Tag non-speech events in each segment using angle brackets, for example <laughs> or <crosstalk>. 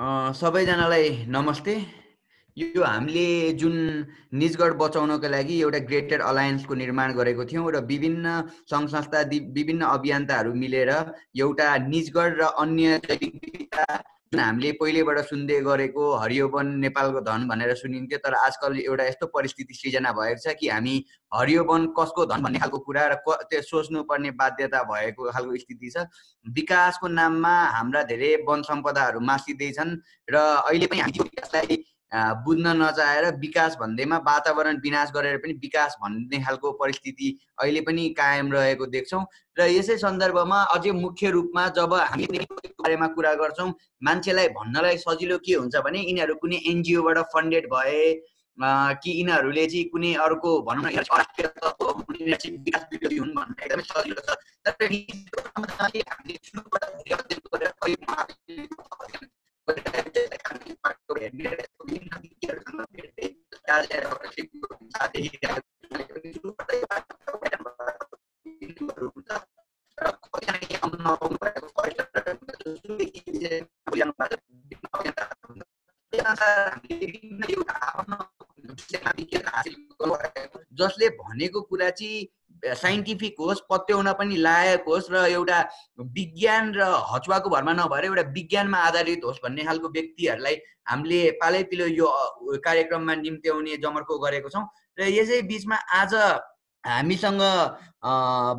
सबैजनालाई नमस्ते। यो हामीले जुन निजगढ बचाउनको लागि एउटा ग्रेटर अलायन्सको निर्माण गरेको थियौँ र विभिन्न सङ्घ संस्था विभिन्न अभियन्ताहरू मिलेर एउटा निजगढ र अन्य हामीले पहिलेबाट सुन्दै गरेको हरियो वन नेपालको धन भनेर सुनिन्थ्यो तर आजकल एउटा यस्तो परिस्थिति सृजना भएको छ कि हामी हरियो वन कसको धन भन्ने खालको कुरा र त्यो सोच्नुपर्ने बाध्यता भएको खालको स्थिति छ। विकासको नाममा हाम्रा धेरै वन सम्पदाहरू मासिँदैछन् र अहिले पनि हामी विकासलाई बुझ्न नचाहेर विकास भन्दैमा वातावरण विनाश गरेर पनि विकास भन्ने खालको परिस्थिति अहिले पनि कायम रहेको देख्छौँ। र यसै सन्दर्भमा अझै मुख्य रूपमा जब हामी बारेमा कुरा गर्छौँ मान्छेलाई भन्नलाई सजिलो के हुन्छ भने यिनीहरू कुनै एनजिओबाट फन्डेड भए कि यिनीहरूले चाहिँ कुनै अर्को भनौँ न जसले भनेको कुरा चाहिँ साइन्टिफिक होस् पत्याउन पनि लायक होस् र एउटा विज्ञान र हचुवाको भरमा नभएर एउटा विज्ञानमा आधारित होस् भन्ने खालको व्यक्तिहरूलाई हामीले पालैपिलो यो कार्यक्रममा निम्त्याउने जमर्को गरेको छौँ। र यसै बिचमा आज हामीसँग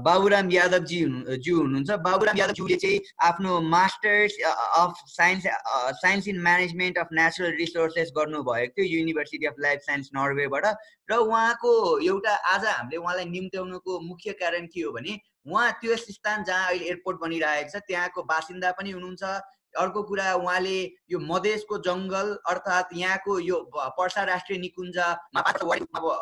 बाबुराम यादवजी ज्यू हुनुहुन्छ। बाबुराम यादवज्यूले चाहिँ आफ्नो masters of science science in management of natural resources गर्नुभएको थियो युनिभर्सिटी अफ लाइफ साइन्स नर्वेबाट र उहाँको एउटा आज हामीले उहाँलाई निम्त्याउनुको मुख्य कारण के हो भने उहाँ त्यो स्थान जहाँ अहिले एयरपोर्ट बनिरहेको छ त्यहाँको बासिन्दा पनि हुनुहुन्छ। अर्को कुरा उहाँले यो मधेसको जङ्गल अर्थात् यहाँको यो पर्सा राष्ट्रिय निकुञ्जमा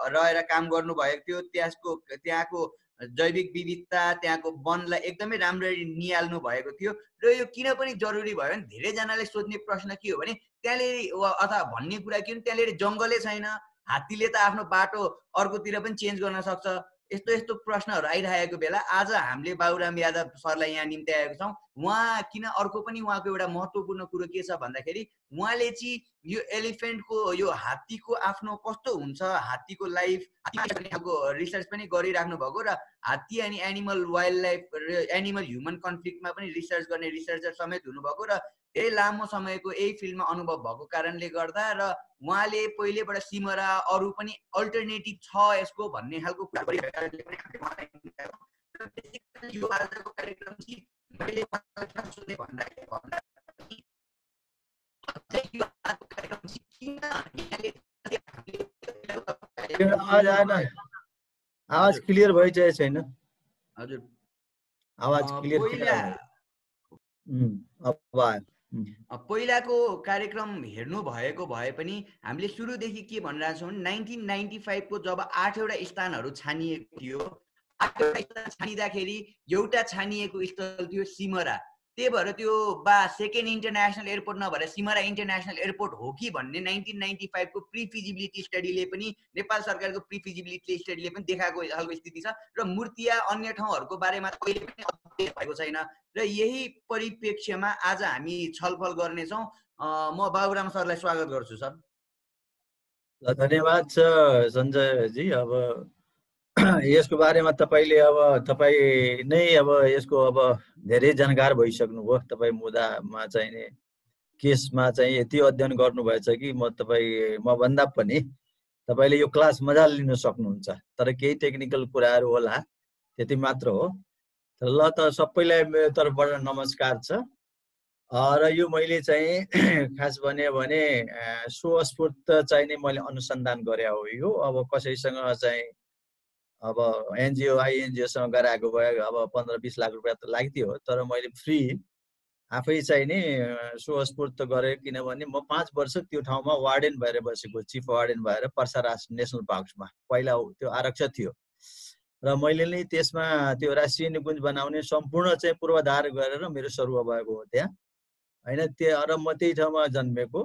रहेर काम गर्नुभएको थियो त्यसको त्यहाँको जैविक विविधता त्यहाँको वनलाई एकदमै राम्ररी निहाल्नु भएको थियो र यो किन पनि जरुरी भयो भने धेरैजनाले सोध्ने प्रश्न के हो भने त्यहाँनिर अथवा भन्ने कुरा के भने त्यहाँनिर जङ्गलै छैन हात्तीले त आफ्नो बाटो अर्कोतिर पनि चेन्ज गर्न सक्छ। यस्तो यस्तो प्रश्नहरू आइरहेको बेला आज हामीले बाबुराम यादव सरलाई यहाँ निम्ति आएको छौँ। उहाँ किन अर्को पनि उहाँको एउटा महत्त्वपूर्ण कुरो के छ भन्दाखेरि उहाँले चाहिँ यो एलिफेन्टको यो हात्तीको आफ्नो कस्तो हुन्छ हात्तीको लाइफ खालको रिसर्च पनि गरिराख्नु भएको र हात्ती अनि animal wild life animal human कन्फ्लिक्टमा पनि रिसर्च गर्ने रिसर्चर समेत हुनुभएको र धेरै लामो समयको यही फिल्डमा अनुभव भएको कारणले गर्दा र उहाँले पहिलेबाट सिमरा अरू पनि अल्टरनेटिभ छ यसको भन्ने खालको आवाज क्लियर छैन। हजुर। आवाज क्लियर पहिलाको कार्यक्रम हेर्नु भएको भए पनि हामीले सुरुदेखि के भनिरहेको छौँ नाइन्टिन नाइन्टी फाइभको जब आठवटा स्थानहरू छानिएको थियो आठवटा स्थान छानिँदाखेरि एउटा छानिएको स्थल थियो सिमरा। त्यही भएर त्यो बा सेकेन्ड इन्टरनेसनल एयरपोर्ट नभएर सिमरा इन्टरनेसनल एयरपोर्ट हो कि भन्ने नाइन्टिन नाइन्टी फाइभको प्रि फिजिबिलिटी स्टडीले पनि नेपाल सरकारको प्रि फिजिबिलिटी स्टडीले पनि देखाएको खालको स्थिति छ। र मूर्तिया अन्य ठाउँहरूको बारेमा कहिले पनि अपडेट भएको छैन। र यही परिप्रेक्ष्यमा आज हामी छलफल गर्नेछौँ। म बाबुराम सरलाई स्वागत गर्छु सर। धन्यवाद सञ्जयजी अब यसको बारेमा तपाईँले अब तपाईँ नै अब यसको अब धेरै जानकार भइसक्नुभयो। तपाईँ मुदामा चाहिने केसमा चाहिँ यति अध्ययन गर्नुभएछ कि म तपाईँ भन्दा पनि तपाईँले यो क्लास मजाले लिन सक्नुहुन्छ। तर केही टेक्निकल कुराहरू होला त्यति मात्र हो। ल त सबैलाई मेरो तर्फबाट नमस्कार छ। र यो मैले चाहिँ <clears throat> खास भने भने चाहिँ नै मैले अनुसन्धान गरे हो यो। अब कसैसँग चाहिँ अब एनजिओ आइएनजिओसँग गराएको भए अब पन्ध्र बिस लाख रुपियाँ त लाग्थ्यो तर मैले फ्री आफै चाहिँ नि स्वस्फूर्त गरेँ किनभने म पाँच वर्ष त्यो ठाउँमा वार्डेन भएर बसेको चिफ वार्डेन भएर पर्सारास नेसनल पार्क्समा। पहिला त्यो आरक्षक थियो। र मैले नै त्यसमा त्यो राष्ट्रिय निकुञ्ज बनाउने सम्पूर्ण चाहिँ पूर्वाधार गरेर मेरो सरुवा भएको हो त्यहाँ। होइन त्यो र म त्यही ठाउँमा जन्मेको।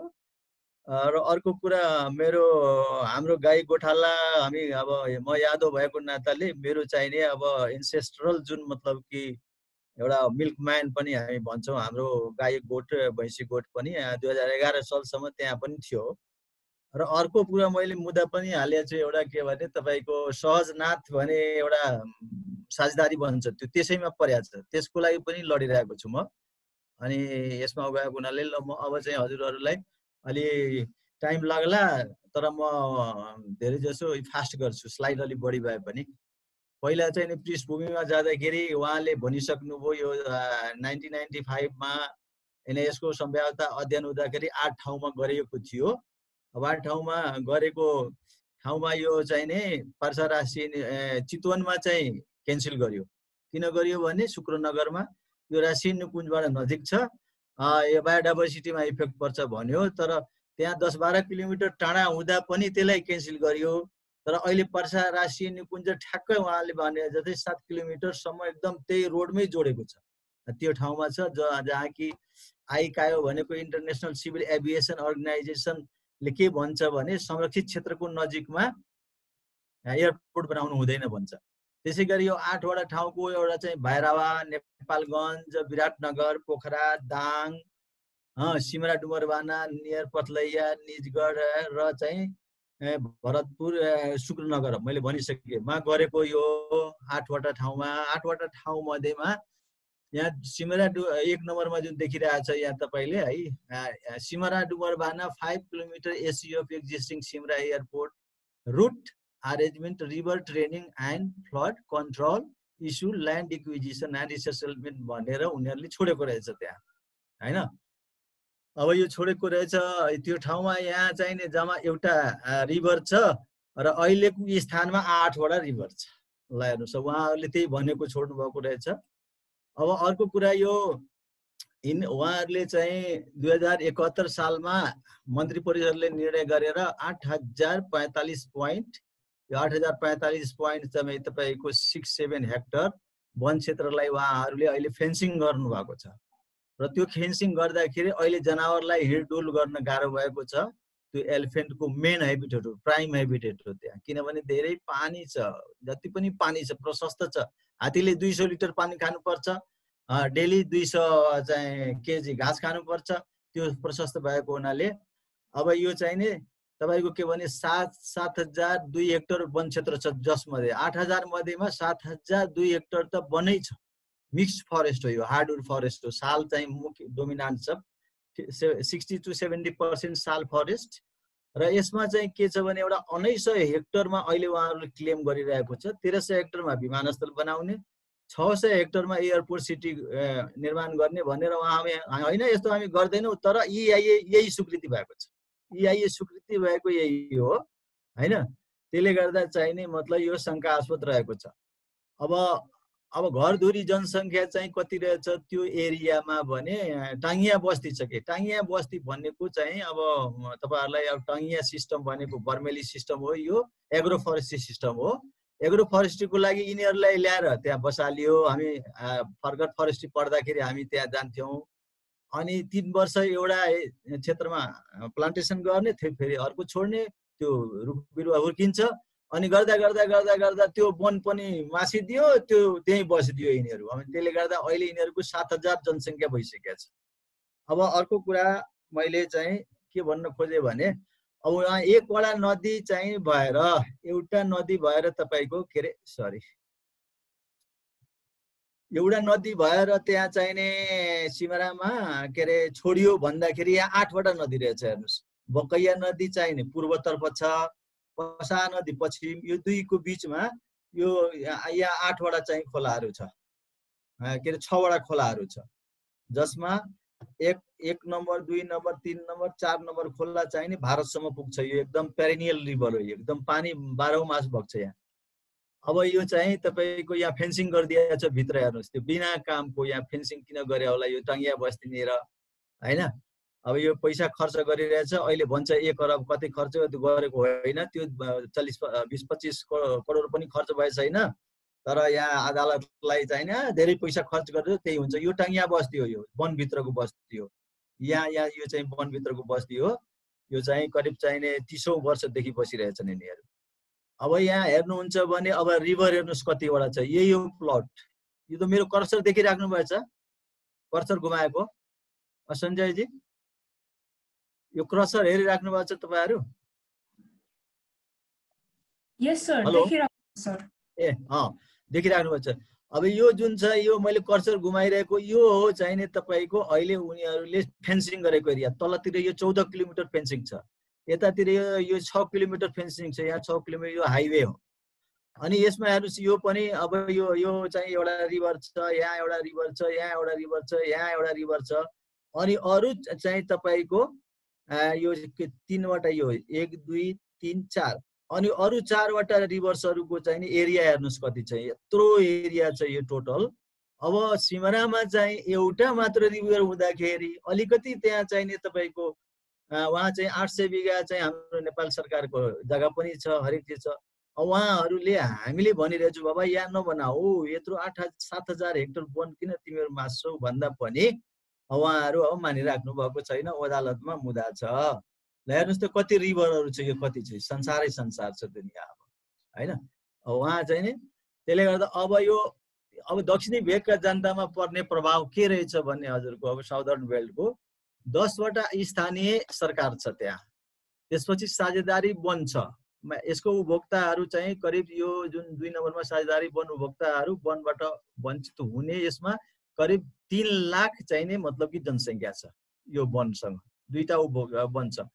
र अर्को कुरा मेरो हाम्रो गाई गोठाला हामी अब म यादव भएको नाताले मेरो चाहिने अब इन्सेस्ट्रल जुन मतलब कि एउटा मिल्क म्यान पनि हामी भन्छौँ हाम्रो गाई गोठ भैँसी गोठ पनि दुई हजार एघार सालसम्म त्यहाँ पनि थियो। र अर्को कुरा मैले मुद्दा पनि हालेको छु एउटा के भने तपाईँको सहजनाथ भने एउटा साझेदारी बन्छ त्यो त्यसैमा परेको छ। त्यसको लागि पनि लडिरहेको छु म। अनि यसमा गएको हुनाले ल म अब चाहिँ हजुरहरूलाई अलि टाइम लाग्ला तर म धेरै जसो फास्ट गर्छु स्लाइड अलिक बढी भए पनि। पहिला चाहिँ नि पृष्ठभूमिमा जाँदाखेरि उहाँले भनिसक्नुभयो यो नाइन्टिन नाइन्टी फाइभमा होइन यसको सम्भाव्यता अध्ययन हुँदाखेरि आठ ठाउँमा गरिएको थियो। अब आठ ठाउँमा गरेको ठाउँमा यो चाहिँ नि पर्सा राशि चितवनमा चाहिँ क्यान्सल गर्यो। किन गरियो भने शुक्रनगरमा यो राशि निकुञ्जबाट नजिक छ। यो बायोडाइभर्सिटीमा इफेक्ट पर्छ भन्यो। तर त्यहाँ दस बाह्र किलोमिटर टाढा हुँदा पनि त्यसलाई क्यान्सल गरियो। तर अहिले पर्सा राष्ट्रिय निकुञ्ज ठ्याक्कै उहाँले भने जस्तै सात किलोमिटरसम्म एकदम त्यही रोडमै जोडेको छ। त्यो ठाउँमा छ जहाँ कि आइकायो भनेको इन्टरनेसनल सिभिल एभिएसन अर्गनाइजेसनले के भन्छ भने संरक्षित क्षेत्रको नजिकमा एयरपोर्ट बनाउनु हुँदैन भन्छ। त्यसै गरी यो आठवटा ठाउँको एउटा चाहिँ भैरवा नेपालगञ्ज विराटनगर पोखरा दाङ सिमरा डुमरबाना नियर पथलैया निजगढ र चाहिँ भरतपुर शुक्रनगर। मैले भनिसकेँ मा गरेको यो आठवटा ठाउँमा आठवटा ठाउँ मध्येमा यहाँ सिमरा डु एक नम्बरमा जुन देखिरहेको छ यहाँ तपाईँले है Simara Dumarbana five kilometre SE of existing Simara airport route arrangement river training and flood control issue land acquisition and resettlement भनेर उनीहरूले छोडेको रहेछ त्यहाँ होइन? अब यो छोडेको रहेछ त्यो ठाउँमा यहाँ चाहिने जम्मा एउटा रिभर छ र अहिलेको स्थानमा आठवटा रिभर छ। ल हेर्नुहोस् उहाँहरूले त्यही भनेको छोड्नु भएको रहेछ। अब अर्को कुरा यो इन उहाँहरूले चाहिँ दुई हजार एकहत्तर सालमा मन्त्री परिषदले निर्णय गरेर आठ हजार पैँतालिस पोइन्ट आठ हजार पैँतालिस पोइन्ट चाहिँ तपाईँको सिक्स सेभेन हेक्टर वन क्षेत्रलाई उहाँहरूले अहिले फेन्सिङ गर्नुभएको छ। र त्यो फेन्सिङ गर्दाखेरि अहिले जनावरलाई हिँडडुल गर्न गाह्रो भएको छ। त्यो एलिफेन्टको मेन हेबिटेट हो प्राइम हेबिटेट हो त्यहाँ। किनभने धेरै पानी छ जति पनि पानी छ प्रशस्त छ। हात्तीले दुई सौ लिटर पानी खानुपर्छ डेली दुई सौ चाहिँ केजी घाँस खानुपर्छ। त्यो प्रशस्त भएको हुनाले अब यो चाहिँ नि तपाईँको के भने सात सात हजार दुई हेक्टर वन क्षेत्र छ जसमध्ये। आठ हजार मध्येमा सात हजार दुई हेक्टर त वनै छ। मिक्स्ड फरेस्ट हो यो हार्डवुड फरेस्ट हो। साल चाहिँ मुख्य डोमिनान्ट छ। Sixty to seventy percent sal forest. र यसमा चाहिँ के छ भने एउटा उन्नाइस सय हेक्टरमा अहिले उहाँहरूले क्लेम गरिरहेको छ। तेह्र सय हेक्टरमा विमानस्थल बनाउने छ सय हेक्टरमा एयरपोर्ट सिटी निर्माण गर्ने भनेर उहाँ होइन यस्तो हामी गर्दैनौँ तर इआइए यही स्वीकृति भएको छ। इआइए स्वीकृति भएको यही हो होइन? त्यसले गर्दा चाहिने मतलब यो शङ्कास्पद रहेको छ। अब अब घरधुरी जनसङ्ख्या चाहिँ कति रहेछ त्यो एरियामा भने टाङ्गिया बस्ती छ कि? टाङ्गिया बस्ती भनेको चाहिँ अब तपाईँहरूलाई अब टाङ्गिया सिस्टम भनेको बर्मेली सिस्टम हो यो एग्रो फरेस्ट्री सिस्टम हो। एग्रो फरेस्ट्रीको लागि यिनीहरूलाई ल्याएर त्यहाँ बसालियो हामी फर्गट फरेस्ट्री पढ्दाखेरि हामी त्यहाँ जान्थ्यौँ। अनि तिन वर्ष एउटा क्षेत्रमा प्लान्टेसन गर्ने फेरि अर्को छोड्ने त्यो रुख बिरुवा हुर्किन्छ। अनि गर्दा गर्दा गर्दा गर्दा त्यो वन पनि मासिदियो त्यो त्यहीँ बसिदियो यिनीहरू। अनि त्यसले गर्दा अहिले यिनीहरूको सात हजार जनसङ्ख्या भइसकेको छ। अब अर्को कुरा मैले चाहिँ के भन्न खोजेँ भने अब उहाँ एकवटा नदी चाहिँ भएर एउटा नदी भएर तपाईँको के अरे सरी एउटा नदी भएर त्यहाँ चाहिने सिमरामा के अरे छोडियो भन्दाखेरि यहाँ आठवटा नदी रहेछ हेर्नुहोस्। बकैया नदी चाहिने पूर्वतर्फ छ पसा नदी पश्चिम यो दुईको बिचमा यो यहाँ आठवटा चाहिँ खोलाहरू छ। के अरे छवटा खोलाहरू छ। जसमा एक एक नम्बर दुई नम्बर तिन नम्बर चार नम्बर खोला चाहिँ नि भारतसम्म पुग्छ। यो एकदम पेरिनियल रिभर हो एकदम पानी बाह्रौँ मास बग्छ यहाँ। अब यो चाहिँ तपाईँको यहाँ फेन्सिङ गरिदिएको छ भित्र हेर्नुहोस् त्यो बिना कामको यहाँ फेन्सिङ किन गरे होला यो टङ्गिया बस्तीनिर होइन? अब यो पैसा खर्च गरिरहेछ अहिले भन्छ एक अरब कति खर्च गरेको होइन त्यो चालिस बिस पच्चिस करोड पनि खर्च भए छैन तर यहाँ अदालतलाई चाहिँ धेरै पैसा खर्च गरेर त्यही हुन्छ यो टाङ्गिया बस्ती हो यो वनभित्रको बस्ती हो। यहाँ यहाँ यो चाहिँ वनभित्रको बस्ती हो। यो चाहिँ करिब चाहिने तिसौँ वर्षदेखि बसिरहेछन् यिनीहरू। अब यहाँ हेर्नुहुन्छ भने अब रिभर हेर्नुहोस् कतिवटा छ। यही हो प्लट। यो त मेरो कर्सर देखिराख्नु भएछ। कर्सर घुमाएको। सञ्जयजी? यो क्रसर हेरिराख्नु भएको छ तपाईँहरू? ए अँ देखिराख्नु भएको छ। अब यो जुन छ यो मैले कर्सर घुमाइरहेको यो हो चाहिने तपाईँको अहिले उनीहरूले फेन्सिङ गरेको एरिया। तलतिर यो चौध किलोमिटर फेन्सिङ छ। यतातिर यो यो छ किलोमिटर फेन्सिङ छ यहाँ छ किलोमिटर यो हाइवे हो। अनि यसमा हेर्नुहोस् यो पनि अब यो यो चाहिँ एउटा रिभर छ यहाँ एउटा रिभर छ यहाँ एउटा रिभर छ यहाँ एउटा रिभर छ। अनि अरू चाहिँ तपाईँको यो तिनवटा यो एक दुई तिन चार। अनि अरू चारवटा रिभर्सहरूको चाहिँ नि एरिया हेर्नुहोस् कति छ। यत्रो एरिया छ यो टोटल। अब सिमरामा चाहिँ एउटा मात्र रिभर हुँदाखेरि अलिकति त्यहाँ चाहिने तपाईँको उहाँ चाहिँ आठ सय बिघा चाहिँ हाम्रो नेपाल सरकारको जग्गा पनि छ हरेक चिज छ। उहाँहरूले हामीले भनिरहेछौँ बाबा यहाँ नबनाऊ। यत्रो आठ सात हजार हेक्टर वन किन तिमीहरू मास्छौ? भन्दा पनि उहाँहरू अब मानिराख्नु भएको छैन अदालतमा मुद्दा छ। ल हेर्नुहोस् त कति रिभरहरू छ यो कति छ? संसारै संसार छ दुनियाँ अब होइन? उहाँ चाहिँ नि त्यसले गर्दा अब यो अब दक्षिणी भेगका जनतामा पर्ने प्रभाव के रहेछ भन्ने हजुरको अब साउदर्न बेल्टको दसवटा स्थानीय सरकार छ त्यहाँ। त्यसपछि साझेदारी वन छ। यसको उपभोक्ताहरू चाहिँ करिब यो जुन दुई नम्बरमा साझेदारी वन उपभोक्ताहरू वनबाट वञ्चित हुने यसमा करिब तिन लाख चाहिने मतलब कि जनसङ्ख्या छ यो वनसँग। दुईटा उपभोग वन छ।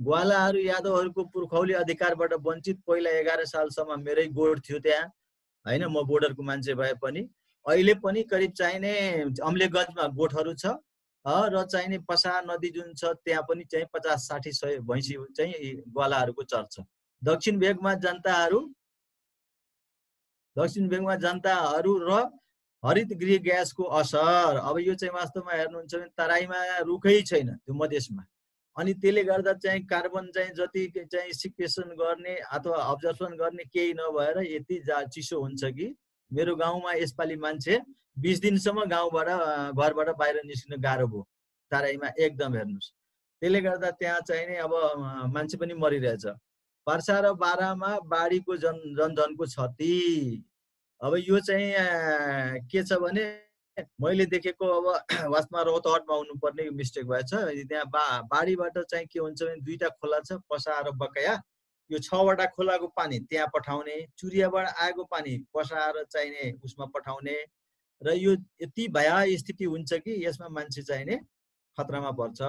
ग्वालाहरू यादवहरूको पुर्खौली अधिकारबाट वञ्चित पहिला एघार सालसम्म मेरै गोठ थियो त्यहाँ। होइन म बोर्डरको मान्छे भए पनि। अहिले पनि करिब चाहिने अम्लेगञ्जमा गोठहरू छ। र चाहिने पसा नदी जुन छ त्यहाँ पनि चाहिँ पचास साठी सय भैँसी चाहिँ ग्वालाहरूको चर दक्षिण भेगमा जनताहरू दक्षिण भेगमा जनताहरू र हरित गृह ग्यासको असर। अब यो चाहिँ वास्तवमा हेर्नुहुन्छ भने तराईमा रुखै छैन त्यो मधेसमा। अनि त्यसले गर्दा चाहिँ कार्बन चाहिँ जति चाहिँ सिक्वेसन गर्ने अथवा अब्जर्भन गर्ने केही नभएर यति जा चिसो हुन्छ कि मेरो गाउँमा यसपालि मान्छे बिस दिनसम्म गाउँबाट घरबाट बाहिर निस्किन गाह्रो भयो। तराईमा एकदम हेर्नुहोस्। त्यसले गर्दा त्यहाँ चाहिँ नि अब मान्छे पनि मरिरहेछ। पर्सा र बाह्रमा बाढीको जन जनधनको क्षति। अब यो चाहिँ के छ भने मैले देखेको अब <clears throat> वास्तवमा रौतहटमा हुनुपर्ने मिस्टेक भएछ। त्यहाँ बा बाढीबाट चाहिँ के हुन्छ भने दुईटा खोला छ पसा र बकैया। यो छवटा खोलाको पानी त्यहाँ पठाउने चुरियाबाट आएको पानी पसाएर चाहिने उसमा पठाउने र यो यति भया स्थिति हुन्छ कि यसमा मान्छे चाहिने खतरामा पर्छ।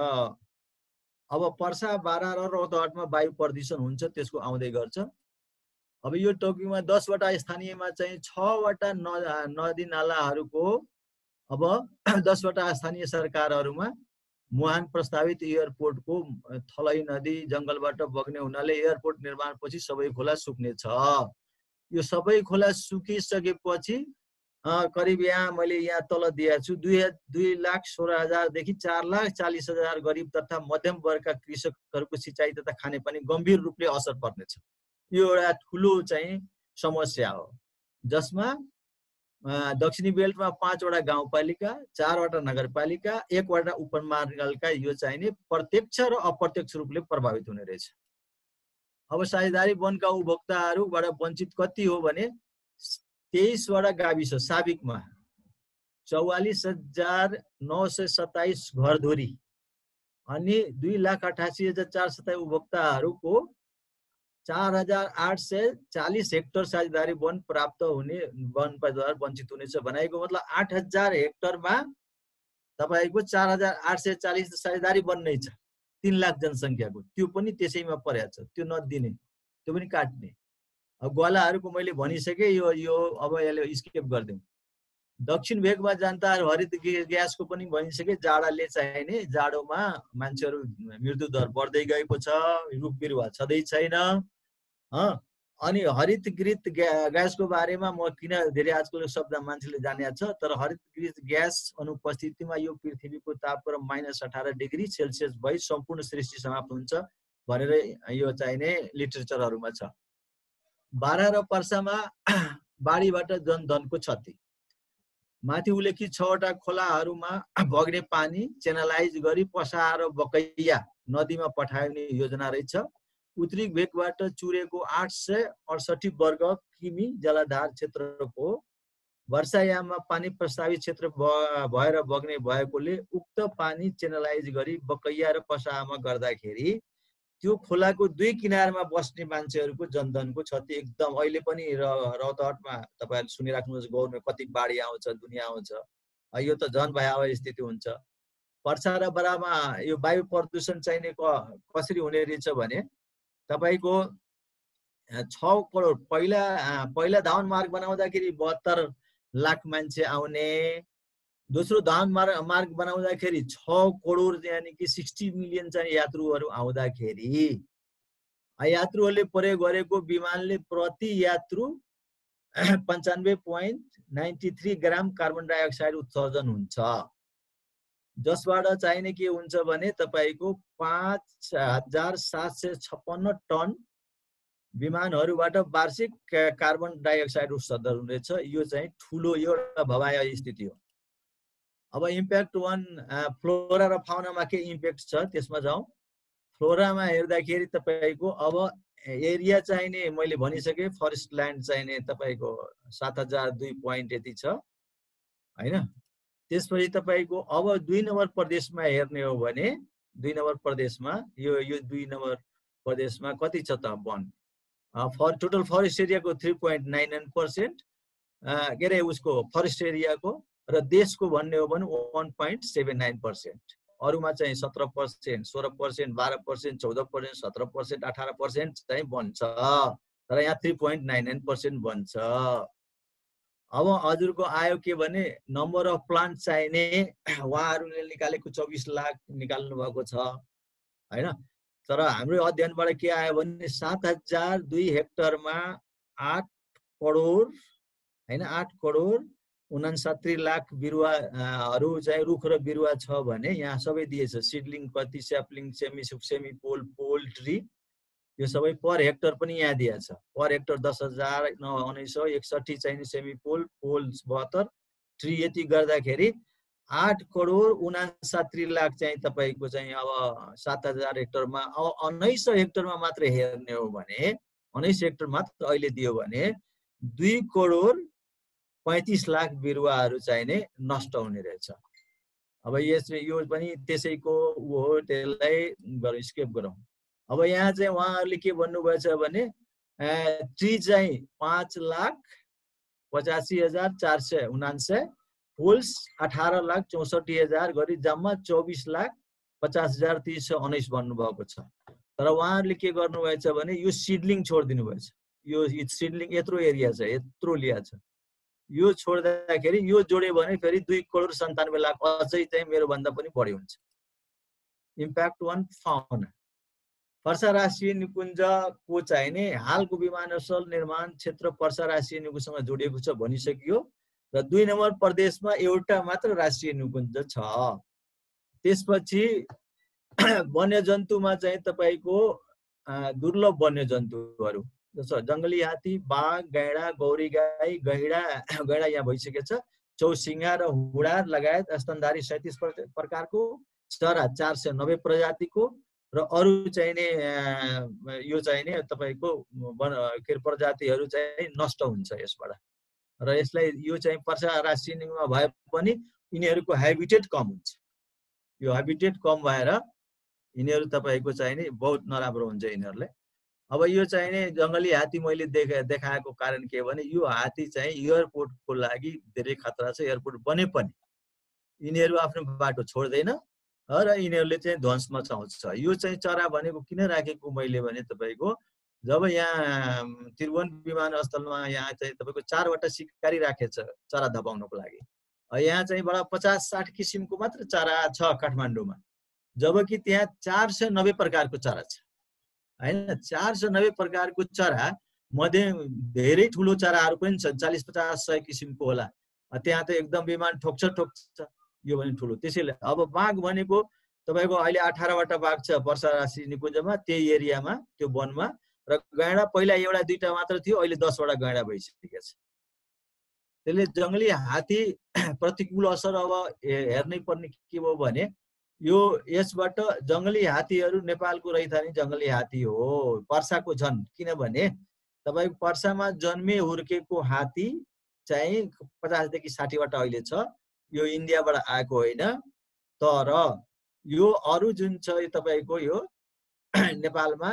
अब पर्सा बाह्र र रौतहटमा वायु प्रदूषण हुन्छ त्यसको आउँदै गर्छ। अब यो टोकियोमा दसवटा स्थानीयमा चाहिँ छवटा न नदी नालाहरूको अब <clears throat> दसवटा स्थानीय सरकारहरूमा मुहान प्रस्तावित एयरपोर्टको थलै नदी जङ्गलबाट बग्ने हुनाले एयरपोर्ट निर्माणपछि सबै खोला सुक्नेछ। यो सबै खोला सुकिसकेपछि करिब यहाँ मैले यहाँ तल दिएको छु दुई दुई लाख सोह्र हजारदेखि चार लाख चालिस हजार गरिब तथा मध्यम वर्गका कृषकहरूको सिँचाइ तथा खानेपानी गम्भीर रूपले असर पर्नेछ। यो एउटा ठुलो चाहिँ समस्या हो जसमा दक्षिणी बेल्टमा पाँचवटा गाउँपालिका चारवटा नगरपालिका एकवटा उपमहानगरका यो चाहिने प्रत्यक्ष र अप्रत्यक्ष रूपले प्रभावित हुने रहेछ। अब साझेदारी वनका उपभोक्ताहरूबाट वञ्चित कति हो भने तेइसवटा गाविस साबिकमा चौवालिस हजार नौ सय सत्ताइस घरधुरी अनि दुई लाख अठासी हजार चार सत्ताइस उपभोक्ताहरूको चार हजार आठ सय चालिस हेक्टर साझेदारी वन प्राप्त हुने वनद्वारा वञ्चित हुनेछ भनेको मतलब आठ हजार हेक्टरमा तपाईँको चार हजार आठ सय चालिस साझेदारी वन नै छ। तिन लाख जनसङ्ख्याको। त्यो पनि त्यसैमा परेको छ। त्यो नदिने। त्यो पनि काट्ने। अब ग्वालाहरूको मैले भनिसकेँ यो यो अब यसले स्केप गरिदिउँ। दक्षिण भेगमा जनताहरू हरित ग्यासको पनि भनिसके जाडाले चाहिने जाडोमा मान्छेहरू मृत्यु दर बढ्दै गएको छ रुख बिरुवा छँदै छैन अनि हरित ग्या- ग्यासको बारेमा म किन धेरै आजकल शब्द मान्छेले जानेको छ तर हरित गृह ग्यास अनुपस्थितिमा यो पृथ्वीको तापक्रम माइनस अठार डिग्री सेल्सियस भई सम्पूर्ण सृष्टि समाप्त हुन्छ भनेर यो चाहिने लिटरेचरहरूमा छ। बाह्र र पर्सामा बाढीबाट जनधनको क्षति। माथि उल्लेखित छवटा खोलाहरूमा बग्ने पानी चेनलाइज गरी पसा र बकैया नदीमा पठाउने योजना रहेछ। उत्तरी भेगबाट चुरेको आठ सय अडसठी वर्ग किमी जलाधार क्षेत्रको वर्षायाममा पानी प्रस्तावित क्षेत्र भएर बग्ने भएकोले उक्त पानी चेनलाइज गरी बकैया र पसामा गर्दाखेरि त्यो खोलाको दुई किनारमा बस्ने मान्छेहरूको जनधनको क्षति एकदम। अहिले पनि र रौतहटमा तपाईँहरूले सुनिराख्नुहोस् गौरमा कति बाढी आउँछ दुनियाँ आउँछ। यो त झन् भयावह स्थिति हुन्छ। वर्षा र बरामा यो वायु प्रदूषण चाहिने कसरी हुने रहेछ भने तपाईँको छ करोड पहिला पहिला धावन मार्ग बनाउँदाखेरि बहत्तर लाख मान्छे आउने दोस्रो धावन मार्ग मार्ग बनाउँदाखेरि छ करोड यानि कि सिक्सटी मिलियन चाहिँ यात्रुहरू आउँदाखेरि यात्रुहरूले प्रयोग गरेको विमानले प्रति यात्रु <clears throat> पन्चानब्बे point ninety three gram carbon dioxide उत्सर्जन हुन्छ। जसबाट चाहिने के हुन्छ भने तपाईँको पाँच हजार सात सय छप्पन्न टन विमानहरूबाट वार्षिक कार्बन डाइअक्साइड उत्सर्जन हुनेछ। यो चाहिँ ठुलो एउटा भवाय स्थिति हो। अब इम्प्याक्ट वान फ्लोरा र फाउनामा के इम्प्याक्ट छ त्यसमा जाउँ। फ्लोरामा हेर्दाखेरि तपाईँको अब एरिया चाहिने मैले भनिसकेँ फरेस्ट ल्यान्ड चाहिने तपाईँको सात हजार दुई पोइन्ट यति छ होइन? त्यसपछि तपाईँको अब दुई नम्बर प्रदेशमा हेर्ने हो भने दुई नम्बर प्रदेशमा यो यो दुई नम्बर प्रदेशमा कति छ त वन फर टोटल फरेस्ट एरियाको three point nine nine percent के अरे उसको फरेस्ट एरियाको र देशको भन्ने हो भने one point seven nine percent अरूमा चाहिँ सत्र पर्सेन्ट सोह्र पर्सेन्ट बाह्र पर्सेन्ट चौध पर्सेन्ट सत्र पर्सेन्ट अठार पर्सेन्ट चाहिँ बन्छ। तर यहाँ three point nine nine percent बन्छ। अब हजुरको आयो के भने नम्बर अफ प्लान्ट चाहिने उहाँहरूले निकालेको चौबिस लाख निकाल्नु भएको छ। होइन? तर हाम्रो अध्ययनबाट के आयो भने सात हजार दुई हेक्टरमा आठ करोड होइन? आठ करोड उनासत्तरी लाख बिरुवाहरू चाहिँ रुख र बिरुवा छ भने यहाँ सबै दिएछ। सिडलिङ कति sapling semi semi pole pole tree यो सबै पर हेक्टर पनि यहाँ दिएछ। पर हेक्टर दस हजार नौ उन्नाइस सौ एकसट्ठी चाहिने सेमी पोल पोल बहत्तर ट्री यति गर्दाखेरि आठ करोड उनासत्तरी लाख चाहिँ तपाईँको चाहिँ अब सात हजार हेक्टरमा अब उन्नाइस सौ हेक्टरमा मात्र हेर्ने हो भने उन्नाइस हेक्टर मात्र अहिले दियो भने दुई करोड पैँतिस लाख बिरुवाहरू चाहिने नष्ट हुने रहेछ। अब यस यो पनि त्यसैको ऊ हो त्यसलाई गरौँ स्केप गरौँ। अब यहाँ चाहिँ उहाँहरूले के भन्नुभएछ भने ट्री चाहिँ पाँच लाख पचासी हजार चार सय उनान्सय फुल्स अठार लाख चौसठी हजार गरी जम्मा चौबिस लाख पचास हजार तिन सय उन्नाइस भन्नुभएको छ। तर उहाँहरूले के गर्नुभएछ भने यो सिडलिङ छोडिदिनु भएछ यो सिडलिङ यत्रो एरिया छ यत्रो लिया छ। यो छोड्दाखेरि यो जोड्यो भने फेरि दुई करोड सन्तानब्बे लाख अझै चाहिँ मेरो भन्दा पनि बढी हुन्छ। इम्प्याक्ट वान फाउना पर्सा राष्ट्रिय निकुञ्जको चाहिने हालको विमानस्थल निर्माण क्षेत्र पर्सा राष्ट्रिय निकुञ्जसँग जोडिएको छ भनिसकियो र दुई नम्बर प्रदेशमा एउटा मात्र राष्ट्रिय निकुञ्ज छ। त्यसपछि <clears throat> वन्यजन्तुमा चाहिँ तपाईँको दुर्लभ वन्यजन्तुहरू। जस्तो जङ्गली हात्ती बाघ गैँडा गौरी गाई गैँडा <clears throat> गैँडा यहाँ भइसकेको छ। चौसिङ्गा र हुडा लगायत स्तनधारी सैतिस प्रकारको चरा चार सय नब्बे प्रजातिको र अरू चाहिने यो चाहिने तपाईँको वन के अरे प्रजातिहरू चाहिँ नष्ट हुन्छ यसबाट। र यसलाई यो चाहिँ पर्सा निगममा भए पनि यिनीहरूको हेबिटेट कम हुन्छ। यो हेबिटेट कम भएर यिनीहरू तपाईँको चाहिने बहुत नराम्रो हुन्छ यिनीहरूलाई अब यो चाहिने जङ्गली हात्ती मैले देखा देखाएको कारण के भने यो हात्ती चाहिँ एयरपोर्टको लागि धेरै खतरा छ एयरपोर्ट बने पनि। यिनीहरू आफ्नो बाटो छोड्दैन र यिनीहरूले चाहिँ ध्वंस मचाउँछ यो चाहिँ चरा भनेको किन राखेको मैले भने तपाईँको जब यहाँ त्रिभुवन विमानस्थलमा यहाँ चाहिँ तपाईँको चारवटा सिकारी राखेछ चरा धपाउनको लागि। यहाँ चाहिँ बडा पचास साठ किसिमको मात्र चरा छ काठमाडौँमा। जबकि त्यहाँ चार सय नब्बे प्रकारको चरा छ। होइन चार सय नब्बे प्रकारको चरा मध्ये धेरै ठुलो चराहरू पनि छन् चालिस पचास सय किसिमको होला। त्यहाँ त एकदम विमान ठोक्छ ठोक्छ यो पनि ठुलो। त्यसैले अब बाघ भनेको तपाईँको अहिले अठारवटा बाघ छ वर्षा राशि निकुञ्जमा त्यही एरियामा त्यो वनमा। र गैँडा पहिला एउटा दुईवटा मात्र थियो अहिले दसवटा गैँडा भइसकेको छ। त्यसले जङ्गली हात्ती <clears throat> प्रतिकूल असर अब हेर्नै पर्ने के भयो भने यो यसबाट जङ्गली हात्तीहरू नेपालको रैथाने जङ्गली हात्ती हो पर्साको झन् किनभने तपाईँको पर्सामा जन्मे हुर्केको हात्ती चाहिँ पचासदेखि साठीवटा अहिले छ यो इन्डियाबाट आएको होइन। तर यो अरू जुन छ यो तपाईँको यो <clears throat> नेपालमा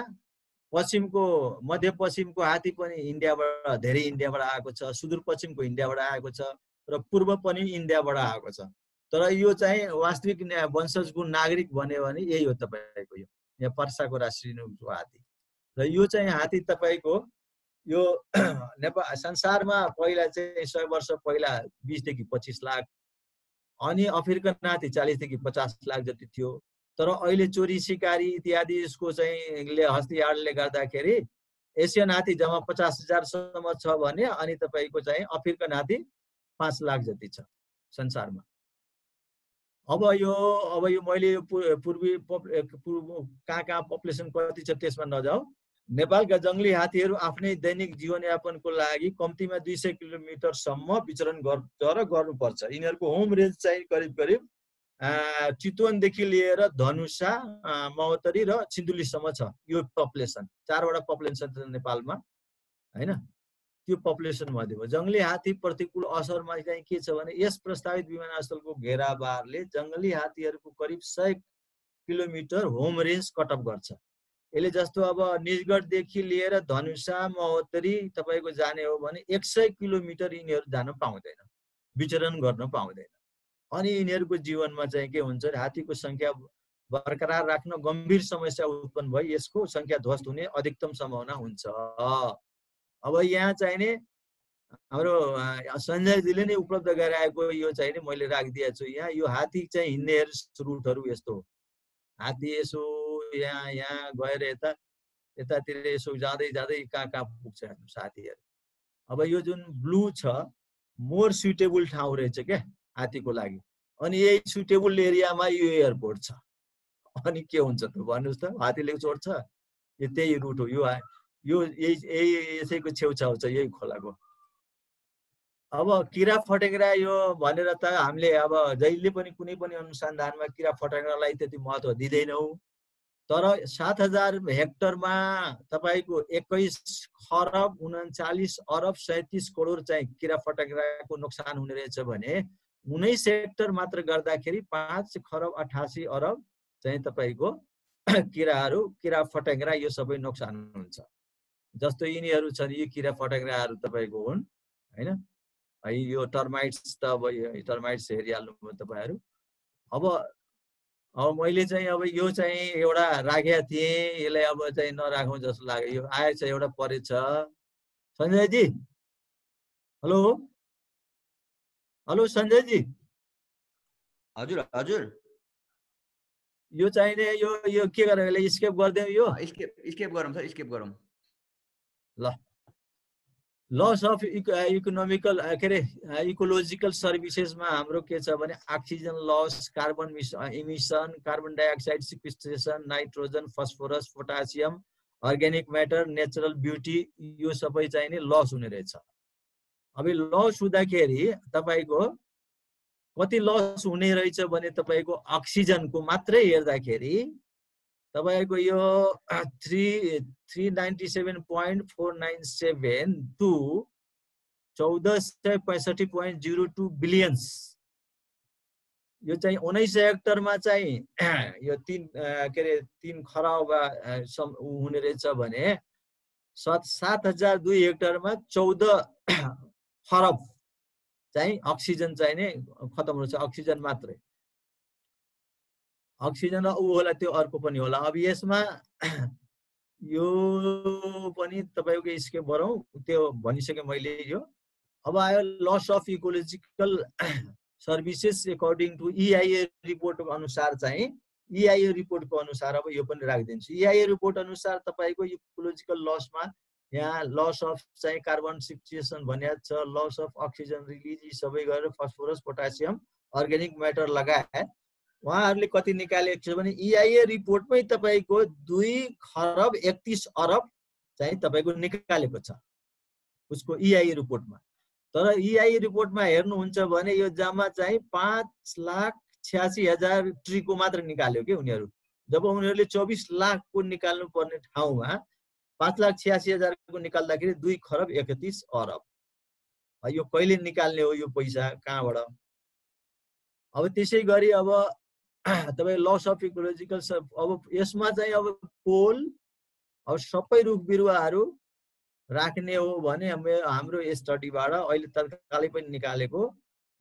पश्चिमको मध्यपश्चिमको हात्ती पनि इन्डियाबाट धेरै इन्डियाबाट आएको छ सुदूरपश्चिमको इन्डियाबाट आएको छ र पूर्व पनि इन्डियाबाट आएको छ। तर यो चाहिँ वास्तविक वंशजको नागरिक बन्यो भने यही हो तपाईँको यो यहाँ पर्साको राष्ट्रिय नुनको हात्ती। र यो चाहिँ हात्ती तपाईँको यो <clears throat> नेपाल संसारमा पहिला चाहिँ सय वर्ष पहिला बिसदेखि पच्चिस लाख अनि अफ्रिकन हात्ती चालिसदेखि पचास लाख जति थियो। तर अहिले चोरी सिकारी इत्यादि यसको चाहिँ ले गर्दाखेरि एसियन हात्ती जम्मा पचास हजारसम्म छ भने अनि तपाईँको चाहिँ अफ्रिकन हात्ती पाँच लाख जति छ संसारमा। अब यो अब यो मैले यो पूर्वी पूर्व कहाँ कहाँ पपुलेसन कति छ त्यसमा नजाउँ नेपालका जङ्गली हात्तीहरू आफ्नै दैनिक जीवनयापनको लागि कम्तीमा दुई सय किलोमिटरसम्म विचरण गर र गर्नुपर्छ। यिनीहरूको होम रेन्ज चाहिँ करिब करिब चितवनदेखि लिएर धनुषा महोत्तरी र सिन्धुलीसम्म छ यो पपुलेसन चारवटा पपुलेसन छ नेपालमा होइन? त्यो पपुलेसन मध्येमा जङ्गली हात्ती प्रतिकूल असरमा चाहिँ के छ भने यस प्रस्तावित विमानस्थलको घेराबारले जङ्गली हात्तीहरूको करिब सय किलोमिटर होम रेन्ज कटअप गर्छ। यसले जस्तो अब निजगढदेखि लिएर धनुषा महोत्तरी तपाईँको जाने हो भने एक सय किलोमिटर यिनीहरू जान पाउँदैन विचरण गर्न पाउँदैन। अनि यिनीहरूको जीवनमा चाहिँ के हुन्छ हात्तीको सङ्ख्या बरकरार राख्न गम्भीर समस्या उत्पन्न भई यसको सङ्ख्या ध्वस्त हुने अधिकतम सम्भावना हुन्छ। अब यहाँ चाहिने हाम्रो सञ्जयजीले नै उपलब्ध गराएको यो चाहिँ नि मैले राखिदिएको छु। यहाँ यो हात्ती चाहिँ हिँड्ने रुटहरू यस्तो हो। हात्ती यसो यहाँ यहाँ गएर यता यतातिर यसो जाँदै जाँदै कहाँ कहाँ पुग्छ हेर्नुहोस् हात्तीहरू अब यो जुन ब्लू छ मोर सुइटेबल ठाउँ रहेछ क्या हात्तीको लागि। अनि यही सुइटेबल एरियामा यो एयरपोर्ट छ। अनि के हुन्छ त भन्नुहोस् त? हात्तीले छोड्छ यो त्यही रुट हो। यो यो यही यही यसैको छेउछाउ छ यही खोलाको अब किरा फटेङ्ग्रा यो भनेर त हामीले अब जहिले पनि कुनै पनि अनुसन्धानमा किरा फटेङ्ग्रालाई त्यति महत्त्व दिँदैनौँ तर सात हजार हेक्टरमा तपाईँको एक्काइस खरब उन्चालिस अरब सैँतिस करोड चाहिँ किरा फटेङ्ग्राको नोक्सान हुने रहेछ भने उन्नाइस हेक्टर मात्र गर्दाखेरि पाँच खरब अठासी अरब चाहिँ तपाईँको किराहरू किरा फटेङ्ग्रा यो सबै नोक्सान हुन्छ जस्तो यिनीहरू छन् यी किरा फटेङ्ग्राहरू तपाईँको हुन् होइन? है यो टर्माइट्स त अब यो टर्माइट्स हेरिहाल्नु तपाईँहरू। अब अब मैले चाहिँ अब यो चाहिँ एउटा राखेका थिएँ यसलाई अब चाहिँ नराखौँ जस्तो लाग्यो। यो आएछ एउटा परेछ सञ्जयजी? हेलो? हेलो सञ्जयजी? हजुर हजुर। यो चाहिने यो यो के गरेर यसलाई स्केप गरिदिउँ यो? स्केप स्केप गरौँ सर स्केप गरौँ। लस अफ इकोनोमिकल के अरे इकोलोजिकल सर्भिसेसमा हाम्रो के छ भने oxygen loss carbon emission carbon dioxide sequestration nitrogen phosphorus potassium organic matter natural beauty यो सबै चाहिँ नि लस हुने रहेछ। अब लस हुँदाखेरि तपाईँको कति लस हुने रहेछ भने तपाईँको अक्सिजनको मात्रै हेर्दाखेरि तपाईँको यो three three ninety seven point four nine seven two चौध सय पैँसठी पोइन्ट जिरो टू बिलियन्स यो चाहिँ उन्नाइस सय हेक्टरमा चाहिँ <clears throat> यो तिन के अरे तिन खराब हुने रहेछ भने सात सात हजार दुई हेक्टरमा चौध <clears throat> खरब चाहिँ अक्सिजन चाहिँ नै खतम हुँछ अक्सिजन मात्रै। अक्सिजन र ऊ होला त्यो अर्को पनि होला। अब यसमा <clears throat> यो पनि तपाईँको स्केप गरौँ त्यो भनिसकेँ मैले यो। अब आयो loss of ecological services according to EIA रिपोर्टको अनुसार चाहिँ इआइए रिपोर्टको अनुसार अब यो पनि राखिदिन्छु। इआइए रिपोर्ट अनुसार तपाईँको इकोलोजिकल लसमा यहाँ लस अफ चाहिँ कार्बन सिक्चुएसन भनिएको छ। लस अफ अक्सिजन रिलिज यी सबै गरेर फस्फोरस पोटासियम अर्ग्यानिक म्याटर लगाए उहाँहरूले कति निकालेको छ भने इआइए रिपोर्टमै तपाईँको दुई खरब एकतिस अरब चाहिँ तपाईँको निकालेको छ। उसको इआइए रिपोर्टमा। तर इआइए रिपोर्टमा हेर्नुहुन्छ भने यो जम्मा चाहिँ पाँच लाख छ्यासी हजार ट्रीको मात्र निकाल्यो कि उनीहरू। जब उनीहरूले चौबिस लाखको निकाल्नु पर्ने ठाउँमा पाँच लाख छ्यासी हजारको निकाल्दाखेरि दुई खरब एकतिस अरब। यो कहिले निकाल्ने हो यो पैसा? कहाँबाट? अब त्यसै गरी अब तपाईँ लस अफ इकोलोजिकल अब यसमा चाहिँ अब पोल अब सबै रुख बिरुवाहरू राख्ने हो भने हाम्रो स्टडीबाट अहिले तत्कालै पनि निकालेको।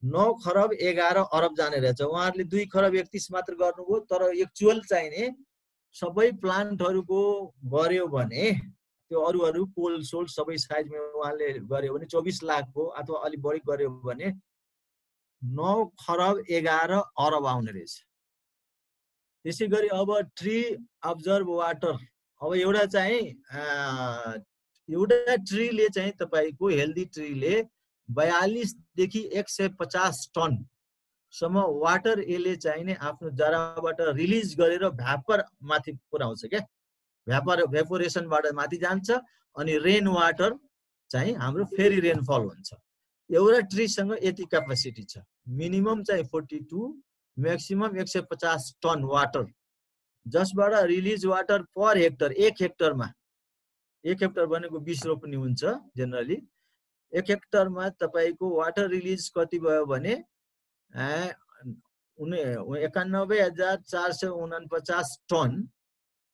नौ खरब एघार अरब जाने रहेछ। उहाँहरूले दुई खरब एकतिस मात्र गर्नुभयो तर एक्चुअल चाहिने सबै प्लान्टहरूको गर्यो भने त्यो अरू अरू पोल सोल सबै साइजमा उहाँले गर्यो भने चौबिस लाखको अथवा अलिक बढी गर्यो भने नौ खरब एघार अरब आउने रहेछ। त्यसै गरी अब ट्री अब्जर्भ वाटर अब एउटा चाहिँ एउटा ट्रीले चाहिँ तपाईँको हेल्दी ट्रीले बयालिसदेखि एक सय पचास टनसम्म वाटर यसले चाहिने आफ्नो जराबाट रिलिज गरेर भ्यापर माथि पुऱ्याउँछ क्या। भ्यापर भेपोरेसनबाट माथि जान्छ अनि रेन वाटर चाहिँ हाम्रो फेरि रेनफल हुन्छ। एउटा ट्रीसँग यति क्यापासिटी छ। मिनिमम चाहिँ फोर्टी टू म्याक्सिमम एक सय पचास टन वाटर जसबाट रिलिज वाटर पर हेक्टर एक हेक्टरमा एक हेक्टर भनेको बिस रोपनी हुन्छ जेनरली एक हेक्टरमा तपाईँको वाटर रिलिज कति भयो भने एकानब्बे हजार चार सय उनपचास टन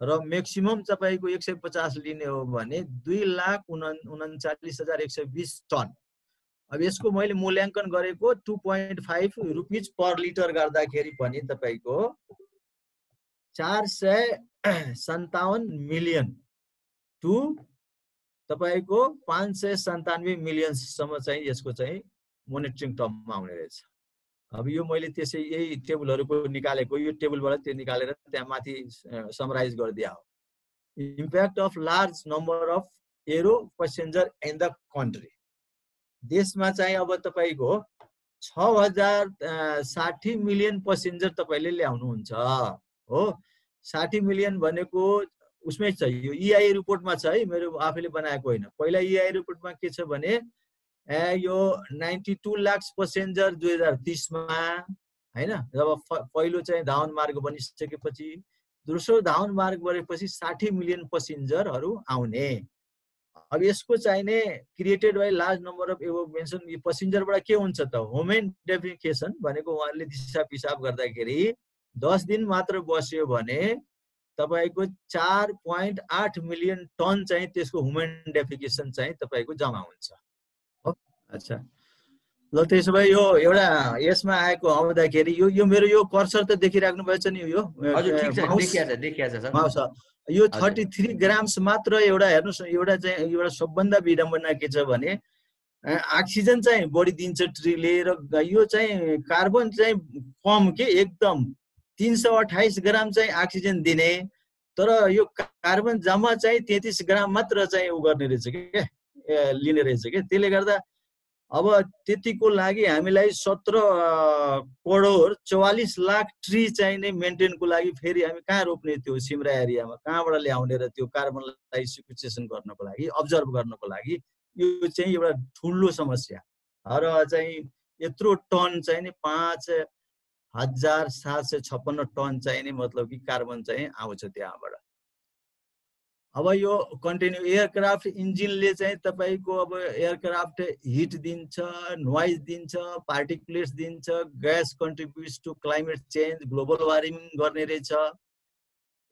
र म्याक्सिमम तपाईँको एक सय पचास लिने हो भने दुई लाख उना उन्चालिस हजार एक सय बिस टन अब यसको मैले मूल्याङ्कन गरेको two point five rupees per litre गर्दाखेरि पनि तपाईँको चार सय सन्ताउन्न मिलियन टु तपाईँको पाँच सय सन्तानब्बे मिलियनसम्म चाहिँ यसको चाहिँ मोनिटरिङ टर्ममा आउने रहेछ। अब यो मैले त्यसै यही टेबलहरूको निकालेको यो टेबलबाट त्यो निकालेर त्यहाँ माथि समराइज गरिदिया हो। Impact of large number of aero passenger in the country देशमा चाहिँ अब तपाईँको छ हजार साठी मिलियन पेसेन्जर तपाईँले ल्याउनुहुन्छ हो? साठी मिलियन भनेको उसमै छ यो इआई e रिपोर्टमा छ है मेरो आफैले बनाएको होइन। पहिला इआई e रिपोर्टमा के छ भने ए यो नाइन्टी टू लाख पेसेन्जर दुई हजार तिसमा होइन? जब पहिलो चाहिँ धावन मार्ग बनिसकेपछि दोस्रो धावन मार्ग बनेपछि साठी मिलियन पेसेन्जरहरू आउने। अब यसको चाहिने created by large number of एभो मेन्सन यो पेसेन्जरबाट के हुन्छ त? होमेन डेफिकेसन भनेको उहाँहरूले दिसा पिसाब गर्दाखेरि दस दिन मात्र बस्यो भने तपाईँको चार पोइन्ट आठ मिलियन टन चाहिँ त्यसको ह्युमन डेफिकेसन चाहिँ तपाईँको जम्मा हुन्छ। हो? अच्छा। ल त्यसो भए यो एउटा यसमा आएको आउँदाखेरि यो यो मेरो यो कर्सर त देखिराख्नु भएछ नि यो यो थर्टी थ्री ग्राम्स मात्र एउटा हेर्नुहोस् एउटा चाहिँ एउटा सबभन्दा विडम्बना के छ भने अक्सिजन चाहिँ बढी दिन्छ ट्रीले र यो चाहिँ कार्बन चाहिँ कम के एकदम। तिन सौ अठाइस ग्राम चाहिँ अक्सिजन दिने तर यो कार्बन जम्मा चाहिँ तेत्तिस ग्राम मात्र चाहिँ उ गर्ने रहेछ क्या लिने रहेछ क्या त्यसले गर्दा अब त्यतिको लागि हामीलाई सत्र करोड चौवालिस लाख ट्री चाहिने मेन्टेनको लागि फेरि हामी कहाँ रोप्ने त्यो सिमरा एरियामा? कहाँबाट ल्याउने र त्यो कार्बनलाई सिक्वेसन गर्नको लागि अब्जर्भ गर्नको लागि? यो चाहिँ एउटा ठुलो समस्या। र चाहिँ यत्रो टन चाहिँ नि पाँच हजार सात सय छप्पन्न टन चाहिने मतलब कि कार्बन चाहिँ आउँछ त्यहाँबाट। अब यो कन्टिन्यू एयरक्राफ्ट इन्जिनले चाहिँ तपाईँको अब एयरक्राफ्ट हिट दिन्छ नोइज दिन्छ पार्टिकुलेट्स दिन्छ gas contributes to climate change global warming गर्ने रहेछ।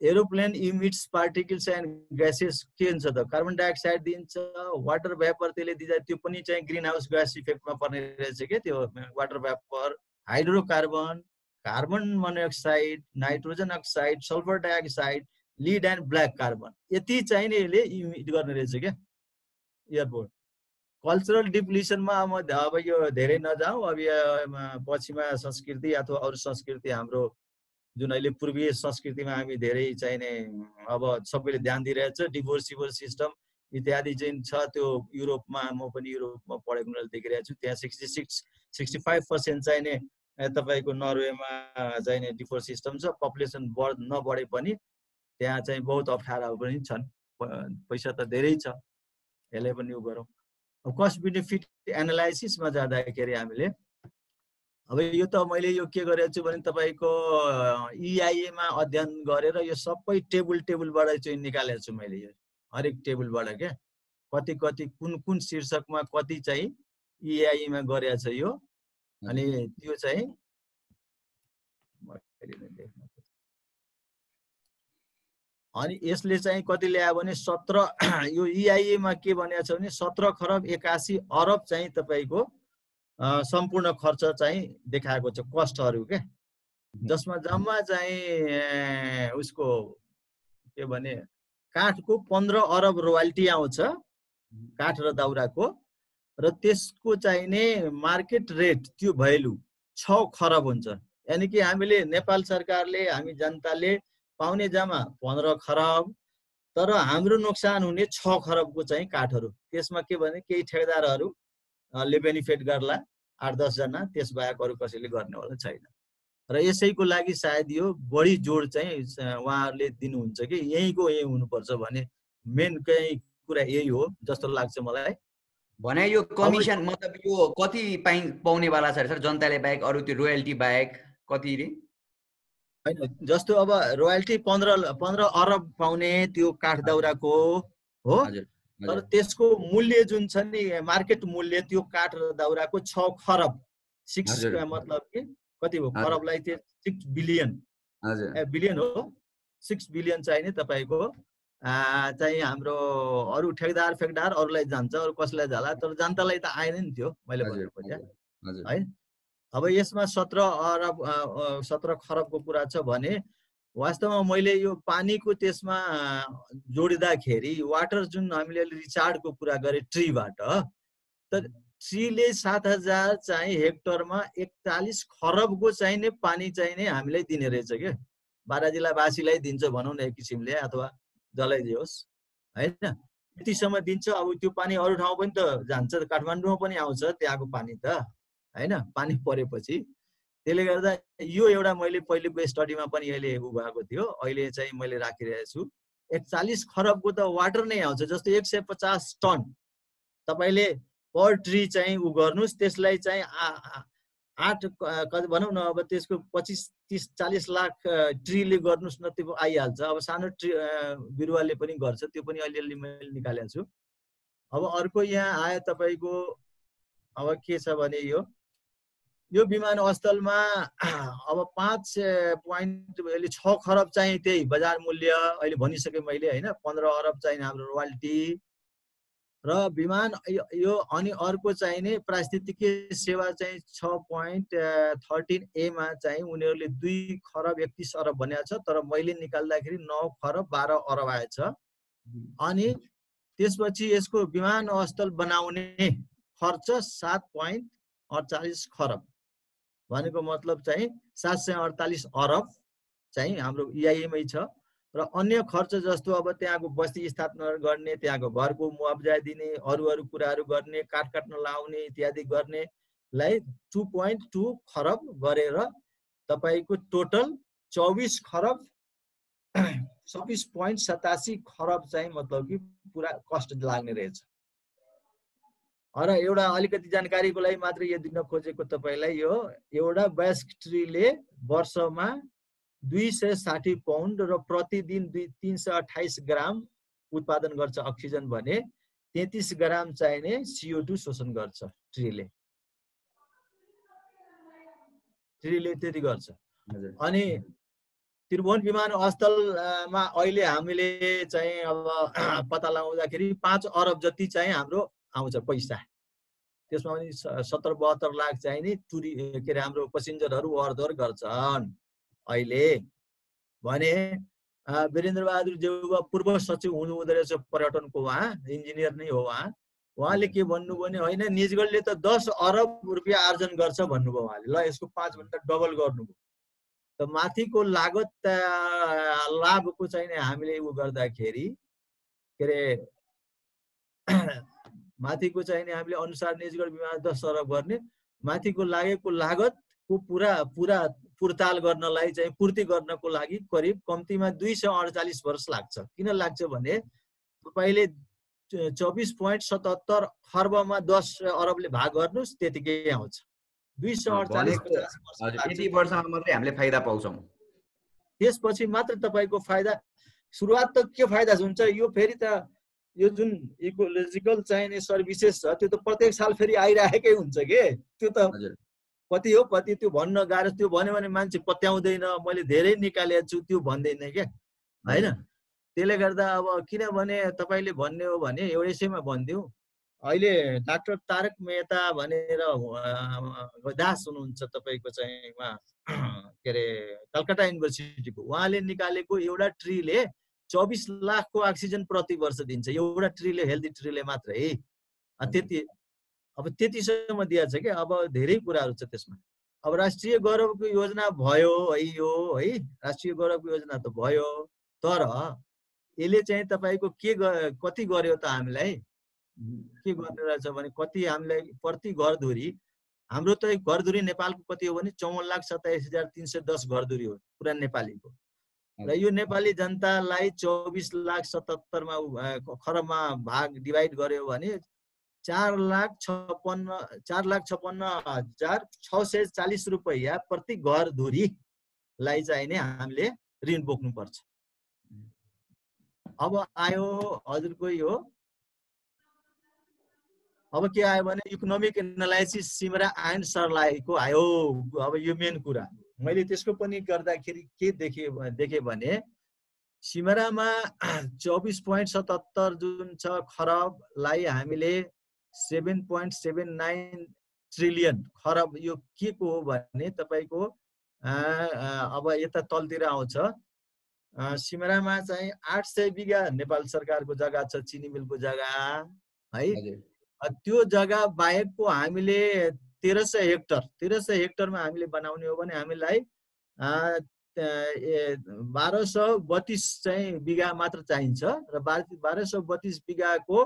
Aeroplane emits particles and gases के हुन्छ त कार्बन डाइअक्साइड दिन्छ वाटर भ्यापर त्यसले दिँदा त्यो पनि चाहिँ ग्रिन हाउस ग्यास इफेक्टमा पर्ने रहेछ क्या त्यो water vapour hydrocarbon carbon monoxide nitrogen oxide sulphur dioxide lead and black carbon यति चाहिने यसले इमिट गर्ने रहेछ क्या। एयरपोर्ट कल्चरल डिप्लिसनमा म अब यो धेरै नजाउँ। अब यो पश्चिमा संस्कृति अथवा अरू संस्कृति हाम्रो जुन अहिले पूर्वीय संस्कृतिमा हामी धेरै चाहिने अब सबैले ध्यान दिइरहेछ। डिभोर्स सिभोर्स सिस्टम इत्यादि चाहिँ छ त्यो युरोपमा म पनि युरोपमा पढेको देखिरहेको छु त्यहाँ sixty six sixty five percent चाहिने तपाईँको नर्वेमा चाहिने डिफोर्स सिस्टम छ। पपुलेसन बढ नबढे पनि त्यहाँ चाहिँ बहुत अप्ठ्याराहरू पनि छन्। पैसा त धेरै छ यसलाई पनि उ गरौँ। अब कस्ट बेनिफिट एनालाइसिसमा जाँदाखेरि हामीले अब यो त मैले यो के गरेको छु भने तपाईँको इआइएमा अध्ययन गरेर यो सबै टेबल टेबलबाट चाहिँ निकालेको छु मैले यो हरेक टेबलबाट क्या कति कति कुन कुन शीर्षकमा कति चाहिँ इआईमा गरेको छ यो? अनि त्यो चाहिँ देख्न। अनि यसले चाहिँ कति ल्यायो भने सत्र <clears throat> यो इआइएमा के भनेको छ भने सत्र खरब एकासी अरब चाहिँ तपाईँको सम्पूर्ण खर्च चाहिँ देखाएको छ कस्टहरू के? जसमा जम्मा चाहिँ उसको के भने काठको पन्ध्र अरब रोयल्टी आउँछ काठ र दाउराको र त्यसको चाहिने मार्केट रेट त्यो भ्यालु छ खरब हुन्छ। यानि कि हामीले नेपाल सरकारले हामी जनताले पाउने जम्मा पन्ध्र खरब तर हाम्रो नोक्सान हुने छ खरबको चाहिँ काठहरू। त्यसमा के भने केही ठेकेदारहरू अ, ले बेनिफिट गर्ला आठ दसजना त्यसबाहेक अरू कसैले गर्नेवाला छैन। र यसैको लागि सायद यो बढी जोड चाहिँ उहाँहरूले दिनुहुन्छ कि यहीँको यहीँ हुनुपर्छ भने मेन चाहिँ कुरा यही हो जस्तो लाग्छ मलाई। भने यो कमिसन मतलब यो कति पाइ पाउनेवाला छ सर? जनताले बाहेक अरू त्यो रोयल्टी बाहेक कति होइन जस्तो अब रोयल्टी पन्ध्र पन्ध्र अरब पाउने त्यो काठ दाउराको हो तर त्यसको मूल्य जुन छ नि मार्केट मूल्य त्यो काठ र दाउराको छ खरब सिक्स। मतलब कि कति हो। खरबलाई त्यो सिक्स बिलियन बिलियन हो। सिक्स बिलियन चाहिने तपाईँको चाहिँ हाम्रो अरू ठेकदार फेकदार अरूलाई जान्छ अरू कसैलाई जाला तर जनतालाई त आएन नि त्यो मैले भनेको है? अब यसमा सत्र अरब सत्र खरबको कुरा छ भने वास्तवमा मैले यो पानीको त्यसमा जोडिँदाखेरि वाटर जुन हामीले अहिले रिचार्डको कुरा गरेँ ट्रीबाट त ट्रीले सात हजार चाहिँ हेक्टरमा एकचालिस खरबको चाहिने पानी चाहिने हामीलाई दिने रहेछ क्या। बाह्र जिल्लावासीलाई दिन्छ भनौँ न एक किसिमले अथवा जसलाई दियोस् होइन यतिसम्म दिन्छ अब त्यो पानी अरू ठाउँ पनि त जान्छ काठमाडौँमा पनि आउँछ त्यहाँको पानी त। होइन? पानी परेपछि। त्यसले गर्दा यो एउटा मैले पहिलेको स्टडीमा पनि अहिले उ भएको थियो। अहिले चाहिँ मैले राखिरहेको छु। एकचालिस खरबको त वाटर नै आउँछ जस्तो एक सय पचास टन। तपाईँले पर ट्री चाहिँ उ गर्नुहोस् त्यसलाई चाहिँ आठ कति भनौँ न अब त्यसको पच्चिस तिस चालिस लाख ट्रीले गर्नुहोस् न त्यो आइहाल्छ। अब सानो ट्री बिरुवाले पनि गर्छ। त्यो पनि अलिअलि मैले निकालेको छु। अब अर्को यहाँ आयो तपाईँको अब के छ भने यो? यो विमानस्थलमा अब पाँच पोइन्ट अहिले छ खरब चाहिँ त्यही बजार मूल्य अहिले भनिसकेँ मैले होइन पन्ध्र अरब चाहिँ हाम्रो रोयल्टी र विमान यो- यो अनि अर्को चाहिने पारिस्थितिकीय सेवा चाहिँ छ पोइन्ट थर्टिन एमा चाहिँ उनीहरूले दुई खरब एकतिस अरब भनेको छ तर मैले निकाल्दाखेरि नौ खरब बाह्र अरब आएछ अनि त्यसपछि यसको विमानस्थल बनाउने खर्च सात पोइन्ट अडचालिस खरब। भनेको मतलब चाहिँ सात सय अडतालिस अरब चाहिँ हाम्रो इआइएमै छ। र अन्य खर्च जस्तो अब त्यहाँको बस्ती स्थापना गर्ने त्यहाँको घरको मुआब्जा दिने अरू अरू कुराहरू गर्ने काठ काट्न लाउने इत्यादि गर्नेलाई टु पोइन्ट टू खरब गरेर तपाईँको टोटल चौबिस खरब छब्बिस पोइन्ट सतासी खरब चाहिँ मतलब कि पुरा कस्ट लाग्ने रहेछ। र एउटा अलिकति जानकारीको लागि मात्र यो दिन खोजेको तपाईँलाई यो एउटा बेस्क ट्रीले वर्षमा दुई सय साठी पाउन्ड र प्रतिदिन दुई तिन सय अठाइस ग्राम उत्पादन गर्छ अक्सिजन भने तेत्तिस ग्राम चाहिने सिओ टू शोषण गर्छ ट्रीले ट्रीले त्यति गर्छ। हजुर। अनि त्रिभुवन विमानस्थलमा अहिले हामीले चाहिँ अब <clears throat> पत्ता लगाउँदाखेरि पाँच अरब जति चाहिँ हाम्रो आउँछ पैसा। त्यसमा पनि सत्तर बहत्तर लाख चाहिँ नि टुरी के अरे हाम्रो पेसेन्जरहरू ओहोरदोहोर गर्छन्। अहिले भने अ, वीरेन्द्र बहादुर जेउवा पूर्व सचिव हुनुहुँदो रहेछ पर्यटनको उहाँ इन्जिनियर नै हो उहाँ उहाँले के भन्नुभयो भने होइन निजगढले त दस अरब रुपियाँ आर्जन गर्छ भन्नुभयो उहाँले। ल यसको पाँचभन्दा डबल गर्नुभयो। त माथिको लागत लाभको चाहिँ हामीले उ गर्दाखेरि के अरे माथिको चाहिँ नि हामीले अनुसार निजगढ विमान दस अरब गर्ने माथिको लागेको लागतको पुरा पुरा पुर्ताल गर्नलाई चाहिँ पूर्ति गर्नको लागि करिब कम्तीमा दुई सय अडचालिस वर्ष लाग्छ। किन लाग्छ भने तपाईँले चौबिस पोइन्ट सतहत्तर खर्बमा दस अरबले भाग गर्नुहोस् त्यतिकै आउँछ। दुई सय अडचालिस वर्षमा मात्रै हामीले फाइदा पाउँछौँ। त्यसपछि मात्र तपाईँको फाइदा सुरुवात त के फाइदा हुन्छ? यो फेरि त यो जुन इकोलोजिकल चाहिने सर्भिसेस छ त्यो त प्रत्येक साल फेरि आइरहेकै हुन्छ के? त्यो त कति हो कति त्यो भन्न गाह्रो त्यो भन्यो भने मान्छे पत्याउँदैन मैले धेरै निकालेको छु त्यो भन्दैन क्या होइन? त्यसले गर्दा अब किनभने तपाईँले भन्ने हो भने एउटैसैमा भनिदिउँ। अहिले डाक्टर तारक मेहता भनेर दास हुनुहुन्छ तपाईँको चाहिँ उहाँ <clears throat> के अरे कलकत्ता युनिभर्सिटीको। उहाँले निकालेको एउटा ट्रीले चौबिस लाखको अक्सिजन प्रति वर्ष दिन्छ। एउटा ट्रीले हेल्दी ट्रीले मात्रै त्यति अब त्यतिसम्म दिएको छ क्या अब धेरै कुराहरू छ त्यसमा। अब राष्ट्रिय गौरवको योजना भयो है यो है? राष्ट्रिय गौरवको योजना त भयो। तर यसले चाहिँ तपाईँको के कति गर्यो त हामीलाई? के गर्ने रहेछ भने कति हामीलाई प्रति घरधुरी हाम्रो त घरधुरी नेपालको कति हो भने चौवन लाख सत्ताइस हजार तिन सय दस घरधुरी हो पुरा नेपालीको। र यो नेपाली जनतालाई चौबिस लाख सतहत्तरमा खरबमा भाग डिभाइड गर्यो भने चार लाख छप्पन्न चार लाख छप्पन्न हजार छ सय चालिस रुपियाँ प्रति घरधुरीलाई चाहिने हामीले ऋण बोक्नुपर्छ। अब आयो हजुरको यो अब के आयो भने इकोनोमिक एनालाइसिस सिमरा एन्ड सरलाईको आयो। अब यो मेन कुरा मैले त्यसको पनि गर्दाखेरि के देखेँ देखेँ भने सिमरामा <clears throat> चौबिस पोइन्ट सतहत्तर जुन छ खरबलाई हामीले seven point seven nine trillion खरब यो के को हो भने तपाईँको अब यता तलतिर आउँछ। सिमरामा चाहिँ आठ सय बिघा नेपाल सरकारको जग्गा छ चिनी मिलको जग्गा है? त्यो जग्गा बाहेकको हामीले तेह्र सय हेक्टर तेह्र सय हेक्टरमा हामीले बनाउने हो भने हामीलाई बाह्र सौ बत्तिस चाहिँ बिघा मात्र चाहिन्छ र बाह्र बाह्र सौ बत्तिस बिघाको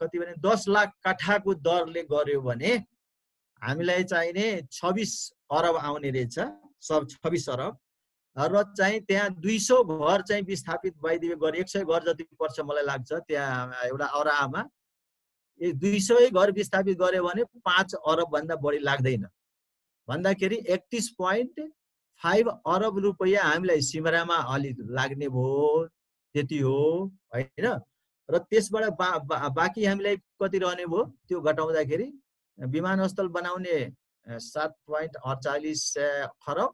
कति भने दस लाख काठाको दरले गर्यो भने हामीलाई चाहिने छब्बिस अरब आउने रहेछ सब छब्बिस अरब। र चाहिँ त्यहाँ दुई सौ घर चाहिँ विस्थापित भइदियो गरे एक सय घर जति पर्छ मलाई लाग्छ त्यहाँ एउटा अरामा। दुई सय घर विस्थापित गर्यो भने पाँच अरबभन्दा बढी लाग्दैन। भन्दाखेरि एकतिस पोइन्ट फाइभ अरब रुपियाँ हामीलाई सिमरामा अलिक लाग्ने भयो त्यति हो होइन? र त्यसबाट बा, बा, बाँकी हामीलाई कति रहने भयो त्यो घटाउँदाखेरि विमानस्थल बनाउने सात पोइन्ट अडचालिस खरब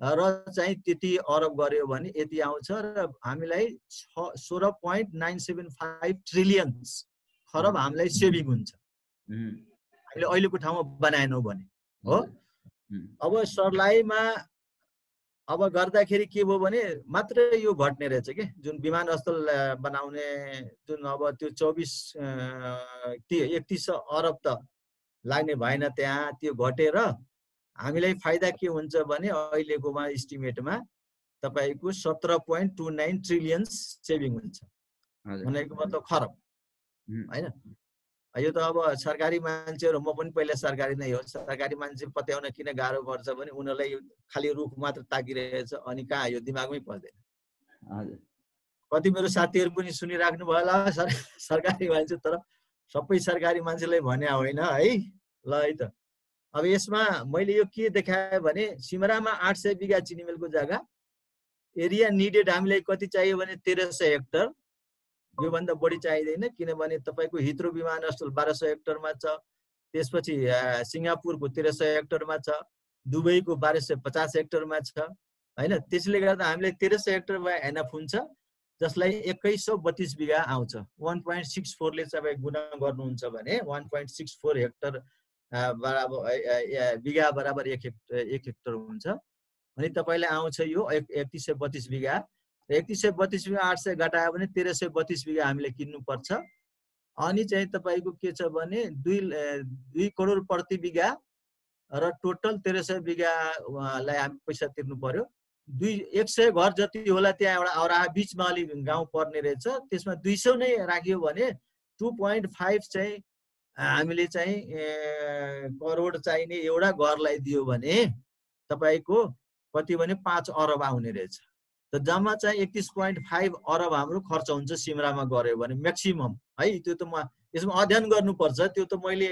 र चाहिँ त्यति अरब गऱ्यो भने यति आउँछ र हामीलाई छ सोह्र point nine seven five trillions खरब हामीलाई सेभिङ हुन्छ। हामीले अहिलेको ठाउँमा बनाएनौँ भने हो? अब सरलाईमा अब गर्दाखेरि के भयो भने मात्रै यो घट्ने रहेछ कि? जुन विमानस्थल बनाउने जुन अब त्यो चौबिस एकतिस अरब त लाग्ने भएन त्यहाँ त्यो घटेर हामीलाई फाइदा के हुन्छ भने अहिलेकोमा इस्टिमेटमा तपाईँको सत्र point two nine trillions saving हुन्छ। भनेको मतलब खरब। होइन। यो त अब सरकारी मान्छेहरू म पनि पहिला सरकारी नै हो। सरकारी मान्छे पत्याउन किन गाह्रो पर्छ भने उनीहरूलाई खालि रुख मात्र ताकिरहेछ अनि कहाँ यो दिमागमै पर्दैन। हजुर। कति मेरो साथीहरू पनि सुनिराख्नु भयो होला सर सरकारी मान्छे तर सबै सरकारी मान्छेलाई भने होइन है? ल है त। अब यसमा मैले यो के देखाएँ भने सिमरामा आठ सय बिघा चिनी मिलको जग्गा। एरिया निडेड हामीलाई कति चाहियो भने तेह्र सय हेक्टर। योभन्दा बढी चाहिँदैन किनभने तपाईँको हित्रो विमानस्थल बाह्र सय हेक्टरमा छ त्यसपछि सिङ्गापुरको तेह्र सय हेक्टरमा छ दुबईको बाह्र सय पचास हेक्टरमा छ होइन? त्यसले गर्दा हामीलाई तेह्र सय हेक्टरमा एनएफ हुन्छ जसलाई एक्काइस सौ बत्तिस बिघा आउँछ। वान पोइन्ट सिक्स फोरले तपाईँ गुणा गर्नुहुन्छ भने one point six four hectare बराबर बिघा बराबर एक हेक्टर एक हेक्टर हुन्छ। अनि तपाईँलाई आउँछ यो एक एकतिस सय बत्तिस बिघा। एकतिस सय बत्तिस बिघा आठ सय घटायो भने तेह्र सय बत्तिस बिघा हामीले किन्नुपर्छ। अनि चाहिँ तपाईँको के छ भने दुई दुई करोड प्रति बिघा र टोटल तेह्र सय बिघालाई हामी पैसा तिर्नु पर्यो दुई एक सय घर जति होला त्यहाँ एउटा औरा बिचमा अलिक गाउँ पर्ने रहेछ। त्यसमा दुई सौ नै राख्यो भने टु पोइन्ट फाइभ चाहिँ हामीले चाहिँ करोड चाहिने एउटा घरलाई दियो भने तपाईँको कति भने पाँच अरब आउने रहेछ। त जम्मा चाहिँ एकतिस पोइन्ट फाइभ अरब हाम्रो खर्च हुन्छ सिमरामा गऱ्यो भने म्याक्सिमम् है? त्यो त म यसमा अध्ययन गर्नुपर्छ। त्यो त मैले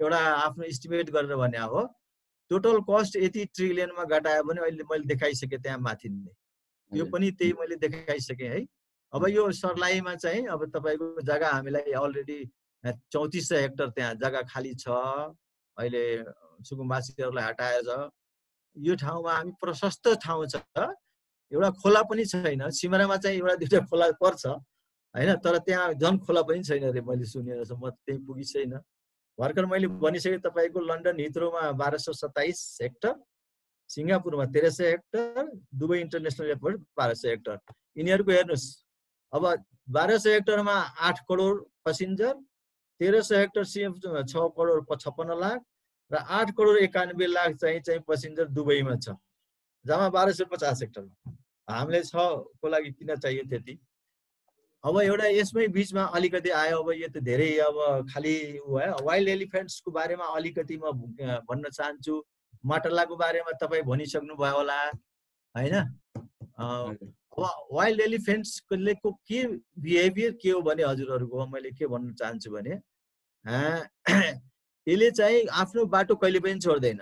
एउटा आफ्नो इस्टिमेट गरेर भने हो। टोटल कस्ट यति ट्रिलियनमा घटायो भने अहिले मैले देखाइसकेँ त्यहाँ माथि नै। यो। पनि त्यही मैले देखाइसकेँ है? अब यो सर्लाहीमा चाहिँ अब तपाईँको जग्गा हामीलाई अलरेडी चौतिस सय हेक्टर त्यहाँ जग्गा खाली छ। अहिले सुकुम्बासीहरूलाई हटाएर छ यो ठाउँमा हामी प्रशस्त ठाउँ छ। एउटा खोला पनि छैन। सिमरामा चाहिँ एउटा दुइटा खोला पर्छ होइन? तर त्यहाँ झन् खोला पनि छैन अरे मैले सुनेर म त्यहीँ पुगि छैन भर्खर मैले भनिसकेँ तपाईँको लन्डन हित्रोमा बाह्र सौ सत्ताइस हेक्टर सिङ्गापुरमा तेह्र सय हेक्टर दुबई इन्टरनेसनल एयरपोर्ट बाह्र सय हेक्टर। यिनीहरूको हेर्नुहोस् अब बाह्र सय हेक्टरमा आठ करोड पसिन्जर तेह्र सय हेक्टर सिएफ छ करोड छप्पन्न लाख र आठ करोड एकानब्बे लाख चाहिँ चाहिँ पसिन्जर दुबईमा छ। जम्मा बाह्र सय पचास हेक्टरमा। हामीले छको लागि किन चाहियो त्यति? अब एउटा यसमै बिचमा अलिकति आयो अब यो त धेरै अब खालि ऊ है वाइल्ड एलिफेन्ट्सको बारेमा अलिकति म भन्न चाहन्छु। माटलाको बारेमा तपाईँ भनिसक्नु भयो होला होइन? अब वाइल्ड एलिफेन्ट्सले को के बिहेभियर के हो भने हजुरहरूको मैले के भन्न चाहन्छु भने <clears throat> यसले चाहिँ आफ्नो बाटो कहिले पनि छोड्दैन।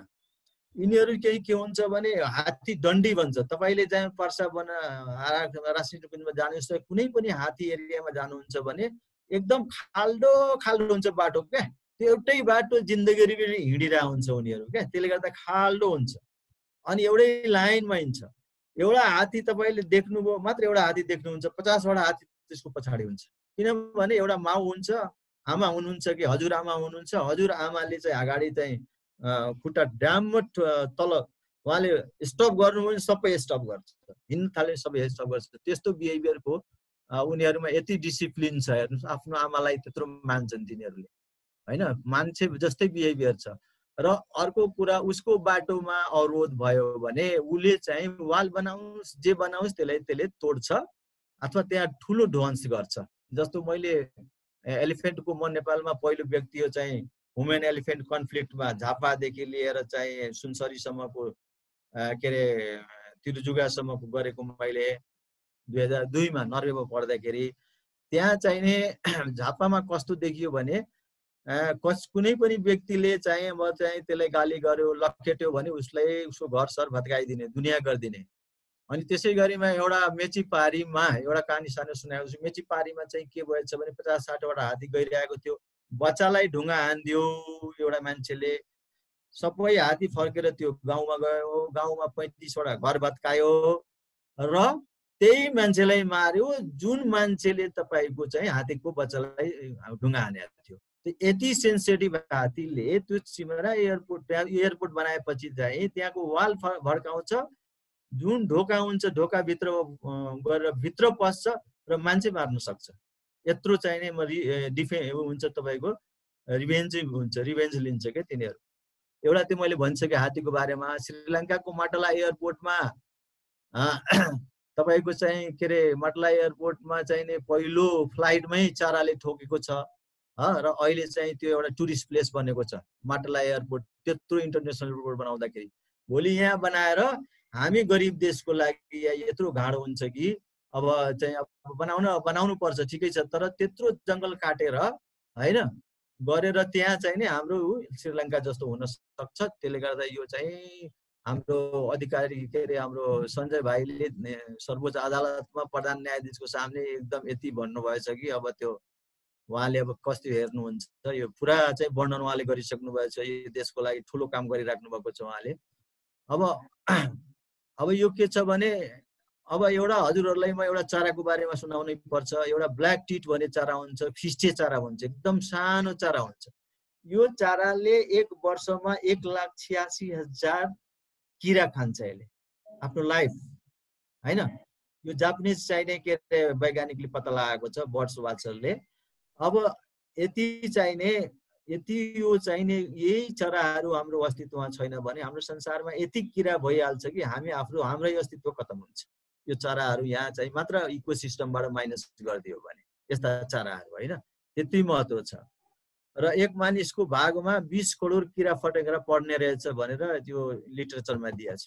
यिनीहरू केही के हुन्छ भने हात्ती डन्डी भन्छ। तपाईँले चाहिँ पर्सा बना राष्ट्रिय कुञ्जमा जानुहोस् कुनै पनि हात्ती एरियामा जानुहुन्छ भने एकदम खाल्डो खाल्डो हुन्छ बाटो क्या। त्यो एउटै बाटो जिन्दगी हिँडिरहेको हुन्छ उनीहरू क्या। त्यसले गर्दा खाल्डो हुन्छ। अनि एउटै लाइनमा हिँड्छ। एउटा हात्ती तपाईँले देख्नुभयो मात्र एउटा हात्ती देख्नुहुन्छ पचासवटा हात्ती त्यसको पछाडि हुन्छ। किनभने एउटा माउ हुन्छ आमा हुनुहुन्छ कि हजुरआमा हुनुहुन्छ हजुरआमाले चाहिँ अगाडि चाहिँ खुट्टा ड्याम तल उहाँले स्टप गर्नु भने सबै स्टप गर्छ। हिँड्नु थाल्यो सबै स्टप गर्छ। त्यस्तो बिहेभियरको उनीहरूमा यति डिसिप्लिन छ हेर्नुहोस् आफ्नो आमालाई त्यत्रो मान्छन् तिनीहरूले। होइन? मान्छे जस्तै बिहेभियर छ। र अर्को कुरा उसको बाटोमा अवरोध भयो भने उसले चाहिँ वाल बनाओस् जे बनाओस् त्यसलाई त्यसले तोड्छ अथवा त्यहाँ ठुलो ध्वंस गर्छ। जस्तो मैले एलिफेन्टको म नेपालमा पहिलो व्यक्ति हो चाहिँ वुमेन एलिफेन्ट कन्फ्लिक्टमा झापादेखि लिएर चाहिँ सुनसरीसम्मको के अरे तिरुजुगासम्मको गरेको मैले दुई हजार दुईमा नर्वेमा पढ्दाखेरि त्यहाँ चाहिने <clears throat> झापामा कस्तो देखियो भने कस कुनै पनि व्यक्तिले चाहिँ म चाहिँ त्यसलाई गाली गर्यो लखेट्यो भने उसलाई उसको घर सर भत्काइदिने दुनियाँ गरिदिने। अनि त्यसै गरिमा एउटा मेची पारीमा एउटा कहानी सानो सुनाएको छु मेची पारीमा चाहिँ के भएछ भने पचास साठवटा हात्ती गइरहेको थियो। बच्चालाई ढुङ्गा हानिदियो एउटा मान्छेले। सबै हात्ती फर्केर त्यो गाउँमा गयो गाउँमा पैँतिसवटा घर भत्कायो र त्यही मान्छेलाई मार्यो। जुन मान्छेले तपाईँको चाहिँ हात्तीको बच्चालाई ढुङ्गा हानेको थियो। यति सेन्सिटिभ हात्तीले त्यो सिमरा एयरपोर्ट एयरपोर्ट बनाएपछि चाहिँ त्यहाँको वाल भड्काउँछ जुन ढोका हुन्छ ढोकाभित्र गएर भित्र पस्छ र मान्छे मार्न सक्छ। यत्रो चाहिने म डिफे हुन्छ तपाईँको रिभेन्ज हुन्छ रिभेन्ज लिन्छ क्या तिनीहरू। एउटा त्यो मैले भनिसकेँ हात्तीको बारेमा श्रीलङ्काको माटला एयरपोर्टमा <clears throat> तपाईँको चाहिँ के अरे माटला एयरपोर्टमा चाहिने पहिलो फ्लाइटमै चाराले ठोकेको छ र अहिले चाहिँ त्यो एउटा टुरिस्ट प्लेस बनेको छ माटला एयरपोर्ट त्यत्रो इन्टरनेसनल एयरपोर्ट बनाउँदाखेरि। भोलि यहाँ बनाएर हामी गरिब देशको लागि यत्रो गाह्रो हुन्छ कि अब चाहिँ अब बनाउन बनाउनु पर्छ ठिकै छ। तर त्यत्रो जङ्गल काटेर होइन गरेर त्यहाँ चाहिँ नि हाम्रो श्रीलङ्का जस्तो हुन सक्छ। त्यसले गर्दा यो चाहिँ हाम्रो अधिकारी के अरे हाम्रो सञ्जय भाइले सर्वोच्च अदालतमा प्रधान न्यायाधीशको सामने एकदम यति भन्नुभएछ कि अब त्यो उहाँले अब कस्तो हेर्नुहुन्छ यो पुरा चाहिँ वर्णन उहाँले गरिसक्नु भएछ यो देशको लागि ठुलो काम गरिराख्नु भएको छ उहाँले। अब अब यो के छ भने अब एउटा हजुरहरूलाई म एउटा चाराको बारेमा सुनाउनै पर्छ एउटा ब्ल्याक टिट भन्ने चारा हुन्छ फिस्टे चारा हुन्छ एकदम सानो चारा हुन्छ। यो चाराले एक वर्षमा एक लाख छ्यासी हजार किरा खान्छ यसले आफ्नो लाइफ होइन? यो जापानिज चाहिने के अरे वैज्ञानिकले पत्ता लगाएको छ बर्ड्स वाचरले। अब यति चाहिने यति यो चाहिने यही चराहरू हाम्रो अस्तित्वमा छैन भने हाम्रो संसारमा यति किरा भइहाल्छ कि हामी आफ्नो हाम्रै अस्तित्व खतम हुन्छ। यो चराहरू यहाँ चाहिँ मात्र इको सिस्टमबाट माइनस गरिदियो भने यस्ता चराहरू होइन? त्यति महत्त्व छ। र एक मानिसको भागमा बिस करोड किरा फटेङ्ग्रा पढ्ने रहेछ भनेर त्यो लिटरेचरमा दिएछ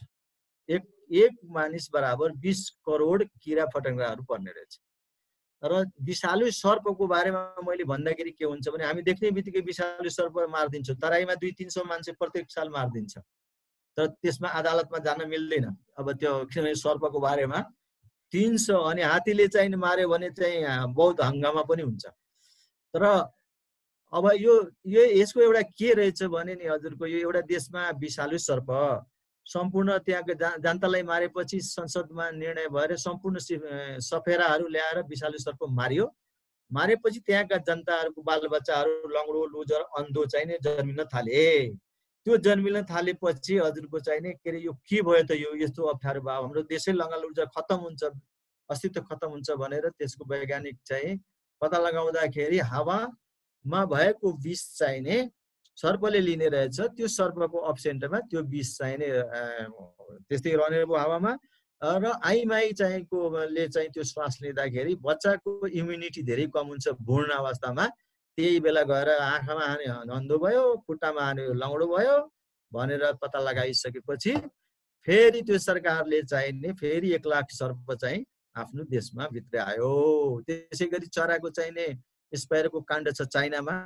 एक एक मानिस बराबर बिस करोड किरा फटेङ्ग्राहरू पर्ने रहेछ। र विषालु सर्पको बारेमा मैले भन्दाखेरि के हुन्छ भने हामी देख्ने बित्तिकै विषालु सर्प मारिदिन्छौँ तराईमा दुई तिन सौ मान्छे प्रत्येक साल मारिदिन्छ। तर त्यसमा अदालतमा जान मिल्दैन। अब त्यो किनभने सर्पको बारेमा तिन सौ अनि हात्तीले चाहिँ मार्यो भने चाहिँ बहुत हङ्गामा पनि हुन्छ। तर अब यो यो यसको एउटा के रहेछ भने नि हजुरको यो एउटा देशमा विषालु सर्प सम्पूर्ण त्यहाँको जा जनतालाई मारेपछि संसदमा निर्णय भएर सम्पूर्ण सफेराहरू ल्याएर विषालु सर्प मारियो। मारेपछि त्यहाँका जनताहरूको बालबच्चाहरू लङ्गडो लुजर अन्धो चाहिँ जन्मिन थाले। त्यो जन्मिन थालेपछि हजुरको चाहिँ नि के अरे यो के भयो त यो यस्तो अप्ठ्यारो भयो? हाम्रो देशै लङ्गाल ऊर्जा खतम हुन्छ अस्तित्व खतम हुन्छ भनेर त्यसको वैज्ञानिक चाहिँ पत्ता लगाउँदाखेरि हावामा भएको विष चाहिने सर्पले लिने रहेछ। त्यो सर्पको अप्सेन्टमा त्यो विष चाहिने त्यस्तै रहने भयो हावामा। र आइमाई चाहिँको ले चाहिँ त्यो श्वास लिँदाखेरि बच्चाको इम्युनिटी धेरै कम हुन्छ भ्रूण अवस्थामा। त्यही बेला गएर आँखामा हाने अन्धो भयो खुट्टामा हाने लङ्गडो भयो भनेर पत्ता लगाइसकेपछि फेरि त्यो सरकारले चाहिने फेरि एक लाख सर्प चाहिँ आफ्नो देशमा भित्रायो त्यसै गरी चराको चाहिने स्पाइरोको काण्ड छ चाइनामा।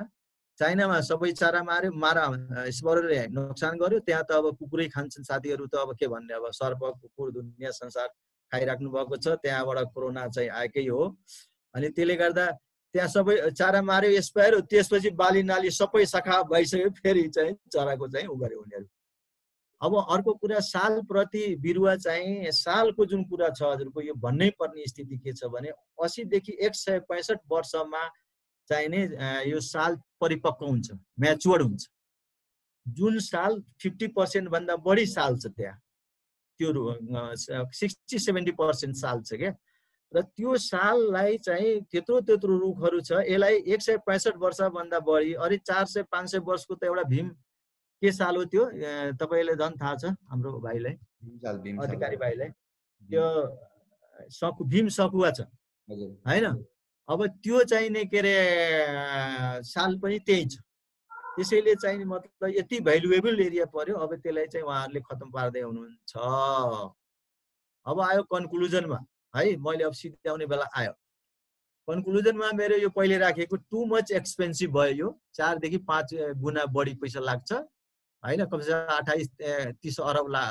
चाइनामा सबै चरा मार्यो मारा स्परले नोक्सान गर्यो। त्यहाँ त अब कुकुरै खान्छन् साथीहरू त अब के भन्ने अब सर्प कुकुर दुनियाँ संसार खाइराख्नु भएको छ। त्यहाँबाट कोरोना चाहिँ आएकै हो। अनि त्यसले गर्दा त्यहाँ सबै चारा मार्यो स्पाइरो त्यसपछि बाली नाली सबै सखा भइसक्यो फेरि चाहिँ चराको चाहिँ उ गर्यो उनीहरू। अब अर्को कुरा साल प्रति बिरुवा चाहिँ सालको जुन कुरा छ हजुरको यो भन्नै पर्ने स्थिति के छ भने असीदेखि एक सय पैँसठ वर्षमा चाहिने यो साल परिपक्व हुन्छ म्याचुअर्ड हुन्छ। जुन साल फिफ्टी पर्सेन्टभन्दा बढी साल छ त्यहाँ। त्यो सिक्सटी सेभेन्टी पर्सेन्ट साल छ क्या। र त्यो साललाई चाहिँ त्यत्रो त्यत्रो रुखहरू छ। यसलाई एक सय पैँसठ वर्षभन्दा बढी अरे चार सय पाँच सय वर्षको त एउटा भीम के साल हो त्यो? अँ, तपाईँलाई झन् थाहा छ हाम्रो भाइलाई। अधिकारी भाइलाई। त्यो सकु भीम सकुवा छ। होइन? अब त्यो चाहिँ नि के अरे साल पनि त्यही छ। त्यसैले चाहिँ मतलब यति भ्यालुएबल एरिया पर्यो। अब त्यसलाई चाहिँ उहाँहरूले खतम पार्दै हुनुहुन्छ। अब आयो कन्क्लुजनमा। है मैले अब सिद्ध्याउने बेला आयो। कन्क्लुजनमा मेरो यो पहिले राखेको टु मच एक्सपेन्सिभ भयो यो। चारदेखि पाँच गुणा बढी पैसा लाग्छ होइन? कमसेकम अठाइस तिस अरब ला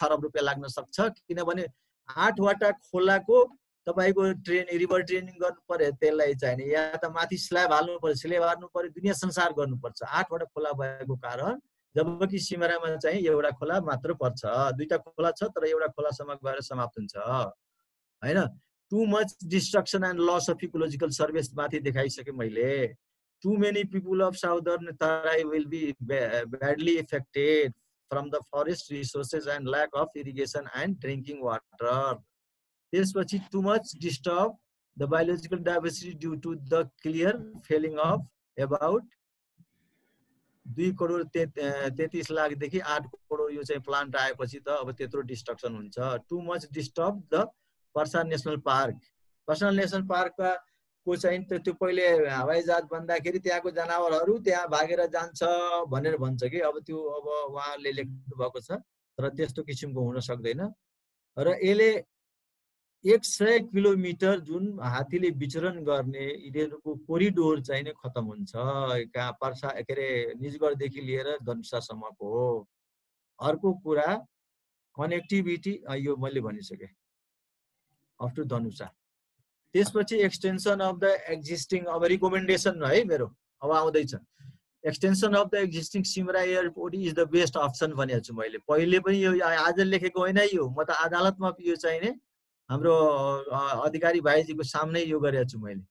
खरब रुपियाँ लाग्न सक्छ। किनभने आठवटा खोलाको तपाईँको ट्रेन रिभर ट्रेनिङ गर्नु पर्यो त्यसलाई चाहिने या त माथि स्ल्याब हाल्नु पर्यो स्ल्याब हाल्नु पर्यो दुनियाँ संसार गर्नुपर्छ आठवटा खोला भएको कारण जबकि सिमरामा चाहिँ एउटा खोला मात्र पर्छ। दुईटा खोला छ तर एउटा खोलासम्म गएर समाप्त हुन्छ। होइन? Too much destruction and loss of ecological service माथि देखाइसकेँ मैले। Too many people of southern Terai will be badly affected from the forest resources and lack of irrigation and drinking water त्यसपछि too much disturb the biological diversity due to the clear felling of about दुई करोड तेत्तिस लाखदेखि आठ करोड यो चाहिँ plant आएपछि त अब त्यत्रो डिस्ट्रक्सन हुन्छ। Too much disturb the Parsa national park. Parsa national पार्कका को चाहिँ त त्यो पहिले हवाई जहाज भन्दाखेरि त्यहाँको जनावरहरू त्यहाँ भागेर जान्छ भनेर भन्छ कि? अब त्यो अब उहाँले लेख्नु भएको छ तर त्यस्तो किसिमको हुन सक्दैन। र यसले एक सय किलोमिटर जुन हात्तीले विचरण गर्ने यिनीहरूको कोरिडोर चाहिँ नै खतम हुन्छ। कहाँ पर्सा के अरे निजगढदेखि लिएर धनुषासम्मको हो। अर्को कुरा कनेक्टिभिटी यो मैले भनिसकेँ। अप टु धनुषा त्यसपछि एक्सटेन्सन अफ द एक्जिस्टिङ अब रिकमेन्डेसन है मेरो अब आउँदैछ extension of the existing Simara airport is the best option भनेको छु मैले पहिले पनि यो आज लेखेको होइन यो म त अदालतमा यो चाहिने हाम्रो अधिकारी भाइजीको सामने यो गरेको छु मैले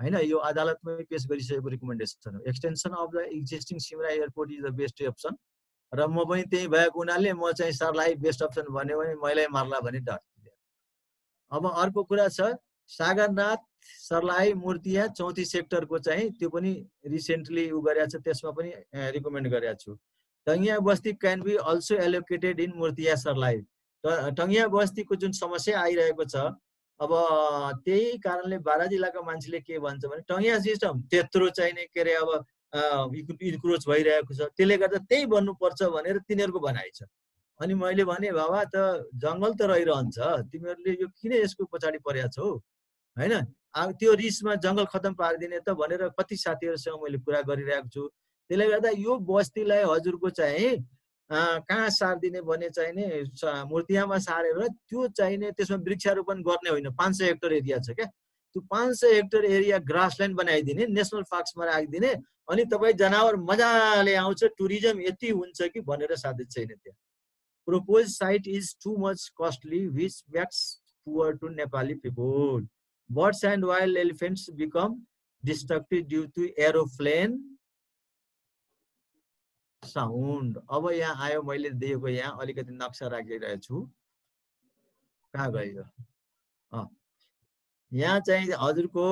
होइन यो अदालतमै पेस गरिसकेको रिकमेन्डेसन हो extension of the existing Simara airport is the best option र म पनि त्यही भएको हुनाले म चाहिँ सरलाई बेस्ट अप्सन भन्यो भने मैलाई मार्ला भने डर अब अर्को कुरा छ सागरनाथ सर्लाही मूर्तिया चौथी सेक्टरको चाहिँ त्यो पनि रिसेन्टली उ गरेको छ त्यसमा पनि रिकमेन्ड गरेको छु। Tangiya basti can be also allocated in Murtiya Sarlahi त- टङ्गिया बस्तीको जुन समस्या आइरहेको छ अब त्यही कारणले बारा जिल्लाका मान्छेले के भन्छ भने टङ्गिया सिस्टम त्यत्रो चाहिने के अरे अब इन्क्रोच भइरहेको छ। त्यसले गर्दा त्यही बन्नुपर्छ भनेर तिनीहरूको भनाइ छ। अनि मैले भने बाबा त जङ्गल त रहिरहन्छ। तिमीहरूले यो किन यसको पछाडि परेका छौ? होइन? त्यो रिसमा जङ्गल खतम पारिदिने त भनेर कति साथीहरूसँग मैले कुरा गरिरहेको छु। त्यसले गर्दा यो बस्तीलाई हजुरको चाहिँ कहाँ सारिदिने भने चाहिने मूर्तियामा सारेर त्यो चाहिने त्यसमा वृक्षारोपण गर्ने होइन। पाँच सय हेक्टर एरिया छ क्या। त्यो पाँच सय हेक्टर एरिया ग्रासल्यान्ड बनाइदिने नेसनल पार्क्समा राखिदिने अनि तपाईँ जनावर मजाले आउँछ टुरिज्म यति हुन्छ कि भनेर साध्य छैन त्यहाँ। Proposed site is too much costly which makes poor to Nepali people. Birds and wild elephants become destructive due to aeroplane sound. अब यहाँ आयो मैले दिएको यहाँ अलिकति नक्सा राखिरहेको छु कहाँ गयो यहाँ चाहिँ हजुरको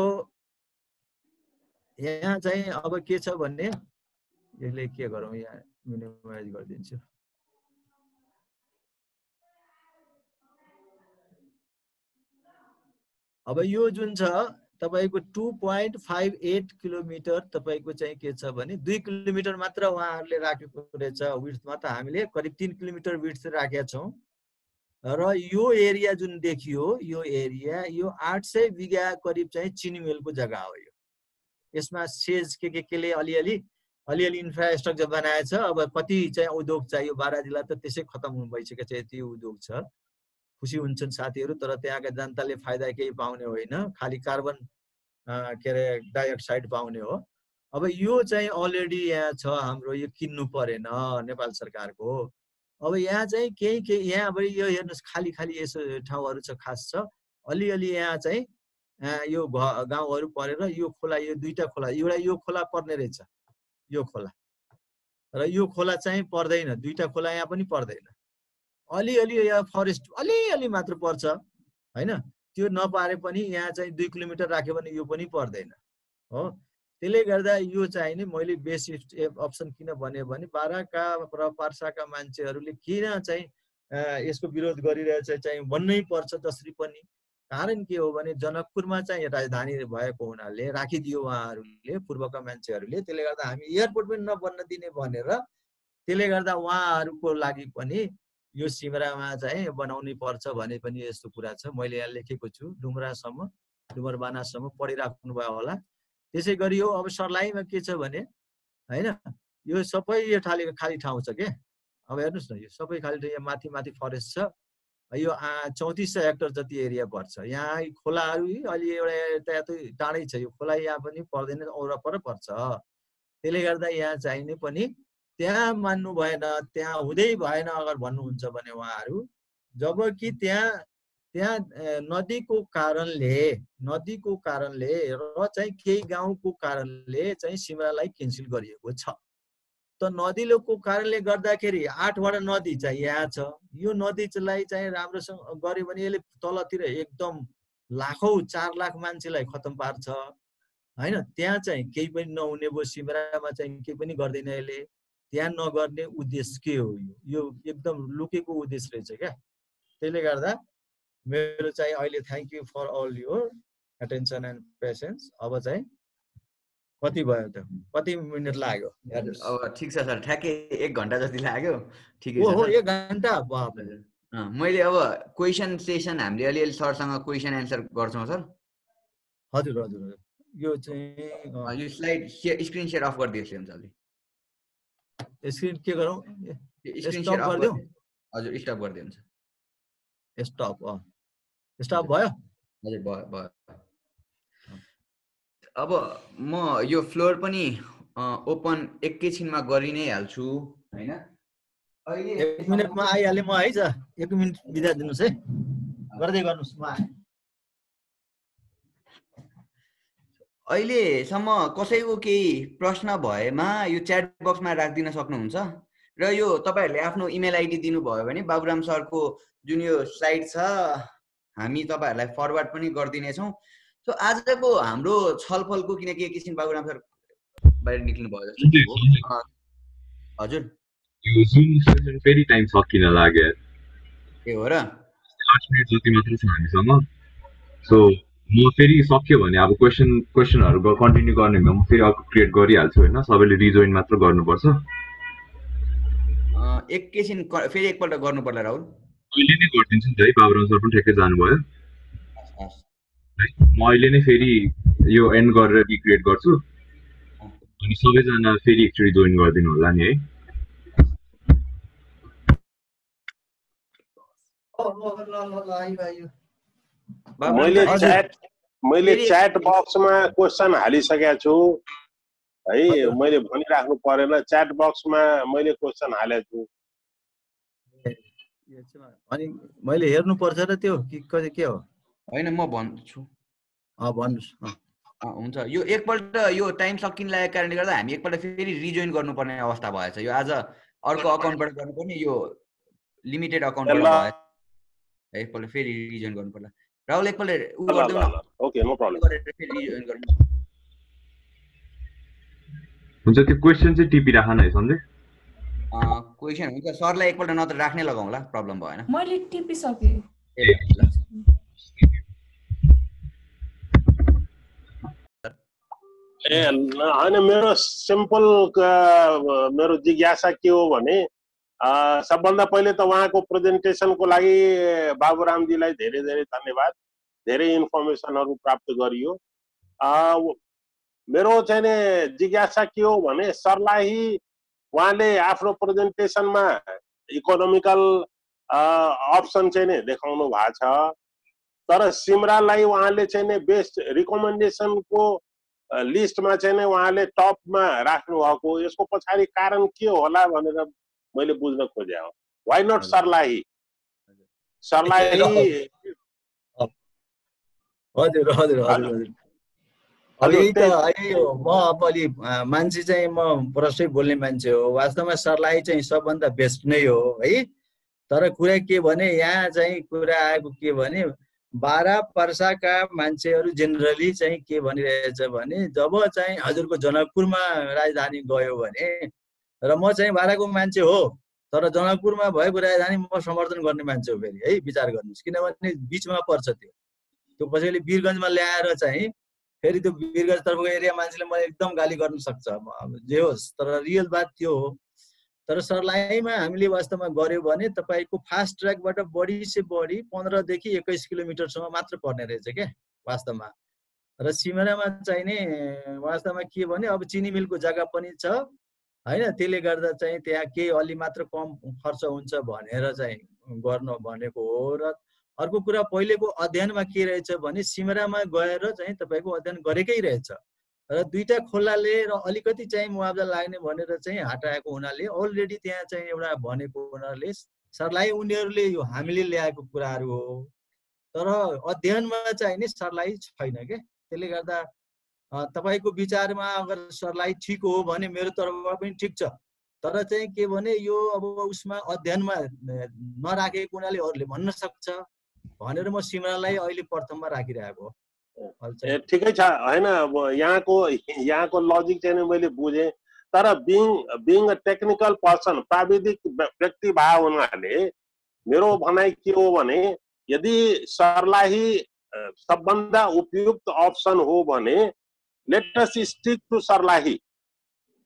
यहाँ चाहिँ अब के छ भन्ने यसले के गरौँ यहाँ मिनिमाइज गरिदिन्छु अब यो जुन छ तपाईँको two point five eight kilometre तपाईँको चाहिँ के छ भने दुई किलोमिटर मात्र उहाँहरूले राखेको रहेछ विड्थमा त हामीले करिब तिन किलोमिटर विड्थ राखेका छौँ। र यो एरिया जुन देखियो यो एरिया यो आठ सय बिघा करिब चाहिँ चिनी मिलको जग्गा हो यो। यसमा सेज के के केले अलिअलि अलिअलि इन्फ्रास्ट्रक्चर बनाएछ। अब कति चाहिँ उद्योग चाहियो बाह्र जिल्ला त त्यसै हुनु भइसकेको छ यति उद्योग छ। खुसी हुन्छन् साथीहरू तर त्यहाँका जनताले फाइदा केही पाउने होइन। खालि कार्बन के अरे डाइअक्साइड पाउने हो। अब यो चाहिँ अलरेडी यहाँ छ हाम्रो यो किन्नु परेन नेपाल सरकारको। अब यहाँ चाहिँ केही केही यहाँ अब यो हेर्नुहोस् खाली खाली यसो ठाउँहरू छ खास छ। अलिअलि यहाँ चाहिँ यो घ गाउँहरू परेर यो खोला यो दुईटा खोला एउटा यो खोला पर्ने रहेछ यो खोला। र यो खोला चाहिँ पर्दैन दुईटा खोला यहाँ पनि पर्दैन। अलिअलि यहाँ फरेस्ट अलिअलि मात्र पर्छ होइन? त्यो नपारे पनि यहाँ चाहिँ दुई किलोमिटर राख्यो भने यो पनि पर्दैन हो? त्यसले गर्दा यो चाहिँ नि मैले बेस्ट अप्सन किन भने भने बाह्रका र पार्साका मान्छेहरूले किन चाहिँ यसको विरोध गरिरहेछ चाहिँ भन्नै पर्छ जसरी पनि। कारण के हो भने जनकपुरमा चाहिँ राजधानी भएको हुनाले राखिदियो उहाँहरूले पूर्वका मान्छेहरूले। त्यसले गर्दा हामी एयरपोर्ट पनि नबन्न दिने भनेर त्यसले गर्दा उहाँहरूको लागि पनि यो सिमरामा चाहिँ बनाउनै पर्छ भने पनि यस्तो कुरा छ। मैले यहाँ लेखेको छु डुमरासम्म डुमरबानासम्म पढिराख्नु भयो होला। त्यसै गरी यो अब सर्लाहीमा के छ भने होइन यो सबै यो खाली खाली ठाउँ छ के? अब हेर्नुहोस् न यो सबै खाली यहाँ माथि माथि फरेस्ट छ यो चौतिस सय हेक्टर जति एरिया पर्छ यहाँ खोलाहरू अलि एउटा यता यता टाढै छ। यो खोला यहाँ पनि पर्दैन वरपर पर्छ। त्यसले गर्दा यहाँ चाहिने पनि त्यहाँ मान्नु भएन त्यहाँ हुँदै भएन अगर भन्नुहुन्छ भने उहाँहरू जब कि त्यहाँ त्यहाँ नदीको कारणले नदीको कारणले र चाहिँ केही गाउँको कारणले चाहिँ सिमरालाई क्यान्सल गरिएको छ। त नदीको कारणले गर्दाखेरि आठवटा नदी चाहिँ यहाँ छ। यो नदीलाई चाहिँ राम्रोसँग गर्यो भने यसले तलतिर एकदम लाखौँ चार लाख मान्छेलाई खतम पार्छ। होइन त्यहाँ चाहिँ केही पनि नहुने भयो सिमरामा चाहिँ केही पनि गर्दैन यसले। त्यहाँ नगर्ने उद्देश्य के हो यो? यो एकदम लुकेको उद्देश्य रहेछ क्या? त्यसले गर्दा मेरो चाहिँ अहिले thank you for all your attention and patience अब चाहिँ कति भयो त? कति मिनट लाग्यो। अब ठिक छ सर ठ्याक्कै एक घन्टा जति लाग्यो। ठिकै सर। एक घन्टा? मैले अब क्वेसन सेसन हामीले अलिअलि सरसँग क्वेसन एन्सर गर्छौँ सर। हजुर हजुर हजुर। यो चाहिँ यो स्लाइड स्क्रिन सेयर अफ गरिदिनुहोस् हुन्छ अलि। स्क्रिन के गरौँ? अफ गरिदिउँ? हजुर स्टप गरिदियो। हुन्छ स्टप अँ। स्टप भयो? हजुर भयो भयो। अब म यो फ्लोर पनि ओपन एकैछिनमा गरि नै हाल्छु होइन? अहिले एक मिनटमा आइहालेँ म है त एक मिनट बिदा दिनुहोस् है। गर्दै गर्नुहोस् म अहिलेसम्म कसैको केही प्रश्न भएमा यो च्याट बक्समा राखिदिन सक्नुहुन्छ? र यो तपाईँहरूले आफ्नो इमेल आइडी दिनुभयो भने बाबुराम सरको जुन यो स्लाइड छ हामी तपाईँहरूलाई फरवर्ड पनि गरिदिनेछौँ। सो आजको हाम्रो छलफलको किनकि एकैछिन बाबुराम सर बाहिर निक्लिनु भयो जस्तो हजुर फेरि टाइम सकिन लाग्यो। ए हो र? पाँच मिनट जति मात्रै छ हामीसँग। सो म फेरि सक्यो भने अब क्वेसन क्वेसनहरू कन्टिन्यू गर्ने भए म फेरि अर्को क्रिएट गरिहाल्छु होइन। सबैले रिजोइन मात्र गर्नुपर्छ। अँ, एकैछिन फेरि एकपल्ट गर्नु पर्ला राहुल? अहिले नै गरिदिन्छु नि त है बाबुराम सर पनि ठ्याक्कै जानुभयो। है म अहिले नै फेरि यो एन्ड गरेर रिक्रिएट गर्छु। अनि सबैजना फेरि एकचोटि जोइन गरिदिनु होला नि है। ल ल ल बाबु मैले। च्याट मैले च्याट बक्समा क्वेसन हालिसकेको छु है। मैले भनिराख्नु परेन च्याट बक्समा मैले क्वेसन हालेको छु अनि मैले हेर्नु पर्छ र त्यो कि कति के हो होइन म भन्छु. अँ भन्नुहोस्. हुन्छ. यो एकपल्ट यो टाइम सकिन लागेको कारणले गर्दा हामी एकपल्ट फेरि रिजोइन गर्नुपर्ने अवस्था भएछ। यो आज अर्को अकाउन्टबाट गर्नुपर्ने यो लिमिटेड अकाउन्टबाट ल। भएछ। है, एकपल्ट फेरि रिजोइन गर्नु पर्ला राहुल एकपल्ट उ गरिदेऊ न। Okay no problem. हुन्छ त्यो क्वेसन चाहिँ टिपिराख न है सन्जय क्वेसन हुन्छ। सरलाई एकपल्ट नत्र राख्नै लगाउँला प्रब्लम भएन। मैले टिपिसकेँ। ए ल ए न- होइन मेरो सिम्पल मेरो जिज्ञासा के हो भने सबभन्दा पहिले त उहाँको प्रेजेन्टेसनको लागि बाबुरामजीलाई धेरै धेरै धन्यवाद धेरै इन्फर्मेसनहरू प्राप्त गरियो। मेरो चाहिँ नि जिज्ञासा के हो भने सर्लाही उहाँले आफ्नो प्रेजेन्टेसनमा इकोनोमिकल अप्सन चाहिँ नि देखाउनु भएको छ। तर सिमरालाई उहाँले चाहिँ नि बेस्ट रिकमेन्डेसनको लिस्टमा चाहिँ नै उहाँले टपमा राख्नु भएको यसको पछाडि कारण के होला भनेर मैले बुझ्न खोजेँ हो वाइ नट। सर्लाही सर्लाही हजुर हजुर हजुर त म अब अलि मान्छे चाहिँ म प्रष्टै बोल्ने मान्छे हो। वास्तवमा सरलाई चाहिँ सबभन्दा बेस्ट नै हो है? तर कुरा के भने यहाँ चाहिँ कुरा आएको के भने बाह्र पर्साका मान्छेहरू जेनरली चाहिँ के भनिरहेछ भने जब चाहिँ हजुरको जनकपुरमा राजधानी गयो भने र म चाहिँ बाह्रको मान्छे हो तर जनकपुरमा भएको राजधानी म समर्थन गर्ने मान्छे हो फेरि है विचार गर्नुहोस्। किनभने बिचमा पर्छ त्यो। त्यो कसैले वीरगन्जमा ल्याएर चाहिँ फेरि त्यो वीरगन्जतर्फको एरिया मान्छेले मलाई एकदम गाली गर्न सक्छ। जे होस् तर रियल बात त्यो हो। तर सर्लाहीमा हामीले वास्तवमा गऱ्यो भने तपाईँको फास्ट ट्र्याकबाट बढी से बढी पन्ध्रदेखि एक्काइस किलोमिटरसम्म मात्र पर्ने रहेछ क्या वास्तवमा। र सिमरामा चाहिने वास्तवमा के भने अब चिनी मिलको जग्गा पनि छ। होइन त्यसले गर्दा चाहिँ त्यहाँ केही अलि मात्र कम खर्च हुन्छ भनेर चाहिँ गर्नु भनेको हो र अर्को कुरा पहिलेको अध्ययनमा के रहेछ भने सिमरामा गएर चाहिँ तपाईँको अध्ययन गरेकै रहेछ र दुईटा खोलाले र अलिकति चाहिँ मुआवजा लाग्ने भनेर चाहिँ हटाएको हुनाले अलरेडी त्यहाँ चाहिँ एउटा भनेको हुनाले सरलाई उनीहरूले यो हामीले ल्याएको कुराहरू हो। तर अध्ययनमा चाहिँ नि सरलाई छैन क्या त्यसले गर्दा तपाईँको विचारमा अगर सरलाई ठिक हो भने मेरो तर्फबाट पनि ठिक छ। तर चाहिँ के भने यो अब उसमा अध्ययनमा नराखेको हुनाले अरूले भन्न सक्छ भनेर म सिमरालाई अहिले प्रथममा राखिरहेको हो। ठिकै छ। होइन अब यहाँको यहाँको लजिक चाहिँ मैले बुझेँ। तर being being a technical person प्राविधिक व्य- व्यक्ति भए हुनाले मेरो भनाइ के हो भने यदि सर्लाही अ, सबभन्दा उपयुक्त अप्सन हो भने लेटस स्टिक टु सर्लाही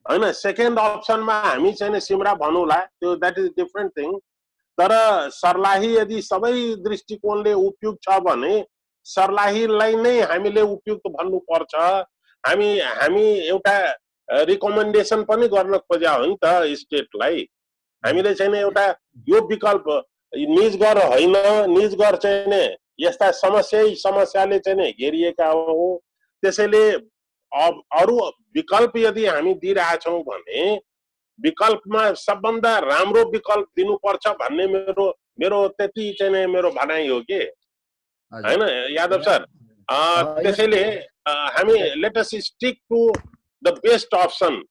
होइन सेकेन्ड अप्सनमा हामी चाहिँ सिमरा भनौँला त्यो द्याट इज डिफ्रेन्ट थिङ तर सर्लाही यदि सबै दृष्टिकोणले उपयुक्त छ भने सर्लाहीलाई नै हामीले उपयुक्त भन्नुपर्छ। हामी हामी एउटा रिकमेन्डेसन पनि गर्न खोज्या हो नि त स्टेटलाई हामीले चाहिँ एउटा यो विकल्प निजगर होइन निजगर चाहिँ यस्ता समस्या समस्याले चाहिँ घेरिएका हो। त्यसैले अरू विकल्प यदि हामी दिइरहेछौँ भने विकल्पमा सबभन्दा राम्रो विकल्प दिनुपर्छ भन्ने मेरो मेरो त्यति चाहिँ मेरो भनाइ हो कि? होइन यादव सर? त्यसैले हामी let's stick to the best option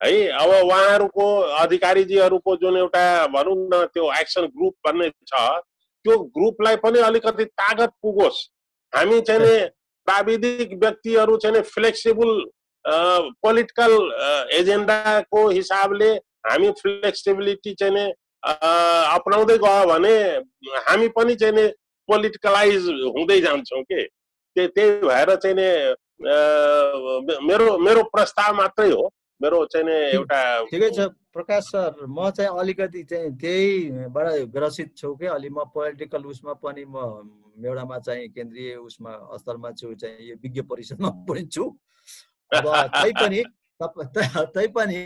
है अब उहाँहरूको अधिकारीजीहरूको जुन एउटा भनौँ न त्यो एक्सन ग्रुप भन्ने छ त्यो ग्रुपलाई पनि अलिकति तागत पुगोस्। हामी चाहिँ प्राविधिक व्यक्तिहरू चाहिँ फ्लेक्सिबल पोलिटिकल एजेन्डाको हिसाबले हामी फ्लेक्सिबिलिटी चाहिँ अपनाउँदै गयो भने हामी पनि चाहिँ नि पोलिटिकलाइज हुँदै जान्छौँ के? त्यही त्यही भएर चाहिँ मेरो मेरो प्रस्ताव मात्रै हो। मेरो चाहिँ नि एउटा ठिकै छ। प्रकाश सर म चाहिँ अलिकति चाहिँ त्यहीबाट ग्रसित छु कि अलि म पोलिटिकल उसमा पनि म एउटामा चाहिँ केन्द्रीय उसमा स्तरमा छु चाहिँ यो विज्ञ परिषदमा <laughs> पनि छु। अब तैपनि तैपनि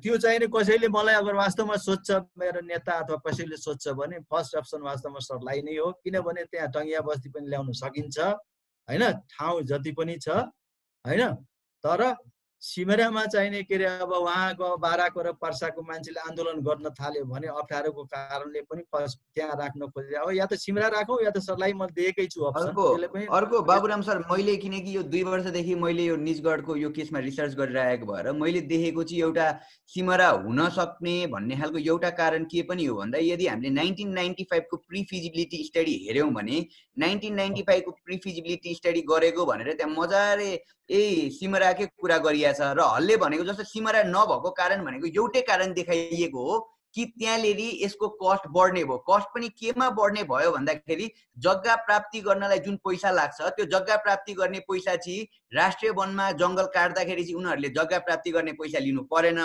त्यो चाहिँ कसैले मलाई अगर वास्तवमा सोध्छ मेरो नेता अथवा कसैले सोध्छ भने फर्स्ट अप्सन वास्तवमा सरलाई नै हो किनभने त्यहाँ टङ्गिया बस्ती पनि ल्याउन सकिन्छ होइन? ठाउँ जति पनि छ होइन? तर सिमरामा चाहिने के अरे अब उहाँको बाराको र पर्साको मान्छेले आन्दोलन गर्न थाल्यो भने अप्ठ्यारोको कारणले पनि त्यहाँ राख्न खोजे अब या त सिमरा राखौँ या त सरलाई म दिएकै छु अर्को अर्को बाबुराम सर मैले किनकि यो दुई वर्षदेखि मैले यो निजगढको यो केसमा रिसर्च गरिरहेको भएर मैले देखेको चाहिँ एउटा सिमरा हुन सक्ने भन्ने खालको एउटा कारण के पनि हो भन्दा यदि हामीले नाइन्टिन नाइन्टी फाइभको प्रि फिजिबिलिटी स्टडी हेऱ्यौँ भने नाइन्टिन नाइन्टी फाइभको प्रि फिजिबिलिटी स्टडी गरेको भनेर त्यहाँ मजाले ए सिमराकै कुरा गरिया छ र हल्ले भनेको जस्तो सिमरा नभएको कारण भनेको एउटै कारण देखाइएको हो कि त्यहाँनिर यसको कस्ट बढ्ने भयो। कस्ट पनि केमा बढ्ने भयो भन्दाखेरि जग्गा प्राप्ति गर्नलाई जुन पैसा लाग्छ त्यो जग्गा प्राप्ति गर्ने पैसा चाहिँ राष्ट्रिय वनमा जङ्गल काट्दाखेरि चाहिँ उनीहरूले जग्गा प्राप्ति गर्ने पैसा लिनु परेन।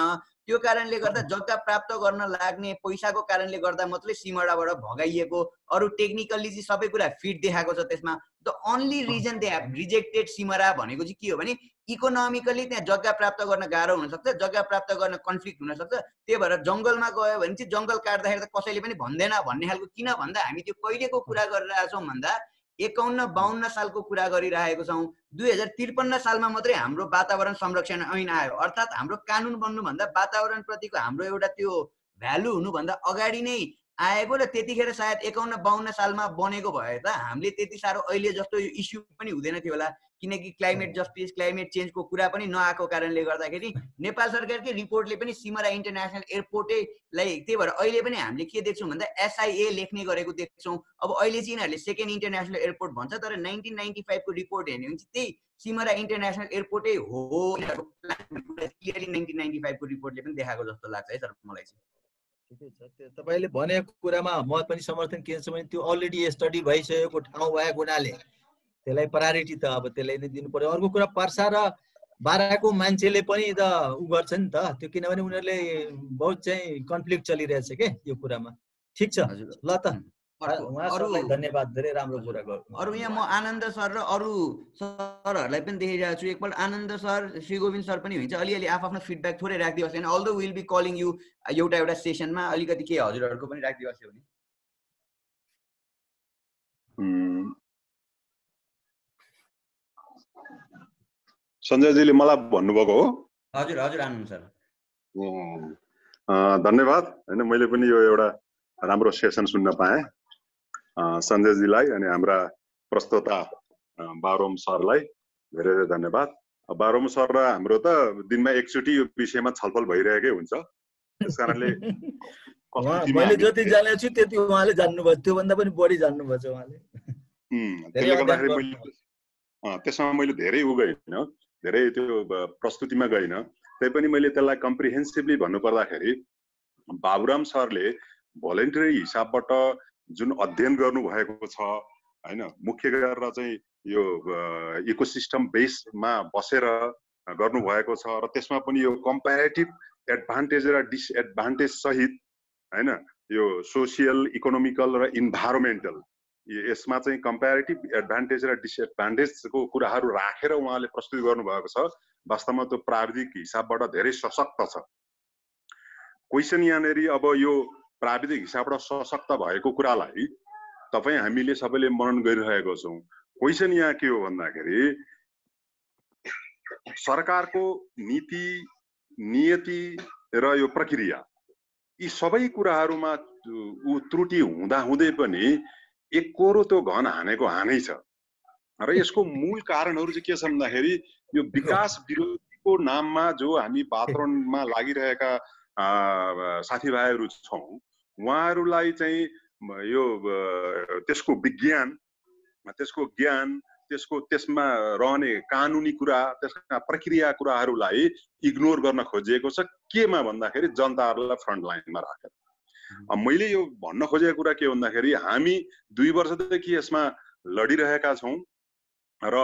त्यो कारणले गर्दा जग्गा प्राप्त गर्न लाग्ने पैसाको कारणले गर्दा मात्रै सिमडाबाट भगाइएको। अरू टेक्निकल्ली चाहिँ सबै कुरा फिट देखाएको छ त्यसमा। The only reason they have rejected Simara भनेको चाहिँ के हो भने इकोनोमिकली त्यहाँ जग्गा प्राप्त गर्न गाह्रो हुनसक्छ जग्गा प्राप्त गर्न कन्फ्लिक्ट हुनसक्छ। त्यही भएर जङ्गलमा गयो भने चाहिँ जङ्गल काट्दाखेरि त कसैले पनि भन्दैन भन्ने खालको किन भन्दा हामी त्यो कहिलेको कुरा गरिरहेछौँ भन्दा एकाउन्न बाहन्न सालको कुरा गरिरहेको छौँ। दुई हजार त्रिपन्न सालमा मात्रै हाम्रो वातावरण संरक्षण ऐन आयो। अर्थात् हाम्रो कानुन बन्नुभन्दा वातावरणप्रतिको हाम्रो एउटा त्यो भ्यालु हुनुभन्दा अगाडि नै आएको र त्यतिखेर सायद एकाउन्न बाहन्न सालमा बनेको भए त हामीले त्यति साह्रो अहिले जस्तो यो इस्यु पनि हुँदैन थियो होला। किनकि क्लाइमेट जस्टिस क्लाइमेट चेन्जको कुरा पनि नआएको कारणले गर्दाखेरि नेपाल सरकारकै रिपोर्टले पनि सिमरा इन्टरनेसनल एयरपोर्टैलाई त्यही भएर अहिले पनि हामीले के देख्छौँ भन्दा एसआइए लेख्ने गरेको देख्छौँ। अब अहिले चाहिँ यिनीहरूले सेकेन्ड इन्टरनेसनल एयरपोर्ट भन्छ तर नाइन्टिन नाइन्टी फाइभको रिपोर्ट हेर्ने भने चाहिँ त्यही सिमरा इन्टरनेसनल एयरपोर्टै हो। <laughs> क्लियरली नाइन्टिन नाइन्टी फाइभको रिपोर्टले पनि देखाएको जस्तो लाग्छ है सर मलाई चाहिँ। ठिकै छ। त्यो तपाईँले भनेको कुरामा म पनि समर्थन के छ भने त्यो अलरेडी स्टडी भइसकेको ठाउँ भएको हुनाले त्यसलाई प्रायोरिटी त अब त्यसलाई नै दिनु पर्यो। अर्को कुरा पर्सा र बाराको मान्छेले पनि त उ गर्छ नि त। त्यो किनभने उनीहरूले बहुत चाहिँ कन्फ्लिक्ट चलिरहेछ के यो कुरामा। ठिक छ? हजुर। ल त। धन्यवाद धेरै राम्रो कुरा गर्नु अरू यहाँ म आनन्द सर र अरू सरहरूलाई पनि देखिरहेको छु। एकपल्ट आनन्द सर श्री गोविन्द सर पनि हुन्छ अलिअलि आफ्नो फिडब्याक थोरै राखिदिनुहोस् होइन। Also will be calling you एउटा एउटा सेसनमा अलिकति के हजुरहरूको पनि राखिदिनुहोस् भने। सञ्जयजीले मलाई भन्नुभएको हो। हजुर हजुर आनन्द सर। धन्यवाद। होइन मैले पनि यो एउटा राम्रो सेसन सुन्न पाएँ। सञ्जयजीलाई अनि हाम्रा प्रस्तोता बारोम सरलाई धेरै धेरै धन्यवाद। बारोम सर र हाम्रो त दिनमा एकचोटि यो विषयमा छलफल भइरहेकै हुन्छ। त्यस कारणले <laughs> मैले जति जानेको छु त्यति उहाँले जान्नुभयो। त्योभन्दा पनि बढी जान्नुभएको छ उहाँले त्यसले गर्दाखेरि मैले त्यसमा मैले धेरै उ गइनँ धेरै त्यो प्रस्तुतिमा गइनँ त्यही पनि मैले त्यसलाई कम्प्रिहेन्सिभली भन्नुपर्दाखेरि बाबुराम सरले भोलिन्टरी हिसाबबाट जुन अध्ययन गर्नुभएको छ होइन? मुख्य गरेर चाहिँ यो इकोसिस्टम बेसमा बसेर गर्नुभएको छ र त्यसमा पनि यो कम्पेरेटिभ एडभान्टेज र डिसएडभान्टेज सहित होइन? यो सोसियल इकोनोमिकल र इन्भाइरोमेन्टल यसमा चाहिँ कम्पेरिटिभ एडभान्टेज र डिसएडभान्टेजको कुराहरू राखेर उहाँले प्रस्तुत गर्नुभएको छ। वास्तवमा त्यो प्राविधिक हिसाबबाट धेरै सशक्त छ। क्वेसन यहाँनिर अब यो प्राविधिक हिसाबबाट सशक्त भएको कुरालाई तपाईँ हामीले सबैले मनन गरिरहेको छौँ। क्वेसन यहाँ के हो भन्दाखेरि सरकारको नीति नियति र यो प्रक्रिया यी सबै कुराहरूमा ऊ त्रुटि हुँदा हुँदै पनि एककोरो त्यो घन हानेको हानै छ। र यसको मूल कारणहरू चाहिँ के छ भन्दाखेरि यो विकास विरोधीको नाममा जो हामी वातावरणमा लागिरहेका साथीभाइहरू छौँ उहाँहरूलाई चाहिँ यो त्यसको विज्ञान त्यसको ज्ञान त्यसको त्यसमा रहने कानुनी कुरा त्यसका प्रक्रिया कुराहरूलाई इग्नोर गर्न खोजिएको छ। केमा भन्दाखेरि जनताहरूलाई फ्रन्ट लाइनमा राखेर। अब मैले यो भन्न खोजेको कुरा के भन्दाखेरि हामी दुई वर्षदेखि यसमा लडिरहेका छौँ र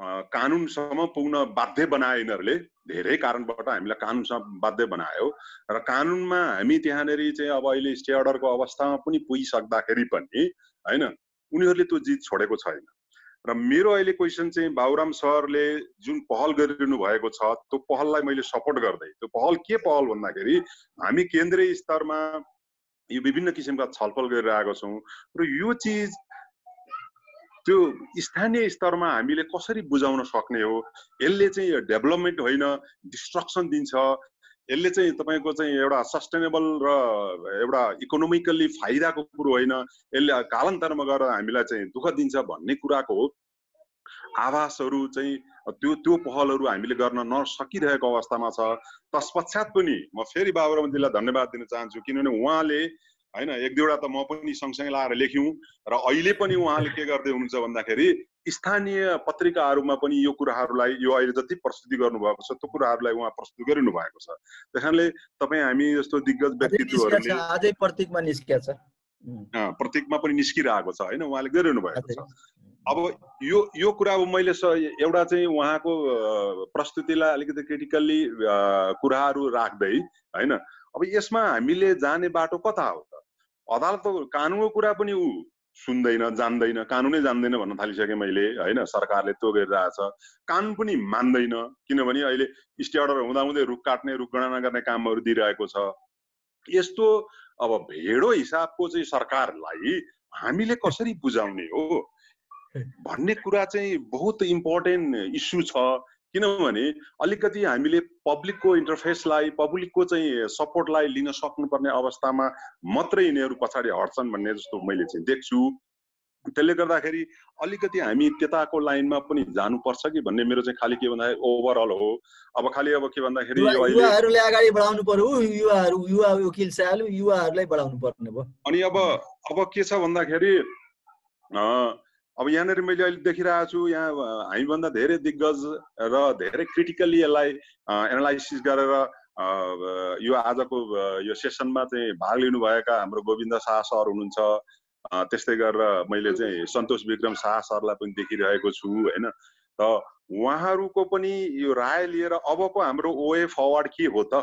कानुनसम्म पुग्न बाध्य बनाए यिनीहरूले धेरै कारणबाट हामीलाई कानुनसम्म बाध्य बनायो र कानुनमा हामी त्यहाँनिर चाहिँ अब अहिले स्टे अर्डरको अवस्थामा पनि पुगिसक्दाखेरि पनि होइन उनीहरूले त्यो जित छोडेको छैन। र मेरो अहिले क्वेसन चाहिँ बाबुराम सरले जुन पहल गरिरहनु भएको छ त्यो पहललाई मैले सपोर्ट गर्दै त्यो पहल के पहल भन्दाखेरि हामी केन्द्रीय स्तरमा यो विभिन्न किसिमका छलफल गरिरहेको छौँ र यो चिज त्यो स्थानीय स्तरमा हामीले कसरी बुझाउन सक्ने हो? यसले चाहिँ डेभलपमेन्ट होइन डिस्ट्रक्सन दिन्छ। यसले चाहिँ तपाईँको चाहिँ एउटा सस्टेनेबल र एउटा इकोनोमिकल्ली फाइदाको कुरो होइन। यसले कालान्तरमा गएर हामीलाई चाहिँ दुःख दिन्छ भन्ने कुराको आवासहरू चाहिँ त्यो त्यो पहलहरू हामीले गर्न नसकिरहेको अवस्थामा छ। तत्पश्चात पनि म फेरि बाबुरामजीलाई धन्यवाद दिन चाहन्छु किनभने उहाँले होइन एक दुईवटा त म पनि सँगसँगै लाएर लेख्यौँ र अहिले पनि उहाँले के गर्दै हुनुहुन्छ भन्दाखेरि स्थानीय पत्रिकाहरूमा पनि यो कुराहरूलाई यो अहिले जति प्रस्तुति गर्नुभएको छ त्यो कुराहरूलाई उहाँ प्रस्तुत गरिनु भएको छ। त्यस कारणले तपाईँ हामी जस्तो दिग्गज व्यक्तित्वहरूले प्रतीकमा निस्किया छ। प्रतीकमा पनि निस्किरहेको छ होइन? उहाँले गरिरहनु भएको छ। अब यो यो कुरा अब मैले एउटा चाहिँ उहाँको प्रस्तुतिलाई अलिकति क्रिटिकल्ली कुराहरू राख्दै होइन? अब यसमा हामीले जाने बाटो कता हो त? अदालत कानुनको कुरा पनि ऊ सुन्दैन जान्दैन। कानुनै जान्दैन भन्न थालिसकेँ मैले होइन? सरकारले त्यो गरिरहेछ। कानुन पनि मान्दैन। किनभने अहिले स्टे अर्डर हुँदाहुँदै रुख काट्ने रुख गणना गर्ने कामहरू दिइरहेको छ। यस्तो अब भेडो हिसाबको चाहिँ सरकारलाई हामीले कसरी बुझाउने हो? भन्ने कुरा चाहिँ बहुत इम्पोर्टेन्ट इस्यु छ। किनभने अलिकति हामीले पब्लिकको इन्टरफेसलाई पब्लिकको चाहिँ सपोर्टलाई लिन सक्नुपर्ने अवस्थामा मात्रै यिनीहरू पछाडि हट्छन् भन्ने जस्तो मैले चाहिँ देख्छु। त्यसले गर्दाखेरि अलिकति हामी त्यताको लाइनमा पनि जानुपर्छ कि भन्ने मेरो चाहिँ खालि के भन्दाखेरि ओभरअल हो। अब खालि अब के भन्दाखेरि अगाडि बढाउनु पर्यो। युवाहरू युवा वकिल साहब युवाहरूलाई बढाउनु पर्ने भयो। अनि अब अब के छ भन्दाखेरि अब यहाँनिर मैले अहिले देखिरहेको छु यहाँ हामीभन्दा धेरै दिग्गज र धेरै क्रिटिकल्ली यसलाई एनालाइसिस गरेर यो आजको यो सेसनमा चाहिँ भाग लिनुभएका हाम्रो गोविन्द शाह सर हुनुहुन्छ। त्यस्तै गरेर मैले चाहिँ सन्तोष विक्रम शाह सरलाई पनि देखिरहेको छु होइन? र उहाँहरूको पनि यो राय लिएर अबको हाम्रो ओए फरवर्ड के हो त?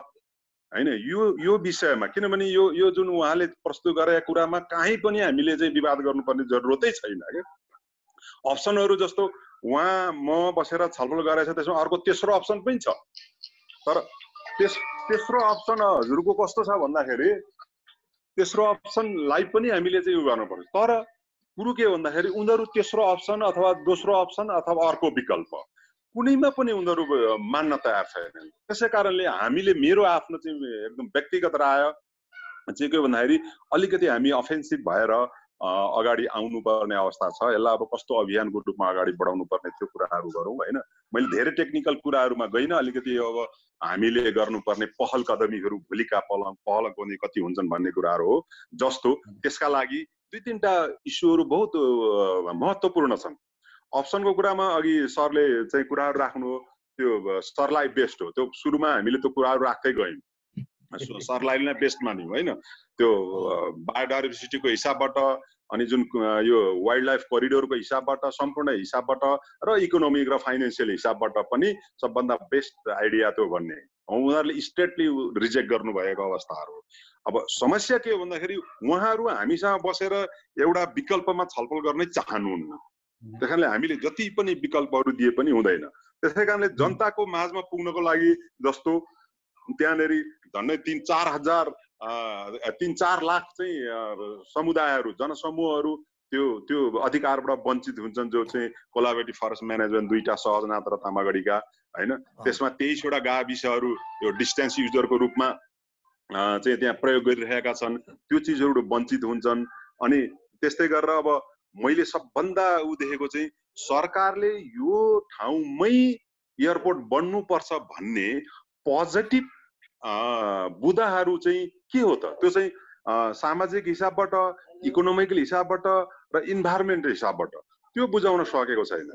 होइन यो यो विषयमा किनभने यो यो जुन उहाँले प्रस्तुत गरेका कुरामा काहीँ पनि हामीले चाहिँ विवाद गर्नुपर्ने जरुरतै छैन क्या। अप्सनहरू जस्तो उहाँ म बसेर छलफल गरेछ त्यसमा अर्को तेस्रो अप्सन पनि छ। तर त्यस तेस्रो अप्सन हजुरको कस्तो छ भन्दाखेरि तेस्रो अप्सनलाई पनि हामीले चाहिँ उयो गर्नुपर्छ। तर कुरो के भन्दाखेरि उनीहरू तेस्रो अप्सन अथवा दोस्रो अप्सन अथवा अर्को विकल्प कुनैमा पनि उनीहरू मान्न तयार छैनन्। त्यसै कारणले हामीले मेरो आफ्नो चाहिँ एकदम व्यक्तिगत राय चाहिँ के भन्दाखेरि अलिकति हामी अफेन्सिभ भएर अगाडि आउनुपर्ने अवस्था छ। यसलाई अब कस्तो अभियानको रूपमा अगाडि बढाउनु पर्ने त्यो कुराहरू गरौँ होइन? मैले धेरै टेक्निकल कुराहरूमा गइनँ अलिकति अब हामीले गर्नुपर्ने पहल कदमीहरू भोलिका पहल पहल कदमी कति हुन्छन् भन्ने कुराहरू हो। जस्तो त्यसका लागि दुई तिनवटा इस्युहरू बहुत महत्त्वपूर्ण छन्। अप्सनको कुरामा अघि सरले चाहिँ कुराहरू राख्नु त्यो सरलाई बेस्ट हो। त्यो सुरुमा हामीले त्यो कुराहरू राख्दै गयौँ। <laughs> सरलाई नै बेस्ट मान्यौँ होइन? त्यो बायोडाइभर्सिटीको हिसाबबाट अनि जुन यो वाइल्ड लाइफ करिडोरको हिसाबबाट सम्पूर्ण हिसाबबाट र इकोनोमिक र फाइनेन्सियल हिसाबबाट पनि सबभन्दा बेस्ट आइडिया त्यो भन्ने। उनीहरूले स्टेटली रिजेक्ट गर्नुभएको अवस्थाहरू अब समस्या के हो भन्दाखेरि उहाँहरू हामीसँग बसेर एउटा विकल्पमा छलफल गर्नै चाहनुहुन्न। त्यस कारणले हामीले जति पनि विकल्पहरू दिए पनि हुँदैन। त्यसै कारणले जनताको माझमा पुग्नको लागि जस्तो त्यहाँनिर झन्डै तिन चार हजार तिन चार लाख चाहिँ समुदायहरू जनसमूहहरू त्यो त्यो अधिकारबाट वञ्चित हुन्छन् जो चाहिँ कोलाबेटी फरेस्ट म्यानेजमेन्ट दुईटा सहजनाथ र तामागढीका होइन? त्यसमा तेइसवटा गाविसहरू यो डिस्टेन्स युजरको रूपमा चाहिँ त्यहाँ प्रयोग गरिरहेका छन्। त्यो चिजहरू वञ्चित हुन्छन्। अनि त्यस्तै गरेर अब मैले सबभन्दा ऊ देखेको चाहिँ सरकारले यो ठाउँमै एयरपोर्ट बन्नुपर्छ भन्ने पोजिटिभ बुदाहरू चाहिँ के हो त? त्यो चाहिँ सामाजिक हिसाबबाट इकोनोमिकल हिसाबबाट र इन्भाइरोमेन्ट हिसाबबाट त्यो बुझाउन सकेको छैन।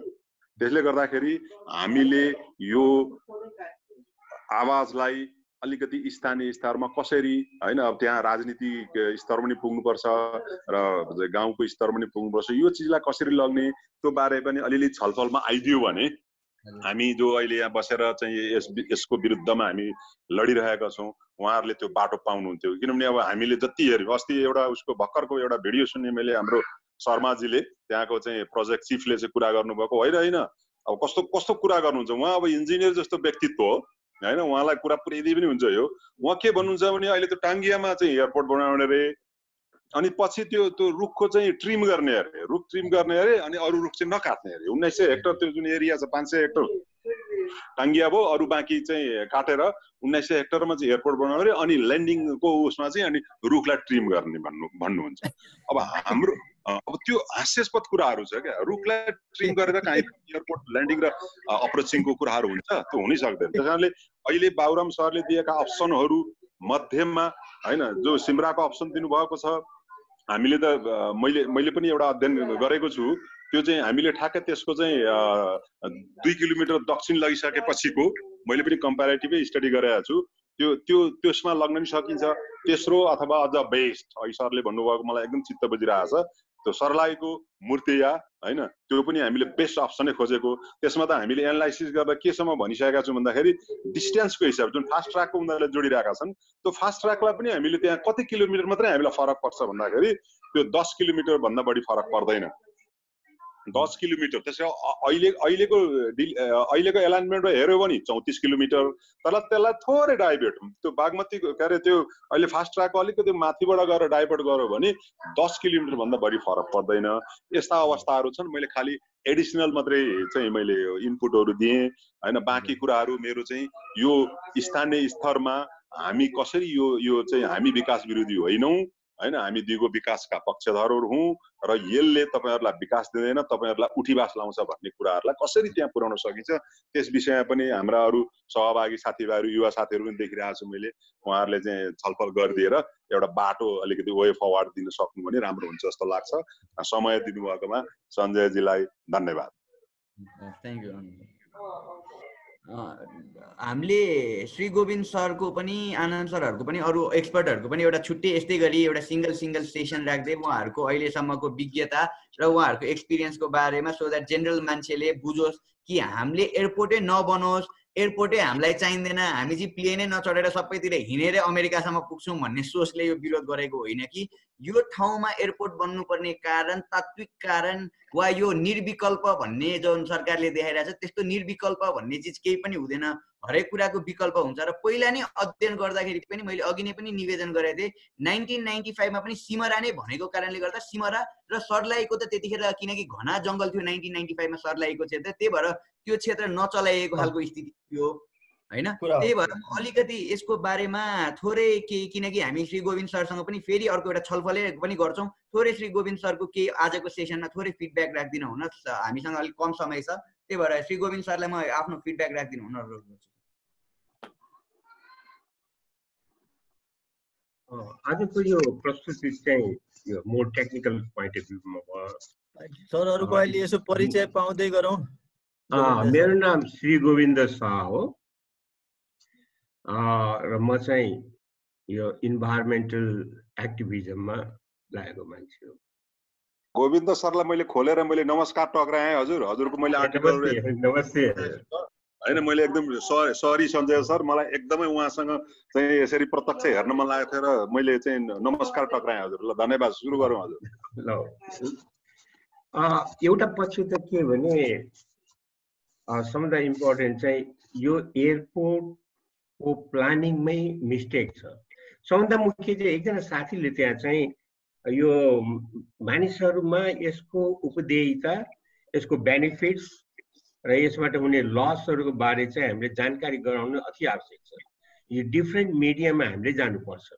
त्यसले गर्दाखेरि हामीले यो आवाजलाई अलिकति स्थानीय स्तरमा कसरी होइन अब त्यहाँ राजनीतिक स्तर पनि पुग्नुपर्छ र गाउँको स्तर पनि पुग्नुपर्छ यो चिजलाई कसरी लग्ने त्यो बारे पनि अलिअलि छलफलमा आइदियो भने हामी जो अहिले यहाँ बसेर चाहिँ यस यसको विरुद्धमा हामी लडिरहेका छौँ उहाँहरूले त्यो बाटो पाउनुहुन्थ्यो। किनभने अब हामीले जति हेऱ्यौँ अस्ति एउटा उसको भर्खरको एउटा भिडियो सुन्ने मैले हाम्रो शर्माजीले त्यहाँको चाहिँ प्रोजेक्ट चिफले चाहिँ कुरा गर्नुभएको होइन होइन? अब कस्तो कस्तो कुरा गर्नुहुन्छ? उहाँ अब इन्जिनियर जस्तो व्यक्तित्व हो होइन? उहाँलाई कुरा पुऱ्याइदिए पनि हुन्छ यो। उहाँ के भन्नुहुन्छ भने अहिले त्यो टाङ्गियामा चाहिँ एयरपोर्ट बनाउने रे अनि पछि त्यो त्यो रुखको चाहिँ ट्रिम गर्ने अरे रुख ट्रिम गर्ने अरे अनि अरू रुख चाहिँ नकाट्ने अरे। उन्नाइस सय हेक्टर त्यो जुन एरिया छ पाँच सय हेक्टर टाङ्गिया भयो अरू बाँकी चाहिँ काटेर उन्नाइस सय हेक्टरमा चाहिँ एयरपोर्ट बनाउने अरे अनि ल्यान्डिङको उसमा चाहिँ अनि रुखलाई ट्रिम गर्ने भन्नु भन्नुहुन्छ। अब हाम्रो अब त्यो हास्यास्पद कुराहरू छ क्या। रुखलाई ट्रिम गरेर कहीँ एयरपोर्ट ल्यान्डिङ र अप्रोचिङको कुराहरू हुन्छ त्यो हुनै सक्दैन त्यस कारणले अहिले बाबुराम सरले दिएका अप्सनहरू मध्यममा होइन जो सिमराको अप्सन दिनुभएको छ हामीले त मैले मैले पनि एउटा अध्ययन गरेको छु। त्यो चाहिँ हामीले ठ्याक्कै त्यसको चाहिँ दुई किलोमिटर दक्षिण लगिसकेपछिको मैले पनि कम्पेरिटिभै स्टडी गरेको छु। त्यो त्यो त्यसमा लग्न पनि सकिन्छ। तेस्रो अथवा अझ बेस्ट अघि सरले भन्नुभएको मलाई एकदम चित्त बुझिरहेको छ त्यो सर्लाहीको मूर्तिया होइन? त्यो पनि हामीले बेस्ट अप्सनै खोजेको। त्यसमा त हामीले एनालाइसिस गरेर केसम्म भनिसकेका छौँ भन्दाखेरि डिस्टेन्सको हिसाब जुन फास्ट ट्र्याकको उनीहरूले जोडिरहेका छन् त्यो फास्ट ट्र्याकलाई पनि हामीले त्यहाँ कति किलोमिटर मात्रै हामीलाई फरक पर्छ भन्दाखेरि त्यो दस किलोमिटरभन्दा बढी फरक पर्दैन। दस किलोमिटर त्यसै अहिले अहिलेको अहिलेको एलाइनमेन्टमा हेऱ्यो भने चौतिस किलोमिटर तर त्यसलाई थोरै डाइभर्ट त्यो बागमती के अरे त्यो अहिले फास्ट ट्र्याकको अलिकति माथिबाट गएर डाइभर्ट गऱ्यो भने दस किलोमिटरभन्दा बढी फरक पर्दैन। यस्ता अवस्थाहरू छन् मैले खालि एडिसनल मात्रै चाहिँ मैले इनपुटहरू दिएँ होइन बाँकी कुराहरू मेरो चाहिँ यो स्थानीय स्तरमा हामी कसरी यो यो चाहिँ हामी विकास विरोधी होइनौँ। होइन? हामी दिगो विकासका पक्षधरहरू हौँ र यसले तपाईँहरूलाई विकास दिँदैन तपाईँहरूलाई उठीवास लाउँछ भन्ने कुराहरूलाई कसरी त्यहाँ पुर्याउन सकिन्छ? त्यस विषयमा पनि हाम्रा अरू सहभागी साथीभाइहरू युवा साथीहरू पनि देखिरहेको छु मैले। उहाँहरूले चाहिँ छलफल गरिदिएर एउटा बाटो अलिकति वे फरवार्ड दिन सक्नु भने राम्रो हुन्छ जस्तो लाग्छ। समय दिनुभएकोमा सञ्जयजीलाई धन्यवाद। थ्याङ्क यू हामीले श्री गोविन्द सरको पनि आनन्द सरहरूको पनि अरू एक्सपर्टहरूको पनि एउटा छुट्टै यस्तै गरी एउटा सिङ्गल सिङ्गल सेसन राख्दै उहाँहरूको अहिलेसम्मको विज्ञता र उहाँहरूको एक्सपिरियन्सको बारेमा सो द्याट जेनरल मान्छेले बुझोस् कि हामीले एयरपोर्टै नबनोस् एयरपोर्टै हामीलाई चाहिँदैन हामी चाहिँ प्लेनै नचढेर सबैतिर हिँडेरै अमेरिकासम्म पुग्छौँ भन्ने सोचले यो विरोध गरेको होइन कि यो ठाउँमा एयरपोर्ट बन्नुपर्ने कारण तात्विक कारण वा यो निर्विकल्प भन्ने जुन सरकारले देखाइरहेको छ त्यस्तो निर्विकल्प भन्ने चिज केही पनि हुँदैन। हरेक कुराको विकल्प हुन्छ र पहिला नै अध्ययन गर्दाखेरि पनि मैले अघि नै पनि निवेदन गरेको थिएँ नाइन्टिन नाइन्टी फाइभमा पनि सिमरा नै भनेको कारणले गर्दा सिमरा र सर्लाहीको त त्यतिखेर किनकि घना जङ्गल थियो नाइन्टिन नाइन्टी फाइभमा सर्लाहीको क्षेत्र त्यही भएर त्यो क्षेत्र नचलाइएको खालको स्थिति थियो। होइन? त्यही भएर अलिकति यसको बारेमा थोरै केही किनकि हामी श्री गोविन्द सरसँग पनि फेरि अर्को एउटा छलफलै पनि गर्छौँ। थोरै श्री गोविन्द सरको केही आजको सेसनमा थोरै फिडब्याक राखिदिनु हुन हामीसँग अलिक कम समय छ। त्यही भएर श्री गोविन्द सरलाई म आफ्नो फिडब्याक राखिदिनु हुन अनुरोध गर्छु। आजको यो प्रस्तुति चाहिँ यो मोर टेक्निकल पोइन्ट अफ भ्यूमा भयो। सरहरूको अहिले यसो परिचय पाउँदै गरौँ। मेरो नाम श्री गोविन्द शाह हो। र म चाहिँ यो इन्भाइरोमेन्टल एक्टिभिजममा लागेको मान्छे हो। गोविन्द सरलाई मैले खोलेर मैले नमस्कार टक्राएँ हजुर। हजुरको मैले आर्टिकल नमस्ते होइन मैले एकदम सरी सञ्जय सर मलाई एकदमै उहाँसँग चाहिँ यसरी प्रत्यक्ष हेर्न मन लागेको थियो र मैले चाहिँ नमस्कार टक्राएँ हजुर। ल धन्यवाद सुरु गरौँ हजुर। ल। एउटा पक्ष त के भने सबभन्दा इम्पोर्टेन्ट चाहिँ यो एयरपोर्टको प्लानिङमै मिस्टेक छ। सबभन्दा मुख्य चाहिँ एकजना साथीले त्यहाँ चाहिँ यो मानिसहरूमा यसको उपदेयता यसको बेनिफिट्स र यसबाट हुने लसहरूको बारे चाहिँ हामीले जानकारी गराउनु अति आवश्यक छ। यो डिफ्रेन्ट मिडियामा हामीले जानुपर्छ।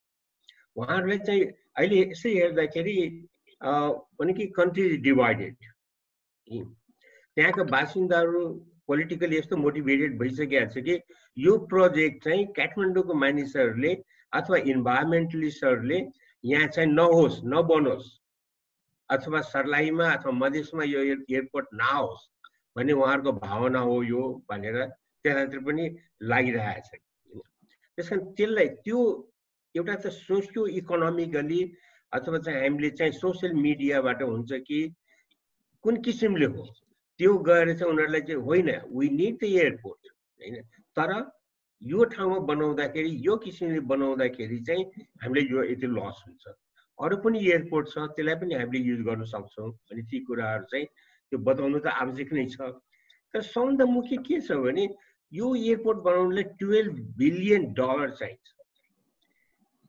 उहाँहरूलाई चाहिँ अहिले यसै हेर्दाखेरि भने कि कन्ट्री डिभाइडेड त्यहाँका बासिन्दाहरू पोलिटिकली यस्तो मोटिभेटेड भइसकेको छ कि यो प्रोजेक्ट चाहिँ काठमाडौँको मानिसहरूले अथवा इन्भाइरोमेन्टलिस्टहरूले यहाँ चाहिँ नहोस् नबनोस् अथवा सर्लाहीमा अथवा मधेसमा यो एयरपोर्ट नआओस् भन्ने उहाँहरूको भावना हो यो भनेर त्यतातिर पनि लागिरहेछ त्यस कारण त्यसलाई त्यो एउटा त सोसियो इकोनोमिकली अथवा चाहिँ हामीले चाहिँ सोसियल मिडियाबाट हुन्छ कि कुन किसिमले हो त्यो गएर चाहिँ उनीहरूलाई चाहिँ होइन वी निड द एयरपोर्ट होइन? तर यो ठाउँमा बनाउँदाखेरि यो किसिमले बनाउँदाखेरि चाहिँ हामीले यो यति लस हुन्छ। अरू पनि एयरपोर्ट छ त्यसलाई पनि हामीले युज गर्न सक्छौँ भने ती कुराहरू चाहिँ त्यो बताउनु त आवश्यक नै छ। तर सबभन्दा मुख्य के छ भने यो एयरपोर्ट बनाउनुलाई टुवेल्भ बिलियन डलर चाहिन्छ।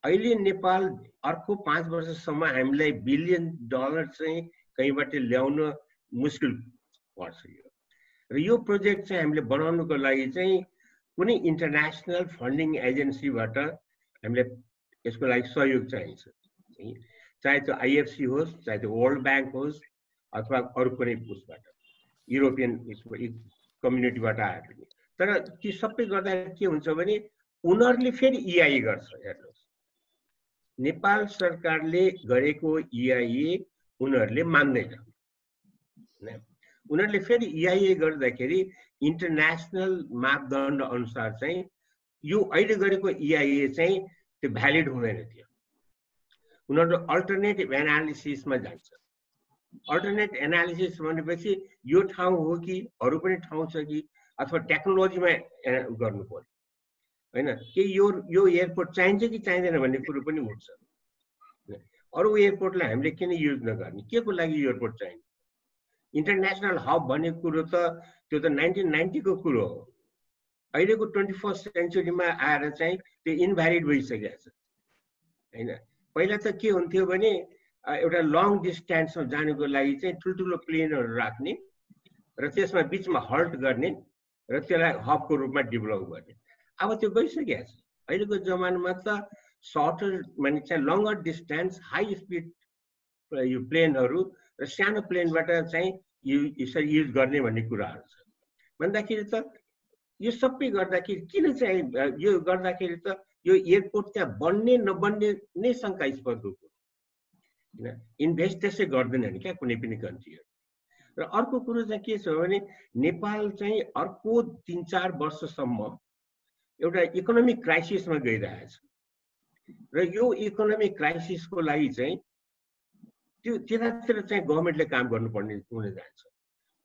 अहिले नेपाल अर्को पाँच वर्षसम्म हामीलाई बिलियन डलर चाहिँ कहीँबाट ल्याउन मुस्किल पर्छ यो र यो प्रोजेक्ट चाहिँ हामीले बनाउनुको लागि चाहिँ कुनै इन्टरनेसनल फन्डिङ एजेन्सीबाट हामीलाई यसको लागि सहयोग चाहिन्छ। चाहे त्यो आइएफसी होस् चाहे त्यो वर्ल्ड ब्याङ्क होस् अथवा अरू कुनै उसबाट युरोपियन कम्युनिटीबाट आयो भने तर ती सबै गर्दाखेरि के हुन्छ भने उनीहरूले फेरि इआई गर्छ हेर्नुहोस् नेपाल सरकारले गरेको इआइए उनीहरूले मान्दैन? उनीहरूले फेरि इआइए गर्दाखेरि इन्टरनेसनल मापदण्ड अनुसार चाहिँ यो अहिले गरेको इआइए चाहिँ त्यो भ्यालिड हुँदैन थियो। उनीहरू अल्टरनेटिभ एनालिसिसमा जान्छ। अल्टरनेट एनालिसिस भनेपछि यो ठाउँ हो कि अरू पनि ठाउँ छ कि अथवा टेक्नोलोजीमा गर्नु पर्यो होइन? के यो यो एयरपोर्ट चाहिन्छ कि चाहिँदैन भन्ने कुरो पनि होइन? अरू एयरपोर्टलाई हामीले किन युज नगर्ने? के को लागि एयरपोर्ट चाहिन्छ? इन्टरनेसनल हब भन्ने कुरो त त्यो त नाइन्टिन नाइन्टीको कुरो हो। अहिलेको ट्वेन्टी फर्स्ट सेन्चुरीमा आएर चाहिँ त्यो इनभ्यालिड भइसकेको छ। होइन पहिला त के हुन्थ्यो भने एउटा लङ डिस्टेन्समा जानुको लागि चाहिँ ठुल्ठुलो प्लेनहरू राख्ने र त्यसमा बिचमा हल्ट गर्ने र त्यसलाई हबको रूपमा डेभलप गर्ने। अब त्यो गइसकेको छ। अहिलेको जमानामा त सर्टर माने चाहिँ लङ्गर डिस्टेन्स हाई स्पिड यो प्लेनहरू र सानो प्लेनबाट चाहिँ यसरी युज गर्ने भन्ने कुराहरू छ। भन्दाखेरि त यो सबै गर्दाखेरि किन चाहिँ यो गर्दाखेरि त यो एयरपोर्ट त्यहाँ बन्ने नबन्ने नै शङ्कास्पदको कुरो। होइन इन्भेस्ट त्यसै गर्दैनन् क्या कुनै पनि कन्ट्रीहरू। र अर्को कुरो चाहिँ के छ भने नेपाल चाहिँ अर्को तिन चार वर्षसम्म एउटा इकोनोमिक क्राइसिसमा गइरहेछ। र यो इकोनोमिक क्राइसिसको लागि चाहिँ त्यो त्यतातिर चाहिँ गभर्मेन्टले काम गर्नुपर्ने हुन जान्छ।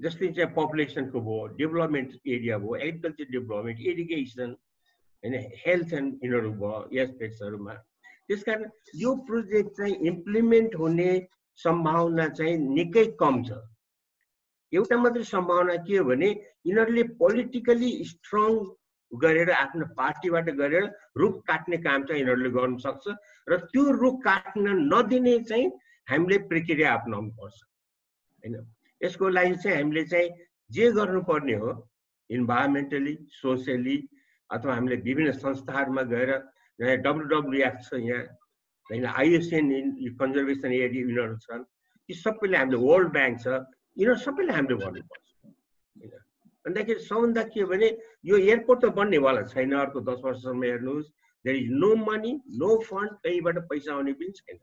जस्तै चाहिँ पपुलेसनको भयो डेभलपमेन्ट एरिया भयो एग्रिकल्चर डेभलपमेन्ट इरिगेसन होइन हेल्थ एन्ड यिनीहरू भयो एस्पेक्ट्सहरूमा त्यस कारण यो प्रोजेक्ट चाहिँ इम्प्लिमेन्ट हुने सम्भावना चाहिँ निकै कम छ। एउटा मात्रै सम्भावना के हो भने यिनीहरूले पोलिटिकली स्ट्रङ गरेर आफ्नो पार्टीबाट गरेर रुख काट्ने काम चाहिँ यिनीहरूले सक्छ। र त्यो रुख काट्न नदिने चाहिँ हामीले प्रक्रिया अप्नाउनु पर्छ। होइन? यसको लागि चाहिँ हामीले चाहिँ जे गर्नुपर्ने हो इन्भाइरोमेन्टली सोसियली अथवा हामीले विभिन्न संस्थाहरूमा गएर यहाँ डब्लुडब्लुएफ छ यहाँ होइन आइएसएन कन्जर्भेसन एरिया यिनीहरू छन् ती सबैले हामीले वर्ल्ड ब्याङ्क छ यिनीहरू सबैले हामीले गर्नुपर्छ होइन? भन्दाखेरि सबभन्दा के हो भने यो एयरपोर्ट त बन्नेवाला छैन अर्को दस वर्षसम्म हेर्नुहोस् there is no money no fund कहीँबाट पैसा आउने पनि छैन।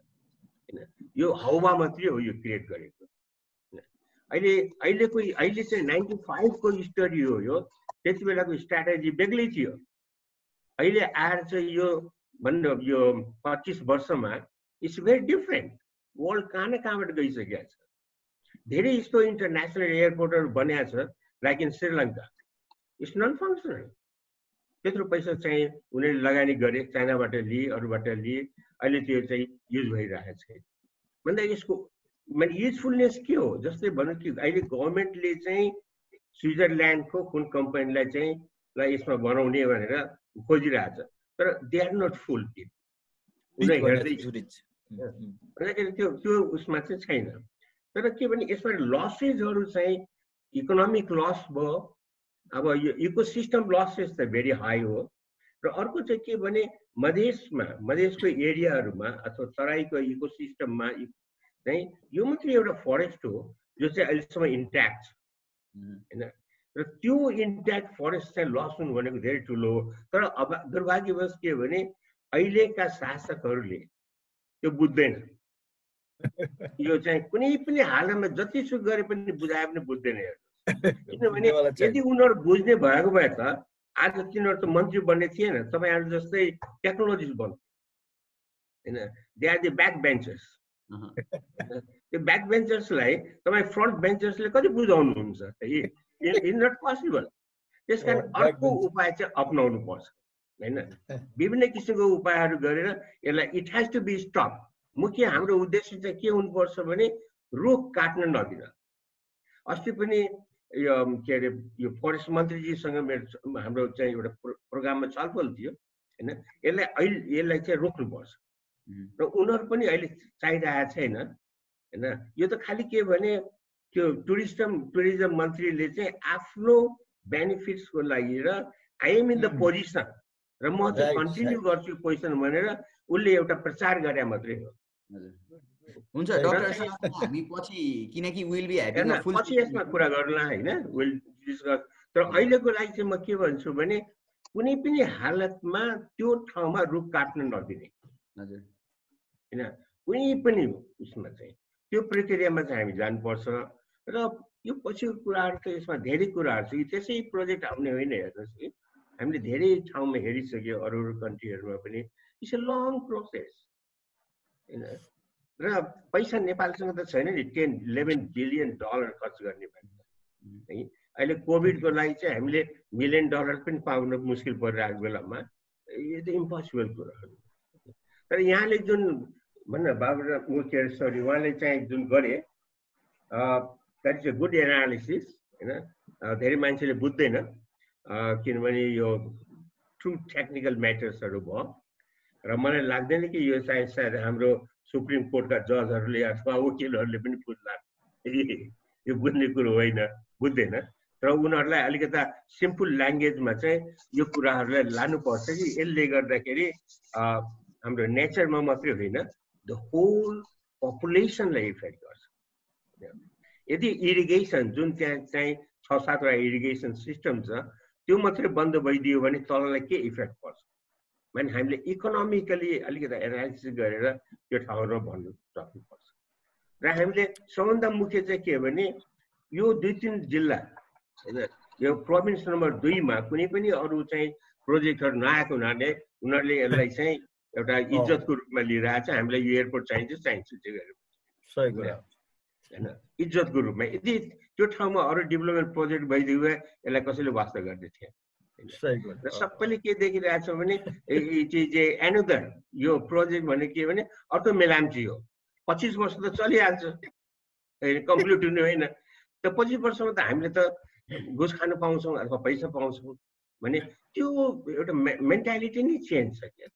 होइन। यो हाउमा मात्रै हो यो क्रिएट गरेको? अहिले अहिलेको अहिले चाहिँ नाइन्टी फाइभको स्टडी हो यो। त्यति बेलाको स्ट्राटेजी बेग्लै थियो। अहिले आएर चाहिँ यो भन्नु यो पच्चिस वर्षमा इट्स भेरी डिफ्रेन्ट। वर्ल्ड कहाँ न कहाँबाट गइसकेको छ। धेरै यस्तो इन्टरनेसनल एयरपोर्टहरू बनिएको छ like in Sri Lanka. It's non functional त्यत्रो पैसा चाहिँ उनीहरूले लगानी गरे चाइनाबाट लिए अरूबाट लिए अहिले त्यो चाहिँ युज भइरहेको छ। भन्दा यसको माने युजफुलनेस के हो? जस्तै भनौँ कि अहिले गभर्मेन्टले चाहिँ स्विजरल्यान्डको कुन कम्पनीलाई चाहिँ ल यसमा बनाउने भनेर खोजिरहेछ। तर दे आर नट फुल भन्दाखेरि त्यो त्यो उसमा चाहिँ छैन। तर के भने यसमा लसेजहरू चाहिँ इकोनोमिक लस भयो। अब यो इकोसिस्टम लसेस त भेरी हाई हो। र अर्को चाहिँ के भने मधेसमा मधेसको एरियाहरूमा अथवा तराईको इकोसिस्टममा चाहिँ यो मात्रै एउटा फरेस्ट हो जो चाहिँ अहिलेसम्म इन्ट्याक्ट छ। होइन? र त्यो इन्ट्याक्ट फरेस्ट चाहिँ लस हुनु भनेको धेरै ठुलो हो। तर अब दुर्भाग्यवश के भने अहिलेका शासकहरूले त्यो बुझ्दैन। <laughs> यो चाहिँ कुनै पनि हालतमा जतिसुकै गरे पनि बुझाए पनि बुझ्दैन। <laughs> किनभने यदि उनीहरू बुझ्ने भएको भए त आज तिनीहरू त मन्त्री बन्ने थिएन। तपाईँहरू जस्तै टेक्नोलोजिस्ट बन्थ्यो होइन? They are the back benchers. त्यो ब्याक बेन्चर्सलाई तपाईँ फ्रन्ट बेन्चर्सले कति बुझाउनुहुन्छ? इज नट पोसिबल त्यस कारण Oh, अर्को. उपाय चाहिँ अप्नाउनु पर्छ। होइन? विभिन्न किसिमको उपायहरू गरेर यसलाई it has to be stop मुख्य हाम्रो उद्देश्य चाहिँ के हुनुपर्छ भने रुख काट्न नदिन। अस्ति पनि यो के अरे यो फरेस्ट मन्त्रीजीसँग मेरो हाम्रो चाहिँ एउटा प्रो- प्रोग्राममा छलफल थियो होइन? यसलाई अहिले यसलाई चाहिँ रोक्नुपर्छ। र उनीहरू पनि अहिले चाहिरहेको छैन होइन? यो त खालि के भने त्यो टुरिज्म टुरिज्म मन्त्रीले चाहिँ आफ्नो बेनिफिट्सको लागि र आइएम इन द. पोजिसन र म चाहिँ कन्टिन्यू गर्छु पोजिसन भनेर उसले एउटा प्रचार गरे मात्रै हो। हुन्छ डक्टर साहब हामी पछि किनकि विल बी ह्याभिङ फुल पछि यसमा कुरा गर्ला होइन? विल डिस्कस तर अहिलेको लागि चाहिँ म के भन्छु भने कुनै पनि हालतमा त्यो ठाउँमा रुख काट्न नदिने। हजुर। होइन कुनै पनि उसमा चाहिँ। त्यो प्रक्रियामा चाहिँ हामी जानुपर्छ। र यो पछिको कुराहरू त यसमा धेरै कुराहरू छ कि त्यसै प्रोजेक्ट आउने होइन हेर्नुहोस् कि हामीले धेरै ठाउँमा हेरिसक्यो अरू अरू कन्ट्रीहरूमा पनि। इट्स ए लङ प्रोसेस होइन? र पैसा नेपालसँग त छैन नि टेन इलेभेन बिलियन डलर खर्च गर्ने भने है अहिले कोभिडको लागि चाहिँ हामीले मिलियन डलर पनि पाउन मुस्किल परिरहेको बेलामा यो त इम्पोसिबल कुराहरू। तर यहाँले जुन भन्न बाबु के सरी उहाँले चाहिँ जुन गरे that is a good analysis होइन? धेरै मान्छेले बुझ्दैन किनभने यो ट्रु टेक्निकल म्याटर्सहरू भयो। र मलाई लाग्दैन कि यो सायद सायद हाम्रो सुप्रिम कोर्टका जजहरूले अथवा वकिलहरूले पनि बुझ्ला। यो बुझ्ने कुरो होइन बुझ्दैन। तर उनीहरूलाई अलिकता सिम्पल ल्याङ्ग्वेजमा चाहिँ यो कुराहरूलाई लानुपर्छ कि यसले गर्दाखेरि हाम्रो नेचरमा मात्रै होइन द होल पपुलेसनलाई इफेक्ट गर्छ। यदि इरिगेसन जुन त्यहाँ चाहिँ छ सातवटा इरिगेसन सिस्टम छ त्यो मात्रै बन्द भइदियो भने तललाई के इफेक्ट पर्छ? भने हामीले इकोनोमिकली अलिकति एनालिसिस गरेर त्यो ठाउँहरूमा भन्नु सक्नुपर्छ। र हामीले सबभन्दा मुख्य चाहिँ के हो भने यो दुई तिन जिल्ला होइन यो प्रोभिन्स नम्बर दुईमा कुनै पनि अरू चाहिँ प्रोजेक्टहरू नआएको हुनाले उनीहरूले यसलाई चाहिँ एउटा इज्जतको रूपमा लिइरहेको छ हामीलाई यो एयरपोर्ट चाहिन्छ चाहिन्छ त्यो गरेर सही कुरा। होइन इज्जतको रूपमा। यदि त्यो ठाउँमा अरू डेभलपमेन्ट प्रोजेक्ट भइदियो भए यसलाई कसैले वास्ता गर्ने थिएन र कुरा सबैले के देखिरहेको छ भने इट इज ए एनदर यो प्रोजेक्ट भने के भने अर्को मेलाम्ची हो पच्चिस वर्ष त चलिहाल्छ। कम्प्लिट हुने होइन। त्यो पच्चिस वर्षमा त हामीले त घुस खानु पाउँछौँ अथवा पैसा पाउँछौँ भने त्यो एउटा मे मेन्टालिटी नै चेन्ज छ क्या।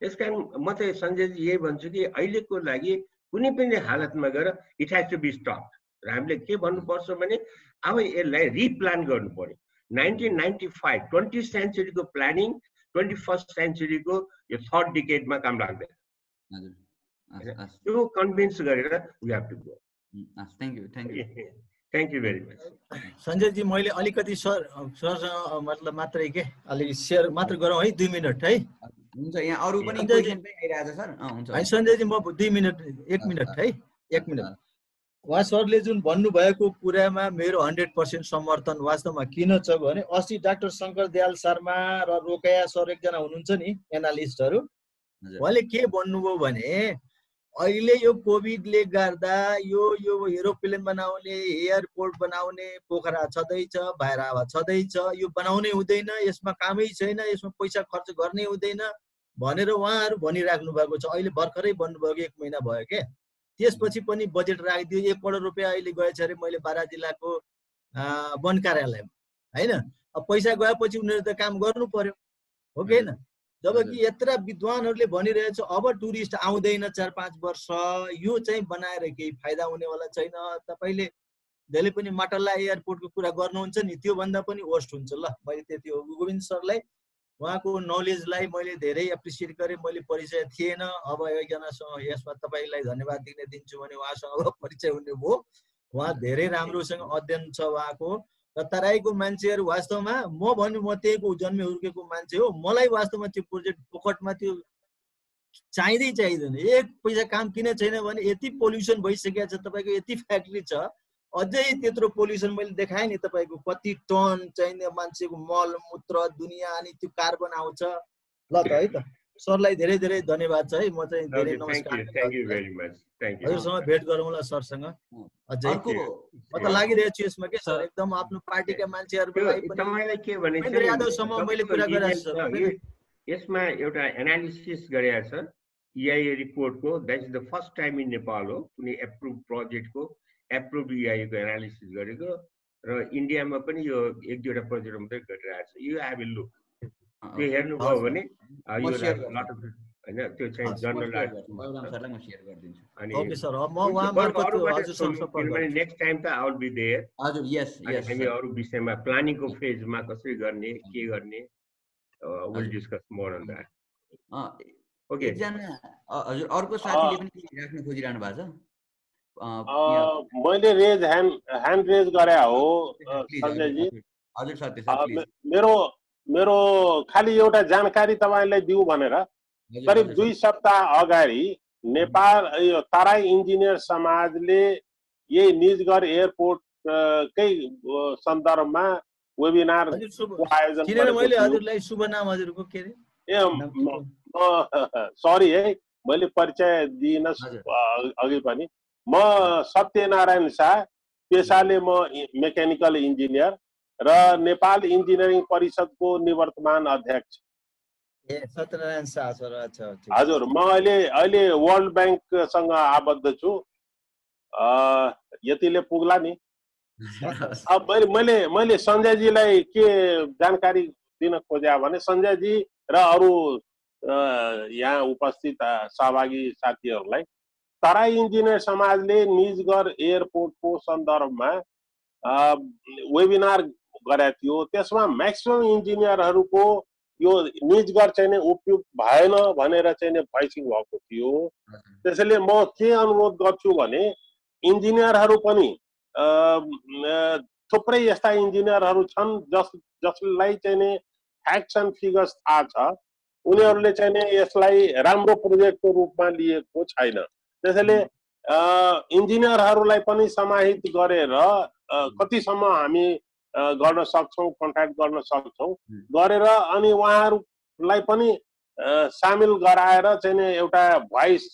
त्यस कारण म चाहिँ सञ्जयजी यही भन्छु कि अहिलेको लागि कुनै पनि हालतमा गएर it has to be stop र हामीले के भन्नुपर्छ भने अब यसलाई रिप्लान गर्नु पर्यो। नाइन्टिन नाइन्टी फाइभ ट्वेन्टी सेन्चुरीको प्लानिङ ट्वेन्टी फर्स्ट सेन्चुरीको यो थर्ड डिकेडमा काम लाग्दैन त्यो कन्भिन्स गरेर we have to go thank you thank you thank you very much Sanjay ji मैले अलिकति सर सरसँग मतलब मात्रै के अलिक सेयर मात्र गरौँ है दुई मिनट है। हुन्छ यहाँ अरू पनि सञ्जयजी। म दुई मिनट एक मिनट है एक मिनट। उहाँ सरले जुन भन्नुभएको कुरामा मेरो हन्ड्रेड पर्सेन्ट समर्थन वास्तवमा किन छ भने अस्ति डाक्टर शङ्कर दयाल शर्मा र रोकया सर एकजना हुनुहुन्छ नि एनालिस्टहरू उहाँले के भन्नुभयो भने अहिले यो कोभिडले गर्दा यो यो एरोप्लेन बनाउने एयरपोर्ट बनाउने पोखरा छँदैछ हावा छँदैछ यो बनाउनै हुँदैन यसमा कामै छैन यसमा पैसा खर्च गर्नै हुँदैन। भनेर उहाँहरू भनिराख्नु भएको छ। अहिले भर्खरै भन्नुभयो कि एक महिना भयो क्या त्यसपछि पनि बजेट राखिदियो। एक करोड रुपियाँ अहिले गएछ अरे मैले बारा जिल्लाको वन कार्यालयमा होइन? अब पैसा गएपछि उनीहरू त काम गर्नु पर्यो हो कि होइन? जबकि यत्र विद्वानहरूले भनिरहेछ अब टुरिस्ट आउँदैन चार पाँच वर्ष यो चाहिँ बनाएर केही फाइदा हुनेवाला छैन। तपाईँले जहिले पनि माटल्ला एयरपोर्टको कुरा गर्नुहुन्छ नि त्योभन्दा पनि वर्स्ट हुन्छ ल। मैले त्यति हो। गोविन्द सरलाई उहाँको नलेजलाई मैले धेरै एप्रिसिएट गरेँ मैले परिचय थिएन। अब एकजनासँग यसमा तपाईँलाई धन्यवाद दिन दिन्छु भने उहाँसँग परिचय हुने भयो। उहाँ धेरै राम्रोसँग अध्ययन छ उहाँको। र तराईको मान्छेहरू वास्तवमा म भन्नु म त्यहीको जन्मे हुर्केको मान्छे हो। मलाई वास्तवमा त्यो प्रोजेक्ट पोकटमा त्यो चाहिँदै चाहिँदैन। एक पैसा काम किन छैन भने यति पोल्युसन भइसकेको छ तपाईँको यति फ्याक्ट्री छ। अझै त्यत्रो पोल्युसन मैले देखाएँ नि तपाईँको कति टन चाहिने मान्छेको मल मूत्र दुनियाँ अनि त्यो कार्बन आउँछ। ल त है त। सरलाई धेरै धेरै धन्यवाद छ है। म चाहिँ धेरै नमस्कार thank you very much thank you हजुरसँग भेट गरौँला सरसँग। अझै। म त लागिरहेको छु यसमा के सर? एकदम आफ्नो पार्टीका मान्छेहरूको उपेन्द्र यादवसम्म मैले कुरा गरेको छु सर। यो- यसमा एउटा एनालिसिस गरेका छ EIA रिपोर्टको that is the first time in Nepal हो। कुनै एप्रुभ प्रोजेक्टको एप्रुभ इआइएको एनालिसिस गरेको र इन्डियामा पनि यो एक दुईवटा प्रोजेक्ट मात्रै गरिरहेको छ। यो हेभ ए लुक त्यो हेर्नुभयो भने यो। होइन त्यो चाहिँ गर्छु। नेक्स्ट टाइम त आउट बी देयर हजुर यस अनि यस हामी अरू विषयमा प्लानिङको फेजमा कसरी गर्ने के गर्ने will. Discuss more on that okay एकजना हजुर अर्को साथीले पनि केही राख्न खोजिरहनु भएको छ। मैले रेज ह्यान्ड ह्यान्ड रेज गरे हो सञ्जयजी हजुर सर मेरो मेरो खालि एउटा जानकारी तपाईँलाई दिउँ भनेर करिब दुई सप्ताह अगाडि नेपाल यो तराई इन्जिनियर समाजले यही निजगढ एयरपोर्ट अ, कै अ, सन्दर्भमा वेबिनार आयोजन मैले। हजुरलाई शुभ नाम हजुरको के अरे सरी है मैले परिचय दिइन हजुर। अघि पनि म सत्यनारायण शाह पेसाले म मेकानिकल इन्जिनियर र नेपाल इन्जिनियरिङ परिषदको निवर्तमान अध्यक्ष। सत्यनारायण शाह। हजुर म अहिले अहिले वर्ल्ड ब्याङ्कसँग आबद्ध छु। यतिले पुग्ला नि। <laughs> अब मैले मैले मैले सञ्जयजीलाई के जानकारी दिन खोजे भने सञ्जयजी र अरू यहाँ उपस्थित सहभागी साथीहरूलाई तराई इन्जिनियर समाजले निजगढ एयरपोर्टको सन्दर्भमा वेबिनार गरेको थियो। त्यसमा म्याक्सिमम् इन्जिनियरहरूको यो निजगढ चाहिँ नै उपयुक्त भएन भनेर चाहिँ नि भोइसिङ भएको थियो। त्यसैले म के अनुरोध गर्छु भने इन्जिनियरहरू पनि थुप्रै यस्ता इन्जिनियरहरू छन् जस जसलाई चाहिँ नि फ्याक्ट्स एन्ड फिगर्स थाहा छ उनीहरूले चाहिँ यसलाई राम्रो प्रोजेक्टको रूपमा लिएको छैन। त्यसैले इन्जिनियरहरूलाई पनि समाहित गरेर कतिसम्म हामी गर्न सक्छौँ कन्ट्याक्ट गर्न सक्छौँ। गरेर अनि उहाँहरूलाई पनि सामेल गराएर चाहिँ नि एउटा भोइस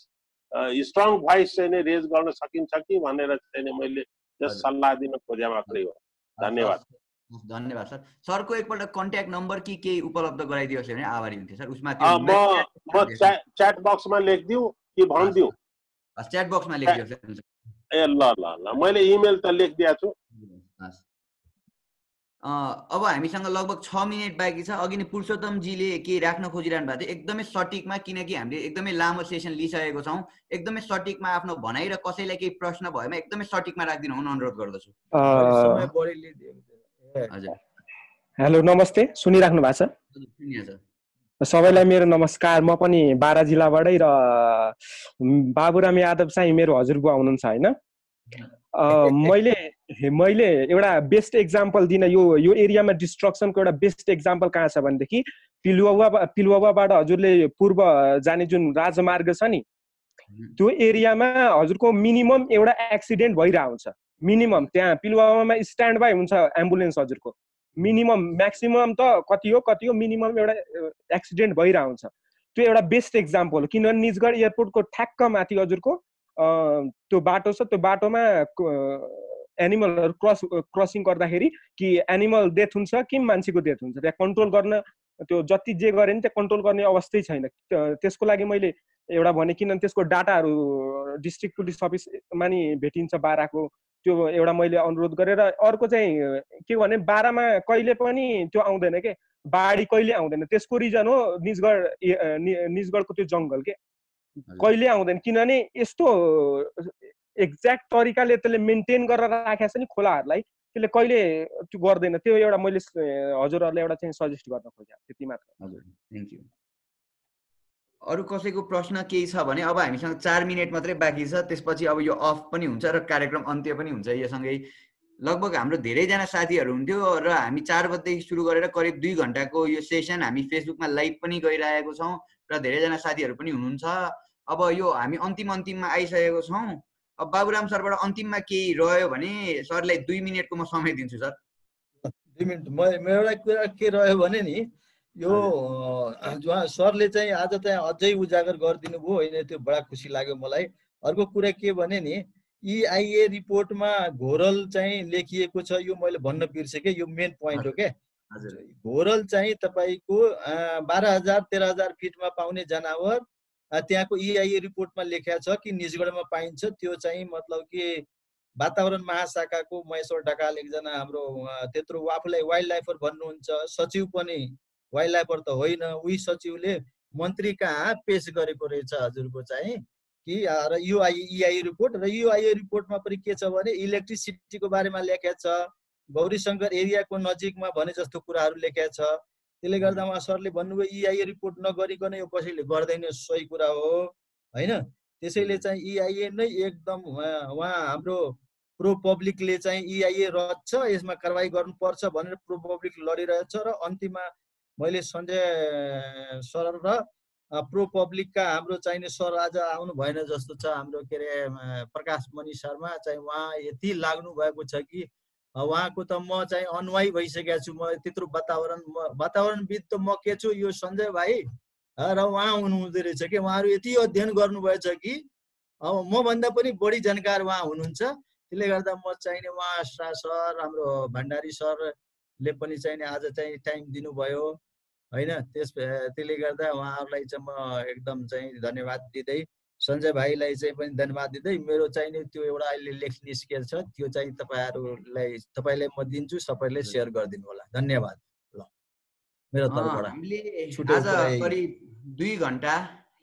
स्ट्रङ भोइस चाहिँ नि रेज गर्न सकिन्छ कि भनेर चाहिँ नि मैले त्यस। सल्लाह दिन खोजे मात्रै हो धन्यवाद। धन्यवाद सर। सरको एकपल्ट कन्ट्याक्ट नम्बर कि केही उपलब्ध गराइदियोस् भने आभारी हुन्थ्यो सर। उसमा म म च्या च्याट बक्समा लेखिदिउँ कि भनिदिउँ? च्याट बक्समा ए ल ल ल मैले इमेल त लेखिदिएको छु अब हामीसँग लगभग छ मिनट बाँकी छ अघि नै पुरुषोत्तमजीले के राख्न खोजिरहनु भएको थियो एकदमै सटिकमा किनकि हामीले एकदमै लामो सेसन लिइसकेको छौँ एकदमै सटिकमा आफ्नो भनाइ र कसैलाई केही प्रश्न भएमा एकदमै सटिकमा राखिदिनु हुन अनुरोध गर्दछु हजुर हेलो नमस्ते सुनिराख्नु भएको छ सबैलाई मेरो नमस्कार। म पनि बारा जिल्लाबाटै र बाबुराम यादव चाहिँ मेरो हजुरबुवा हुनुहुन्छ होइन? मैले मैले एउटा बेस्ट एक्जाम्पल दिन यो यो एरियामा डिस्ट्रक्सनको एउटा बेस्ट एक्जाम्पल कहाँ छ भनेदेखि पिलुवा पिलुवाबाट हजुरले पूर्व जाने जुन राजमार्ग छ नि त्यो एरियामा हजुरको मिनिमम एउटा एक्सिडेन्ट भइरहेको हुन्छ मिनिमम त्यहाँ पिलुवामा स्ट्यान्ड बाई हुन्छ एम्बुलेन्स हजुरको। मिनिमम म्याक्सिमम त कति हो कति हो मिनिमम एउटा एक्सिडेन्ट भइरहेको हुन्छ। त्यो एउटा बेस्ट एक्जाम्पल हो। किनभने निजगढ एयरपोर्टको ठ्याक्क माथि हजुरको त्यो बाटो छ त्यो बाटोमा एनिमलहरू क्रस क्रसिङ गर्दाखेरि कि एनिमल डेथ हुन्छ कि मान्छेको डेथ हुन्छ। त्यहाँ कन्ट्रोल गर्न त्यो जति जे गरे नि त्यहाँ कन्ट्रोल गर्ने अवस्थै छैन। त्यो- त्यसको लागि मैले एउटा भने किनभने त्यसको डाटाहरू डिस्ट्रिक्ट पुलिस अफिसमा नि भेटिन्छ बाह्रको त्यो एउटा मैले अनुरोध गरेर अर्को चाहिँ के भने बाह्रमा कहिले पनि त्यो आउँदैन के? बाढी कहिले आउँदैन? त्यसको रिजन हो निजगढ निजगढको त्यो जङ्गल के? कहिले आउँदैन? किनभने यस्तो एक्ज्याक्ट तरिकाले त्यसले मेन्टेन गरेर राखेको छ नि खोलाहरूलाई। त्यसले कहिले त्यो गर्दैन त्यो एउटा मैले हजुरहरूलाई एउटा चाहिँ सजेस्ट गर्न खोजेँ त्यति मात्र। हजुर थ्याङ्क यू अरू कसैको प्रश्न केही छ भने अब हामीसँग चार मिनट मात्रै बाँकी छ त्यसपछि अब यो अफ पनि हुन्छ र कार्यक्रम अन्त्य पनि हुन्छ योसँगै लगभग हाम्रो धेरैजना साथीहरू हुन्थ्यो र हामी चार बजीदेखि सुरु गरेर करिब दुई घन्टाको यो सेसन हामी फेसबुकमा लाइभ पनि गरिरहेको छौँ र धेरैजना साथीहरू पनि हुनुहुन्छ। अब यो हामी अन्तिम अन्तिममा आइसकेको छौँ। अब बाबुराम सरबाट अन्तिममा केही रह्यो भने सरलाई दुई मिनटको म समय दिन्छु सर। दुई मिनट म मेरो एउटा कुरा के रह्यो भने नि यो सरले चाहिँ आज चाहिँ अझै उजागर गरिदिनु भयो होइन त्यो बडा खुसी लाग्यो मलाई। अर्को कुरा के भने नि इआइए रिपोर्टमा घोरल चाहिँ लेखिएको छ यो मैले भन्न बिर्सेँ यो मेन पोइन्ट हो क्या। घोरल चाहिँ तपाईँको बाह्र हजार तेह्र हजार फिटमा पाउने जनावर त्यहाँको इआइए रिपोर्टमा लेखेको छ कि निजगढमा पाइन्छ। त्यो चाहिँ मतलब कि वातावरण महाशाखाको महेश्वर ढकाल एकजना हाम्रो त्यत्रो आफूलाई वाइल्ड लाइफर भन्नुहुन्छ। सचिव पनि वाइल्ड लाइफर त होइन। उही सचिवले मन्त्री कहाँ पेस गरेको रहेछ हजुरको चाहिँ कि र युआई इआई रिपोर्ट। र युआइए रिपोर्टमा पनि के छ भने इलेक्ट्रिसिटीको बारेमा लेखेको छ। गौरीशङ्कर एरियाको नजिकमा भने जस्तो कुराहरू लेखेको छ। त्यसले गर्दा उहाँ सरले भन्नुभयो इआइए रिपोर्ट नगरिकन यो कसैले गर्दैन सही कुरा हो। होइन? त्यसैले चाहिँ इआइए नै एकदम उहाँ हाम्रो प्रो पब्लिकले चाहिँ इआइए रद्द छ यसमा कारवाही गर्नुपर्छ भनेर प्रो पब्लिक लडिरहेछ र अन्तिममा मैले सञ्जय सर र प्रो पब्लिकका हाम्रो चाहिने सर आज आउनु भएन जस्तो छ हाम्रो के अरे प्रकाश मणि शर्मा चाहिँ उहाँ यति लाग्नु भएको छ कि उहाँको त म चाहिँ अनुवाई भइसकेको छु। म त्यत्रो वातावरण वातावरणविद त म के छु यो सञ्जय भाइ र उहाँ हुनुहुँदो रहेछ कि? उहाँहरू यति अध्ययन गर्नुभएछ कि अब मभन्दा पनि बढी जानकार उहाँ हुनुहुन्छ। त्यसले गर्दा म चाहिने उहाँ सर हाम्रो भण्डारी सरले पनि चाहिने आज चाहिँ टाइम दिनुभयो होइन? त्यस त्यसले गर्दा उहाँहरूलाई चाहिँ म एकदम चाहिँ धन्यवाद दिँदै सञ्जय भाइलाई चाहिँ पनि धन्यवाद दिँदै मेरो चाहिँ नि त्यो एउटा अहिले लेख निस्केको छ त्यो चाहिँ तपाईँहरूलाई तपाईँलाई म दिन्छु सबैले सेयर गरिदिनु होला। धन्यवाद। ल मेरो तर्फबाट हामीले आज करिब दुई घन्टा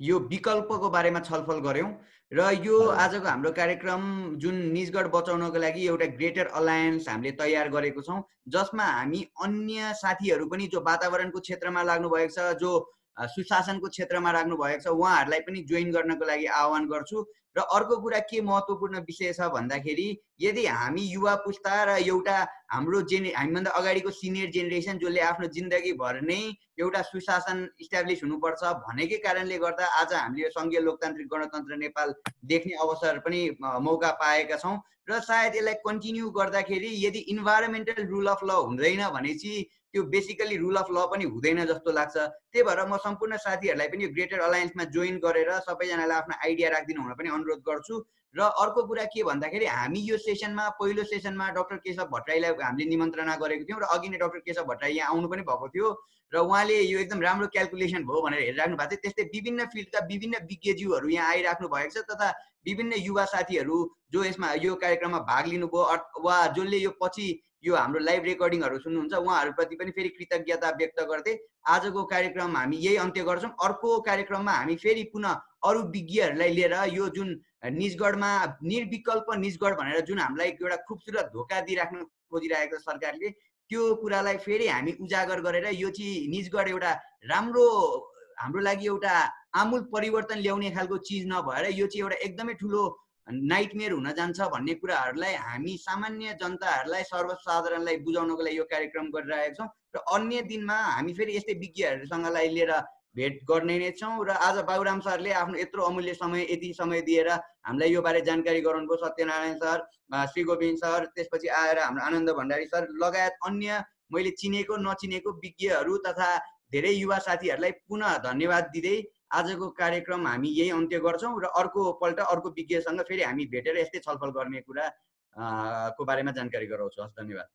यो विकल्पको बारेमा छलफल गऱ्यौँ र यो आजको हाम्रो कार्यक्रम जुन निजगढ बचाउनको लागि एउटा ग्रेटर अलायन्स हामीले तयार गरेको छौँ जसमा हामी अन्य साथीहरू पनि जो वातावरणको क्षेत्रमा लाग्नु भएको छ जो सुशासनको क्षेत्रमा राख्नु भएको छ। उहाँहरूलाई पनि जोइन गर्नको लागि आह्वान गर्छु। र अर्को कुरा के महत्त्वपूर्ण विषय छ भन्दाखेरि यदि हामी युवा पुस्ता र एउटा हाम्रो जेने हामीभन्दा अगाडिको सिनियर जेनेरेसन जसले आफ्नो जिन्दगीभर नै एउटा सुशासन इस्टाब्लिस हुनुपर्छ भनेकै कारणले गर्दा आज हामीले यो सङ्घीय लोकतान्त्रिक गणतन्त्र नेपाल देख्ने अवसर पनि मौका पाएका छौँ। र सायद यसलाई कन्टिन्यू गर्दाखेरि यदि इन्भाइरोमेन्टल रुल अफ ल हुँदैन भनेपछि त्यो बेसिकली रुल अफ ल पनि हुँदैन जस्तो लाग्छ। त्यही भएर म सम्पूर्ण साथीहरूलाई पनि यो ग्रेटर अलायन्समा जोइन गरेर सबैजनालाई आफ्नो आइडिया राखिदिनु हुन पनि अनुरोध गर्छु। र अर्को कुरा के भन्दाखेरि हामी यो सेसनमा पहिलो सेसनमा डक्टर केशव भट्टराईलाई हामीले निमन्त्रणा गरेको थियौँ र अघि नै डक्टर केशव भट्टराई यहाँ आउनु पनि भएको थियो र उहाँले यो एकदम राम्रो क्यालकुलेसन भयो भनेर हेरिराख्नु भएको थियो। त्यस्तै विभिन्न फिल्डका विभिन्न विज्ञज्यूहरू यहाँ आइराख्नु भएको छ तथा विभिन्न युवा साथीहरू जो यसमा यो कार्यक्रममा भाग लिनुभयो वा जसले यो पछि यो हाम्रो लाइभ रेकर्डिङहरू सुन्नुहुन्छ उहाँहरूप्रति पनि फेरि कृतज्ञता व्यक्त गर्दै आजको कार्यक्रम हामी यही अन्त्य गर्छौँ। अर्को कार्यक्रममा हामी फेरि पुनः अरू विज्ञहरूलाई लिएर यो जुन निजगढमा निर्विकल्प निजगढ भनेर जुन हामीलाई एउटा खुबसुरत धोका दिइराख्नु खोजिरहेको सरकारले त्यो कुरालाई फेरि हामी उजागर गरेर यो चाहिँ निजगढ एउटा राम्रो हाम्रो लागि एउटा आमूल परिवर्तन ल्याउने खालको चिज नभएर यो चाहिँ एउटा एकदमै ठुलो नाइटमेयर हुन जान्छ भन्ने कुराहरूलाई हामी सामान्य जनताहरूलाई सर्वसाधारणलाई बुझाउनको लागि यो कार्यक्रम गरिरहेका छौँ र अन्य दिनमा हामी फेरि यस्तै विज्ञहरूसँगलाई लिएर भेट गर्ने नै छौँ र आज बाबुराम सरले आफ्नो यत्रो अमूल्य समय यति समय दिएर हामीलाई यो बारे जानकारी गराउनुभयो। सत्यनारायण सर श्री गोविन्द सर त्यसपछि आएर हाम्रो आनन्द भण्डारी सर लगायत अन्य मैले चिनेको नचिनेको विज्ञहरू तथा धेरै युवा साथीहरूलाई पुनः धन्यवाद दिँदै आजको कार्यक्रम हामी यही अन्त्य गर्छौँ र अर्को पल्ट अर्को विज्ञसँग फेरि हामी भेटेर यस्तै छलफल गर्ने कुरा को बारेमा जानकारी गराउँछौँ। हस् धन्यवाद।